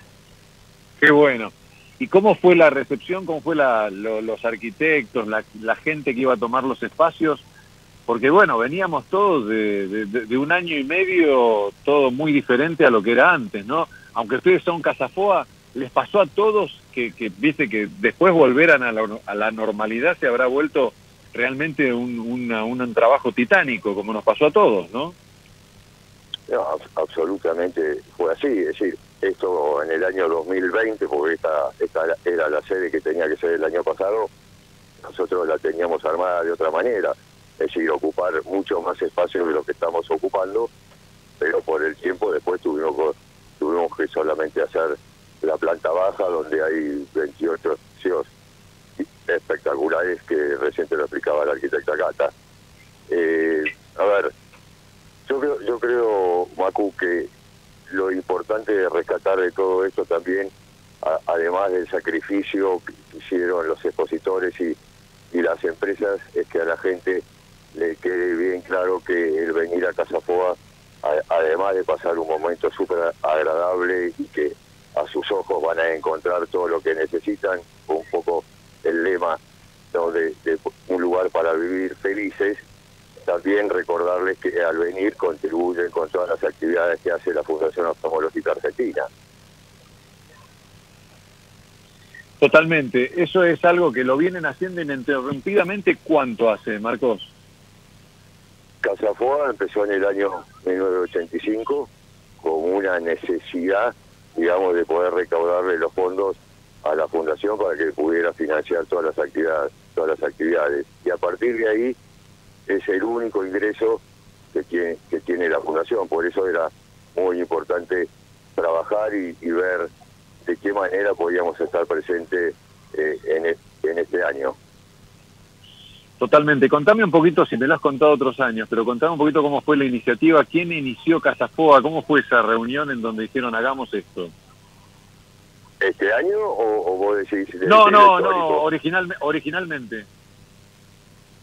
Qué bueno. ¿Y cómo fue la recepción? ¿Cómo fue la, lo- los arquitectos, la, la gente que iba a tomar los espacios? Porque bueno, veníamos todos de- de un año y medio, todo muy diferente a lo que era antes, ¿no? Aunque ustedes son Casafoa, les pasó a todos que, que viste que después volveran a la, a la normalidad se habrá vuelto realmente un, una- un trabajo titánico, como nos pasó a todos, ¿no? No, abs- absolutamente fue así, es decir, esto en el año 2020, porque esta, esta era la sede que tenía que ser el año pasado, nosotros la teníamos armada de otra manera, es decir, ocupar mucho más espacio de lo que estamos ocupando, pero por el tiempo después tuvimos, tuvimos que solamente hacer la planta baja, donde hay 28 espacios espectaculares que recién te lo explicaba la arquitecta Cata. Eh, a ver, yo creo, yo creo, Macu, que lo importante de rescatar de todo esto también, además del sacrificio que hicieron los expositores y, y las empresas, es que a la gente le quede bien claro que el venir a Casa Foa, a- además de pasar un momento súper agradable y que a sus ojos van a encontrar todo lo que necesitan, un poco el lema ¿no? de, de un lugar para vivir felices, también recordarles que al venir contribuyen con todas las actividades que hace la Fundación Oftalmológica Argentina. Totalmente. Eso es algo que lo vienen haciendo ininterrumpidamente. ¿Cuánto hace, Marcos? Casa Foa empezó en el año 1985 con una necesidad, digamos, de poder recaudarle los fondos a la fundación para que pudiera financiar todas las actividades, todas las actividades. Y a partir de ahí es el único ingreso que tiene, que tiene la fundación. Por eso era muy importante trabajar y, ver de qué manera podíamos estar presentes eh, en, en este año. Totalmente. Contame un poquito, si me lo has contado otros años, pero contame un poquito cómo fue la iniciativa, quién inició Casafoa, cómo fue esa reunión en donde dijeron hagamos esto. ¿Este año o, o vos decís? de- No, no, no, original, originalmente.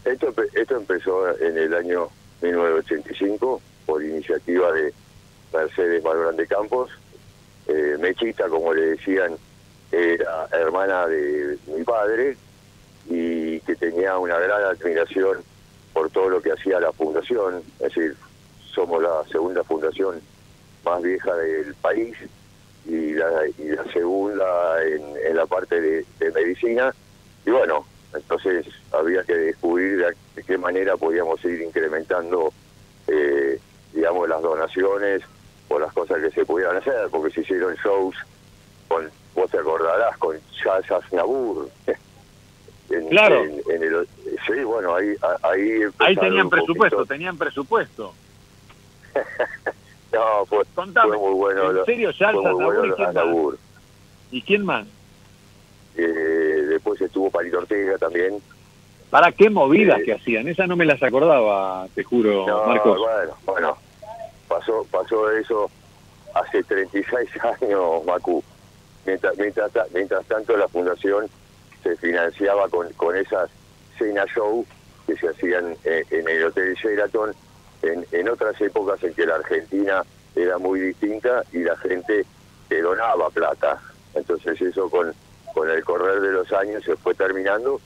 Esto, esto empezó en el año 1985 por iniciativa de Mercedes Malbrán de Campos. Eh, Mechita, como le decían, era hermana de mi padre y que tenía una gran admiración por todo lo que hacía la fundación. Es decir, somos la segunda fundación más vieja del país y la, y la segunda en, en la parte de, de medicina. Y bueno, entonces había que descubrir de, de qué manera podíamos ir incrementando, eh, digamos, las donaciones o las cosas que se pudieran hacer, porque se hicieron shows con, vos te acordarás, con Charles Aznavour. En- Claro. en- en el- sí, bueno, ahí ahí, tenían presupuesto, tenían presupuesto. No, fue, Contame, fue muy bueno. ¿en lo- serio, Aznavour bueno y quién más? Aznavour. ¿Y quién más? Eh, después estuvo Palito Ortega también. ¿Para qué movidas Eh, que hacían? Esas no me las acordaba, te juro, No, Marcos. bueno, bueno, pasó, pasó eso hace 36 años, Macu. Mientras, mientras, mientras tanto la fundación se financiaba con, con esas cena show que se hacían eh, en el Hotel Sheraton en, otras épocas en que la Argentina era muy distinta y la gente te donaba plata. Entonces eso con, con el correr de los años se fue terminando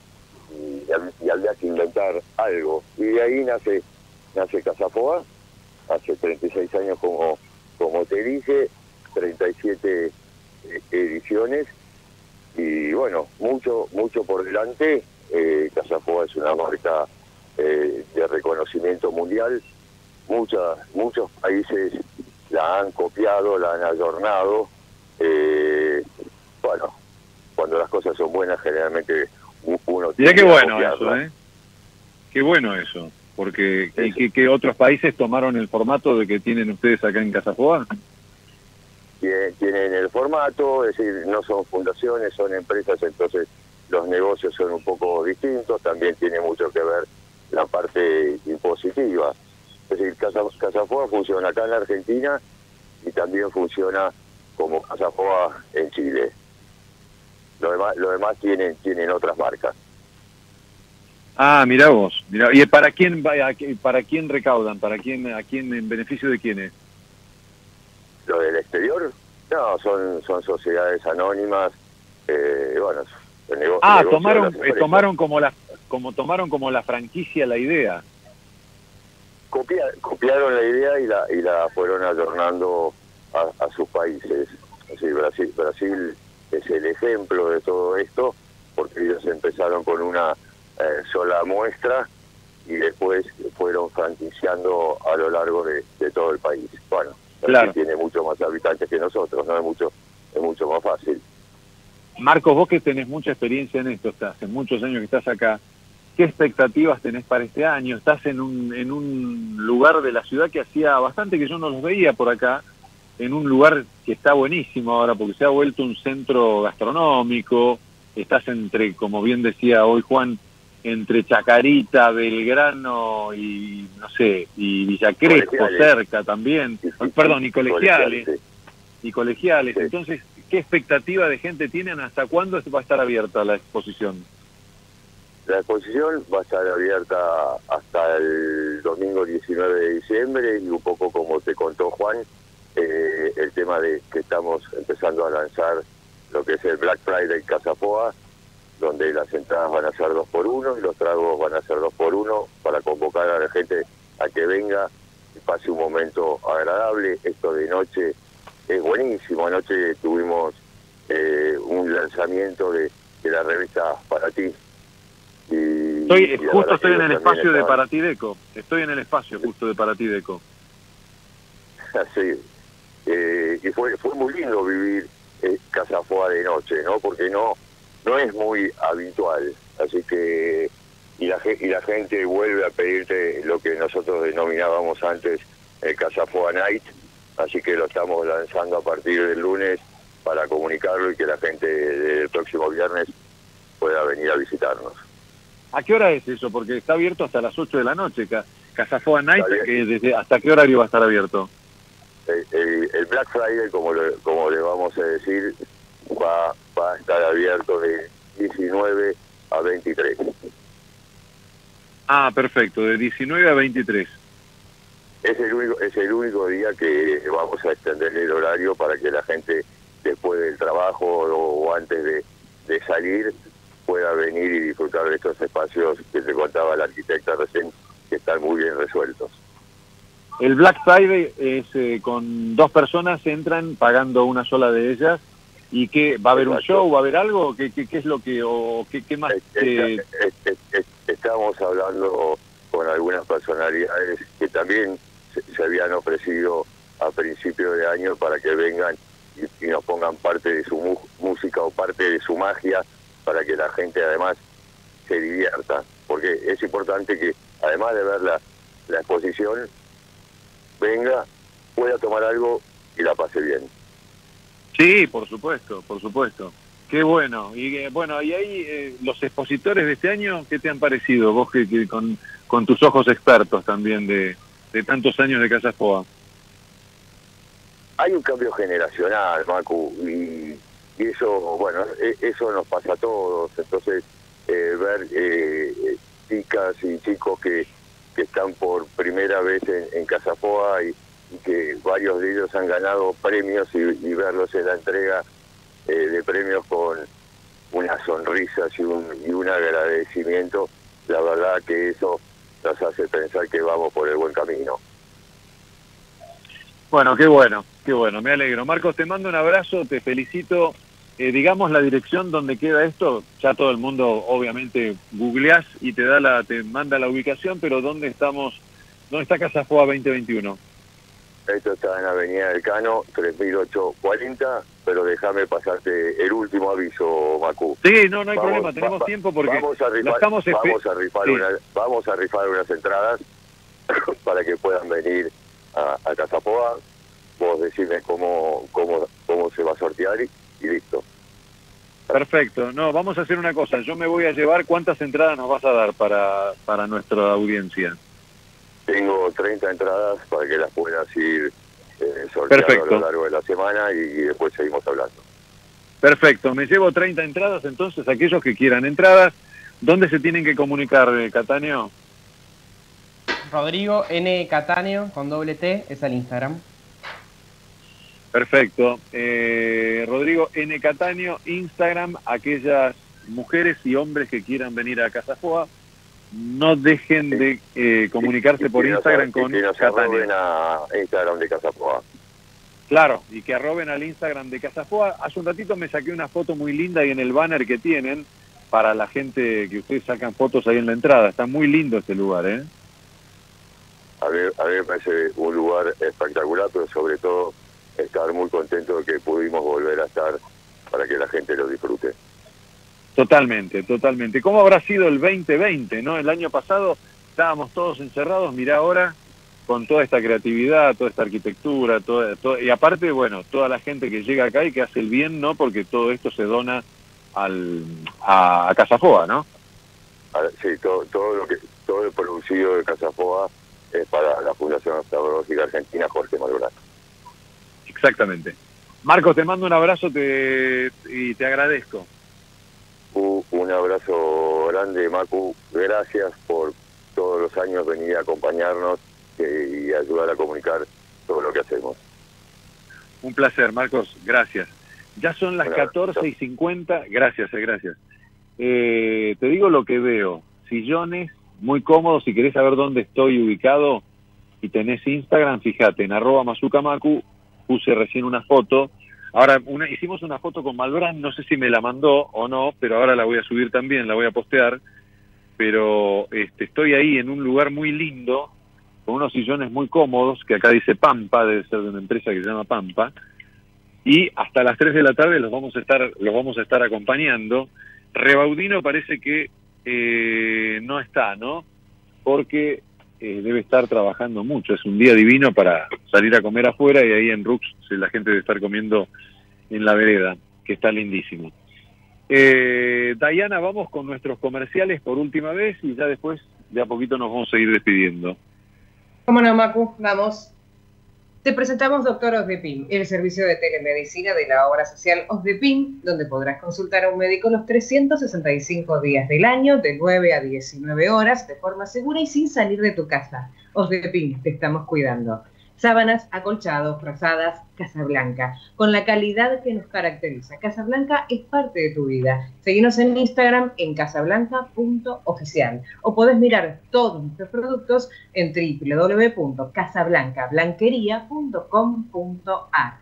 y, y había que inventar algo. Y de ahí nace, nace Casafoa, hace 36 años como, como te dije, 37 eh, ediciones y bueno, mucho, mucho por delante. Eh, Casafoa es una marca eh, de reconocimiento mundial. Muchas, muchos países la han copiado, la han adornado. Eh, bueno, cuando las cosas son buenas, generalmente uno qué tiende a bueno eso, ¿eh? Qué bueno eso. Porque, ¿y qué, qué otros países tomaron el formato de que tienen ustedes acá en Casafoa? Tie- tienen el formato, es decir, no son fundaciones, son empresas, entonces los negocios son un poco distintos, también tiene mucho que ver la parte impositiva. Es decir, Casa, Casafoa funciona acá en la Argentina y también funciona como Casafoa en Chile. Lo demás, lo demás tienen, tienen otras marcas. Ah, mira vos. Mirá. ¿Y para quién para quién recaudan? ¿Para quién, a quién, en beneficio de quiénes? Lo del exterior, no, son, son sociedades anónimas, eh, bueno, el nego- Ah, el negocio de tomaron, eh, tomaron como la, como tomaron como la franquicia la idea. Copia- copiaron la idea y la y la fueron adornando a, a sus países. Es decir, Brasil, Brasil es el ejemplo de todo esto, porque ellos empezaron con una eh, sola muestra y después fueron franquiciando a lo largo de, de todo el país. Bueno, Brasil Claro. tiene mucho más habitantes que nosotros, no es mucho es mucho más fácil. Marcos, vos que tenés mucha experiencia en esto, estás hace muchos años que estás acá, ¿qué expectativas tenés para este año? Estás en un, en un lugar de la ciudad que hacía bastante que yo no los veía por acá, en un lugar que está buenísimo ahora porque se ha vuelto un centro gastronómico, estás entre, como bien decía hoy Juan, entre Chacarita, Belgrano y, no sé, y Villa Crespo, cerca también, perdón, y colegiales Colegiales, y colegiales. Entonces, ¿qué expectativa de gente tienen? ¿Hasta cuándo va a estar abierta la exposición? La exposición va a estar abierta hasta el domingo 19 de diciembre y un poco como te contó Juan, eh, el tema de que estamos empezando a lanzar lo que es el Black Friday Casapoa, donde las entradas van a ser dos por uno y los tragos van a ser dos por uno para convocar a la gente a que venga y pase un momento agradable. Esto de noche es buenísimo. Anoche tuvimos eh, un lanzamiento de, de la revista Para Ti. Y, Estoy, y justo estoy en el espacio de Paratideco. Estoy en el espacio justo de Paratideco. Así. Eh, y fue fue muy lindo vivir eh, Casafoa de noche, ¿no? Porque no no es muy habitual. Así que y la, y la gente vuelve a pedirte lo que nosotros denominábamos antes el Casafoa Night. Así que lo estamos lanzando a partir del lunes para comunicarlo y que la gente del próximo viernes pueda venir a visitarnos. ¿A qué hora es eso? Porque está abierto hasta las 8 de la noche. Ca- Casafoa Night, que desde, ¿hasta qué horario va a estar abierto? el, el- el Black Friday, como le, como le vamos a decir, va, va a estar abierto de 19 a 23. Ah, perfecto, de 19 a 23. Es el único es el único día que vamos a extender el horario para que la gente después del trabajo o, o antes de, de salir pueda venir y disfrutar de estos espacios que te contaba la arquitecta recién, que están muy bien resueltos. el Black Friday es eh, con dos personas entran pagando una sola de ellas. Y que va a haber un show, va a haber algo, ¿qué, qué, qué es lo que o qué, qué más? eh, Est- est- est- Estábamos hablando con algunas personalidades que también se, se habían ofrecido a principio de año para que vengan y, y nos pongan parte de su mu- música o parte de su magia para que la gente además se divierta. Porque es importante que además de ver la, la exposición, venga, pueda tomar algo y la pase bien. Sí, por supuesto, por supuesto. Qué bueno. Y eh, bueno, y ahí eh, los expositores de este año, ¿qué te han parecido? Vos que, que con, con tus ojos expertos también de, de tantos años de Casa Foa. hay un cambio generacional, Macu, y, y eso, bueno, e- eso nos pasa a todos. Entonces, eh, ver eh, eh, chicas y chicos que, que están por primera vez en, en Casapoa y, que varios de ellos han ganado premios y, y verlos en la entrega eh, de premios con unas sonrisas y un, y un agradecimiento, la verdad que eso nos hace pensar que vamos por el buen camino. Bueno, qué bueno, qué bueno, me alegro. Marcos, te mando un abrazo, te felicito. Eh, digamos la dirección donde queda esto, ya todo el mundo obviamente googleás y te da la, te manda la ubicación, pero ¿dónde estamos? ¿Dónde está Casa Foa 2021? Esto está en Avenida del Cano, 3840, pero déjame pasarte el último aviso, Macu. Sí, no, no hay Vamos, problema, tenemos va- tiempo porque vamos a rifar, estamos vamos a rifar, Sí. una- vamos a rifar unas entradas para que puedan venir a, a Casapoa. Vos decime cómo, cómo, cómo se va a sortear y, y listo. Perfecto, no, vamos a hacer una cosa, yo me voy a llevar, ¿cuántas entradas nos vas a dar para, para nuestra audiencia? Tengo 30 entradas para que las puedas ir eh, sorteando Perfecto. a lo largo de la semana y, y después seguimos hablando. Perfecto, me llevo 30 entradas, entonces aquellos que quieran entradas, ¿dónde se tienen que comunicar, eh, Catáneo? Rodrigo N. Catáneo con doble T es al Instagram. Perfecto. Eh, Rodrigo N. Cataño, Instagram, aquellas mujeres y hombres que quieran venir a Casa Foa, no dejen de eh, comunicarse por Instagram con que nos Cataño. a Instagram de Casapoa. Claro, y que arroben al Instagram de Casa Foa. Hace un ratito me saqué una foto muy linda y en el banner que tienen para la gente que ustedes sacan fotos ahí en la entrada. Está muy lindo este lugar, ¿eh? A a mí me parece un lugar espectacular, pero sobre todo estar muy contento de que pudimos volver a estar para que la gente lo disfrute. Totalmente, totalmente. ¿Cómo habrá sido el 2020, no? El año pasado estábamos todos encerrados, mirá ahora con toda esta creatividad, toda esta arquitectura, toda, toda- y aparte, bueno, toda la gente que llega acá y que hace el bien, ¿no? Porque todo esto se dona al, a, a Casafoa, ¿no? Sí, todo, todo lo que todo el producido de Casapoa es para la Fundación Oftalmológica Argentina Jorge Malbrán. Exactamente. Marcos, te mando un abrazo te, y te agradezco. Un abrazo grande, Macu. Gracias por todos los años venir a acompañarnos eh, y ayudar a comunicar todo lo que hacemos. Un placer, Marcos, gracias. Ya son las abrazo. 14 y 50, gracias, eh, gracias. Eh, te digo lo que veo, sillones muy cómodos, si querés saber dónde estoy ubicado y tenés Instagram, fíjate, en arroba mazukamaku, puse recién una foto. Ahora, una, hicimos una foto con Malbrán, no sé si me la mandó o no, pero ahora la voy a subir también, la voy a postear. Pero este, estoy ahí en un lugar muy lindo, con unos sillones muy cómodos, que acá dice Pampa, debe ser de una empresa que se llama Pampa, y hasta las 3 de la tarde los vamos a estar, los vamos a estar acompañando. Rebaudino parece que eh, no está, ¿no? Porque eh, debe estar trabajando mucho, es un día divino para salir a comer afuera y ahí en Rux se- la gente debe estar comiendo en la vereda, que está lindísimo. Eh, Diana, vamos con nuestros comerciales por última vez y ya después de a poquito nos vamos a ir despidiendo. ¿Cómo no, Macu? Vamos. Te presentamos Doctor Osdepin, el servicio de telemedicina de la obra social Osdepin, donde podrás consultar a un médico los 365 días del año, de 9 a 19 horas, de forma segura y sin salir de tu casa. Osdepin, te estamos cuidando. Sábanas, acolchados, frazadas, Casablanca, con la calidad que nos caracteriza. Casablanca es parte de tu vida. Seguinos en Instagram en casablanca.oficial o podés mirar todos nuestros productos en www.casablancablanquería.com.ar.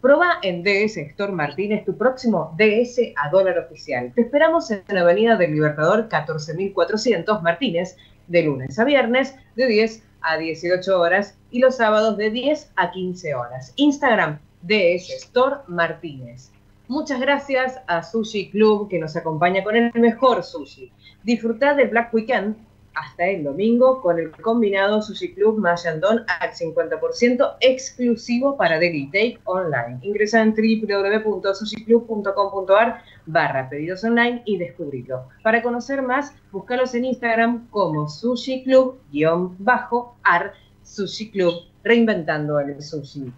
Proba en DS Store Martínez tu próximo DS a dólar oficial. Te esperamos en la Avenida del Libertador 14400 Martínez de lunes a viernes de 10 a 18 horas y los sábados de 10 a 15 horas. Instagram DS Store Martínez. Muchas gracias a Sushi Club que nos acompaña con el mejor sushi. Disfrutad del Black Weekend hasta el domingo con el combinado Sushi Club Mayandón al 50% exclusivo para Daily Take Online. Ingresa en www.sushiclub.com.ar barra pedidos online y descubrirlo. Para conocer más, búscalos en Instagram como Sushi Club-ar Sushi Club, reinventando el sushi.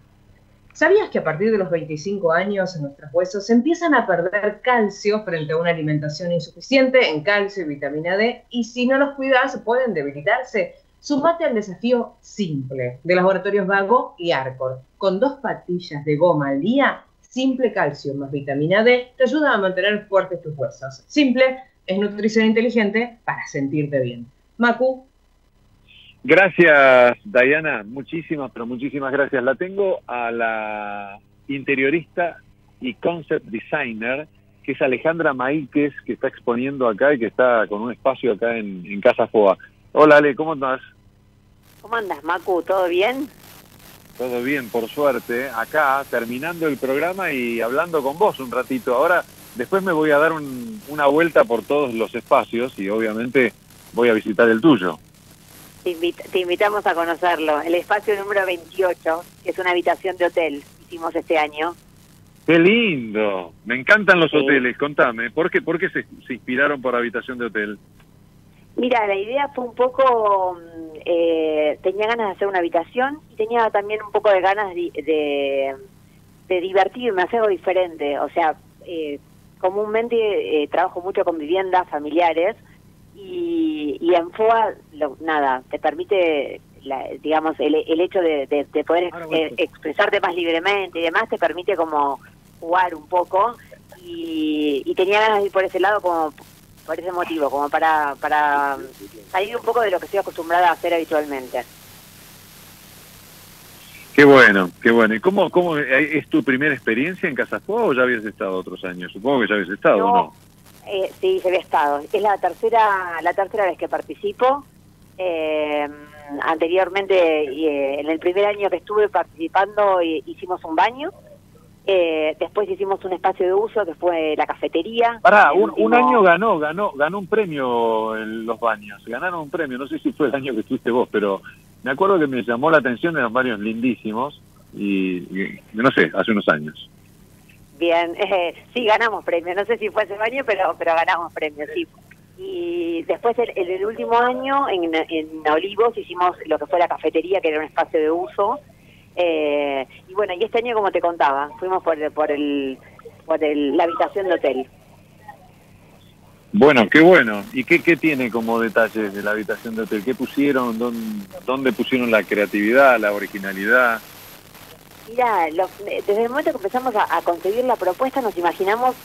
¿Sabías que a partir de los 25 años nuestros huesos empiezan a perder calcio frente a una alimentación insuficiente en calcio y vitamina D? Y si no los cuidas, pueden debilitarse. Sumate al desafío simple de Laboratorios Vago y Arcor. Con dos patillas de goma al día, simple calcio más vitamina D te ayuda a mantener fuertes tus huesos. Simple es nutrición inteligente para sentirte bien. Macu, Gracias, Diana. Muchísimas, pero muchísimas gracias. La tengo a la interiorista y concept designer, que es Alejandra Maíquez, que está exponiendo acá y que está con un espacio acá en, en Casa Foa. Hola, Ale, ¿cómo estás? ¿Cómo andas, Macu? ¿Todo bien? Todo bien, por suerte. Acá, terminando el programa y hablando con vos un ratito. Ahora, después me voy a dar un- una vuelta por todos los espacios y obviamente voy a visitar el tuyo. Te, te invitamos a conocerlo. El espacio número 28, que es una habitación de hotel, hicimos este año. ¡Qué lindo! Me encantan los Sí. hoteles, contame. ¿Por qué, por qué se, se inspiraron por habitación de hotel? Mira, la idea fue un poco, mm, eh, tenía ganas de hacer una habitación y tenía también un poco de ganas de, de, de divertirme, hacer algo diferente. O sea, eh, comúnmente eh, trabajo mucho con viviendas familiares y, y en FOA, lo- nada, te permite, la- digamos, el, el hecho de, de- de poder ex- eh, expresarte más libremente y demás, te permite como jugar un poco y, y tenía ganas de ir por ese lado como por ese motivo, como para, para salir un poco de lo que estoy acostumbrada a hacer habitualmente. Qué bueno, qué bueno. ¿Y cómo, cómo eh, es tu primera experiencia en Casa Foa o ya habías estado otros años? Supongo que ya habías estado, No. ¿no? Eh, sí, se había estado. Es la tercera, la tercera vez que participo. Eh, anteriormente, eh, en el primer año que estuve participando, eh, hicimos un baño. Eh, después hicimos un espacio de uso que fue la cafetería. Pará, un, año ganó, ganó, ganó un premio en los baños. Ganaron un premio, no sé si fue el año que estuviste vos, pero me acuerdo que me llamó la atención, eran baños lindísimos y, y no sé, hace unos años. Bien, eh, sí, ganamos premios. No sé si fue ese año, pero, pero ganamos premios, sí. Y después, el, el último año, en, en Olivos, hicimos lo que fue la cafetería, que era un espacio de uso. Eh, y bueno, y este año, como te contaba, fuimos por, por, el, por el, la habitación de hotel. Bueno, qué bueno. ¿Y qué, qué tiene como detalles de la habitación de hotel? ¿Qué pusieron? ¿Dónde, dónde pusieron la creatividad, la originalidad? Mira, desde el momento que empezamos a, a conseguir la propuesta, nos imaginamos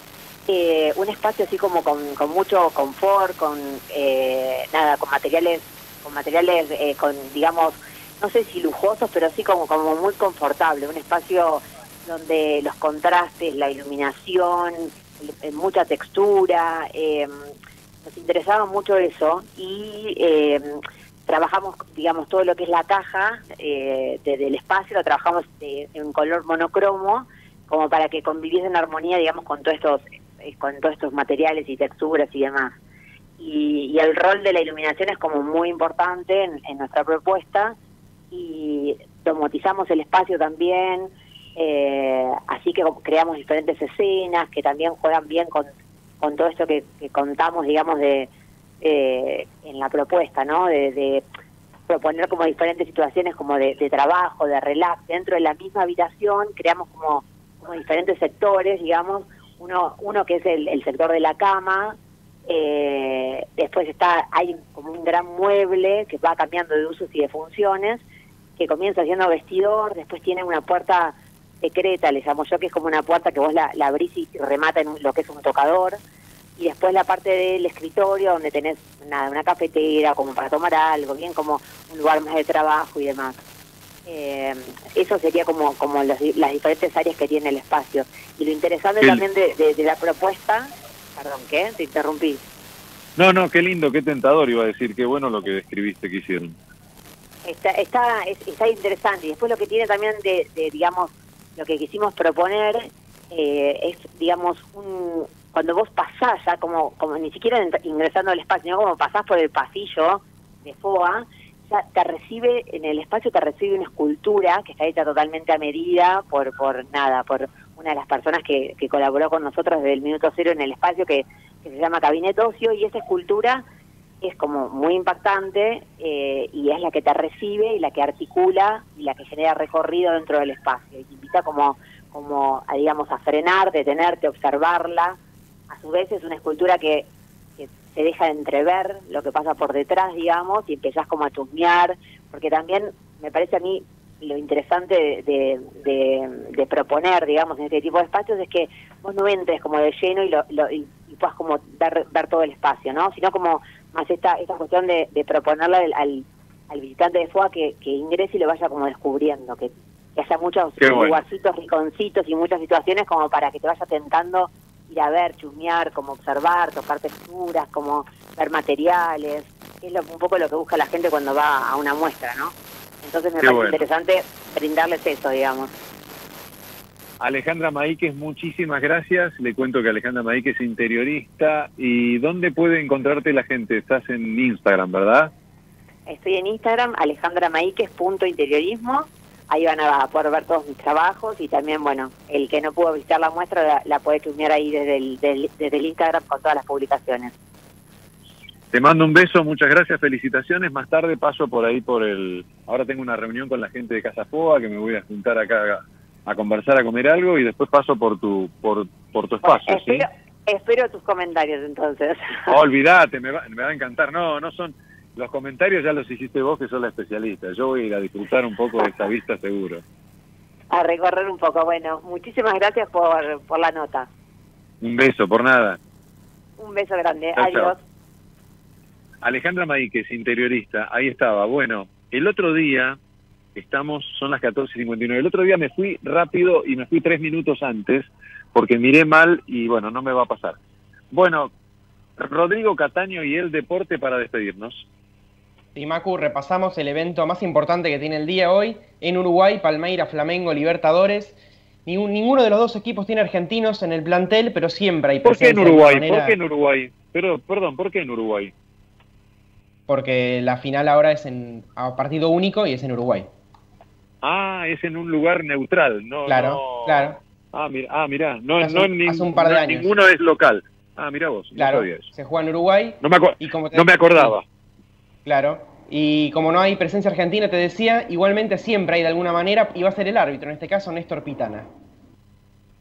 eh, un espacio así como con, mucho confort, con eh, nada, con materiales, con materiales, eh, con digamos, no sé si lujosos, pero sí como como muy confortable, un espacio donde los contrastes, la iluminación, el- mucha textura, eh, nos interesaba mucho eso y eh, trabajamos, digamos, todo lo que es la caja eh, de- del espacio, lo trabajamos eh, en color monocromo, como para que conviviese en armonía, digamos, con todos estos, eh, con todos estos materiales y texturas y demás. Y, y el rol de la iluminación es como muy importante en, en nuestra propuesta y domotizamos el espacio también, eh, así que creamos diferentes escenas que también juegan bien con, con todo esto que, que contamos, digamos, de eh, en la propuesta, ¿no? De, de proponer como diferentes situaciones como de, trabajo, de relax. Dentro de la misma habitación, creamos como, como diferentes sectores, digamos, uno, uno que es el, el sector de la cama, eh, después está hay como un gran mueble que va cambiando de usos y de funciones que comienza siendo vestidor, después tiene una puerta secreta, le llamo yo, que es como una puerta que vos la, la abrís y remata en lo que es un tocador, y después la parte del escritorio donde tenés nada, una cafetera como para tomar algo, bien como un lugar más de trabajo y demás. Eh, eso sería como, como los las diferentes áreas que tiene el espacio. Y lo interesante también de, de- de la propuesta, perdón, ¿qué? Te interrumpí. No, no, qué lindo, qué tentador iba a decir, qué bueno lo que describiste que hicieron. Está, está, es- está interesante. Y después lo que tiene también de, de, digamos, lo que quisimos proponer eh, es, digamos, un, cuando vos pasás ya, como, como ni siquiera ingresando al espacio, sino como pasás por el pasillo de FOA, ya te recibe, en el espacio te recibe una escultura que está hecha totalmente a medida por, por nada, por una de las personas que, que colaboró con nosotros desde el minuto cero en el espacio, que, que se llama Cabinet Ocio, y esa escultura es como muy impactante eh, y es la que te recibe y la que articula y la que genera recorrido dentro del espacio y te invita como como a, digamos a frenar, detenerte, observarla. A su vez es una escultura que, que te deja entrever lo que pasa por detrás, digamos, y empezás como a chusmear, porque también me parece a mí lo interesante de, de, de- de proponer, digamos, en este tipo de espacios es que vos no entres como de lleno y, lo, lo- y, y puedas como ver, ver todo el espacio, ¿no? Sino como más esta, esta cuestión de, de proponerle al, al, al visitante de FOA que, que ingrese y lo vaya como descubriendo, que, que haya muchos bueno. lugarcitos, rinconcitos y muchas situaciones como para que te vaya tentando ir a ver, chusmear, como observar, tocar texturas, como ver materiales, es lo- un poco lo que busca la gente cuando va a una muestra, ¿no? Entonces me Qué parece bueno. interesante brindarles eso, digamos. Alejandra Maíquez, muchísimas gracias. Le cuento que Alejandra Maíquez es interiorista. ¿Y dónde puede encontrarte la gente? Estás en Instagram, ¿verdad? Estoy en Instagram, alejandramaíquez.interiorismo. Ahí van a poder ver todos mis trabajos y también, bueno, el que no pudo visitar la muestra la, la puede chusmear ahí desde el, del- desde el Instagram con todas las publicaciones. Te mando un beso, muchas gracias, felicitaciones. Más tarde paso por ahí por el... Ahora tengo una reunión con la gente de Casa Foa que me voy a juntar acá a, a conversar, a comer algo y después paso por tu por, por tu espacio, ¿sí? Espero, espero tus comentarios entonces. Oh, olvídate, me va, me va a encantar. No, no son... Los comentarios ya los hiciste vos, que sos la especialista. Yo voy a ir a disfrutar un poco de esta vista seguro. a recorrer un poco. Bueno, muchísimas gracias por, por la nota. Un beso, por nada. Un beso grande. Chao, Adiós. chao. Alejandra Maíquez, interiorista, ahí estaba. Bueno, el otro día, estamos, son las 14.59, el otro día me fui rápido y me fui tres minutos antes porque miré mal y bueno, no me va a pasar. Bueno, Rodrigo Cataño y el deporte para despedirnos. Y Macu, repasamos el evento más importante que tiene el día hoy. En Uruguay, Palmeira, Flamengo, Libertadores. Ninguno de los dos equipos tiene argentinos en el plantel, pero siempre hay ¿Por qué en Uruguay? manera, ¿Por qué en Uruguay? Pero, perdón, ¿por qué en Uruguay? Porque la final ahora es en a partido único y es en Uruguay. Ah, es en un lugar neutral, no, Claro, no- claro. Ah, mira, ah, mirá, no, Hace no nin- hace un par de no- años. ninguno es local. Ah, mira vos, Claro, se juega en Uruguay. No me, y como te- no me acordaba. Claro. Y como no hay presencia argentina, te decía, igualmente siempre hay de alguna manera, y va a ser el árbitro, en este caso Néstor Pitana.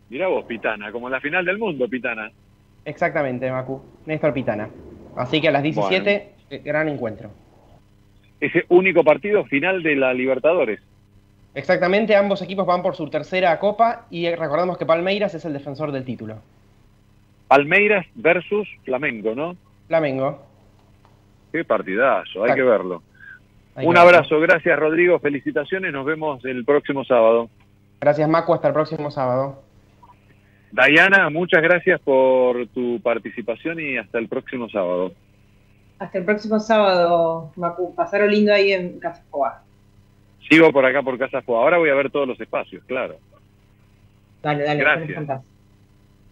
Mirá vos, Pitana, como la final del mundo, Pitana. Exactamente, Macu. Néstor Pitana. Así que a las 17, eh, gran encuentro. Ese único partido final de la Libertadores. Exactamente, ambos equipos van por su tercera copa y recordamos que Palmeiras es el defensor del título. Palmeiras versus Flamengo, ¿no? Flamengo. Qué partidazo, hay Exacto. que verlo. Hay Un que abrazo, gracias Rodrigo, felicitaciones, nos vemos el próximo sábado. Gracias, Macu. Hasta el próximo sábado. Dayana, muchas gracias por tu participación y hasta el próximo sábado. Hasta el próximo sábado, Macu. Pasaron lindo ahí en Casa. Sigo por acá por Casa Fua. Ahora voy a ver todos los espacios, claro. Dale, dale. Gracias.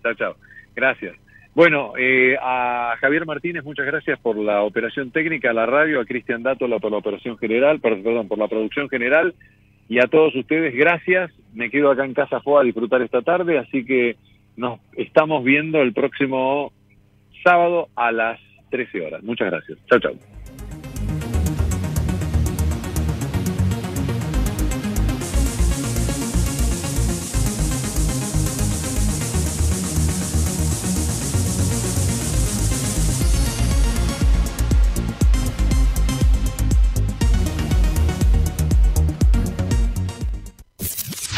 Chao, chao. Gracias. Bueno, eh, a Javier Martínez, muchas gracias por la operación técnica, a la radio, a Cristian Dátola por la operación general, per- perdón, por la producción general, y a todos ustedes, gracias. Me quedo acá en Casa Foa a disfrutar esta tarde, así que nos estamos viendo el próximo sábado a las 13 horas. Muchas gracias. Chao, chao.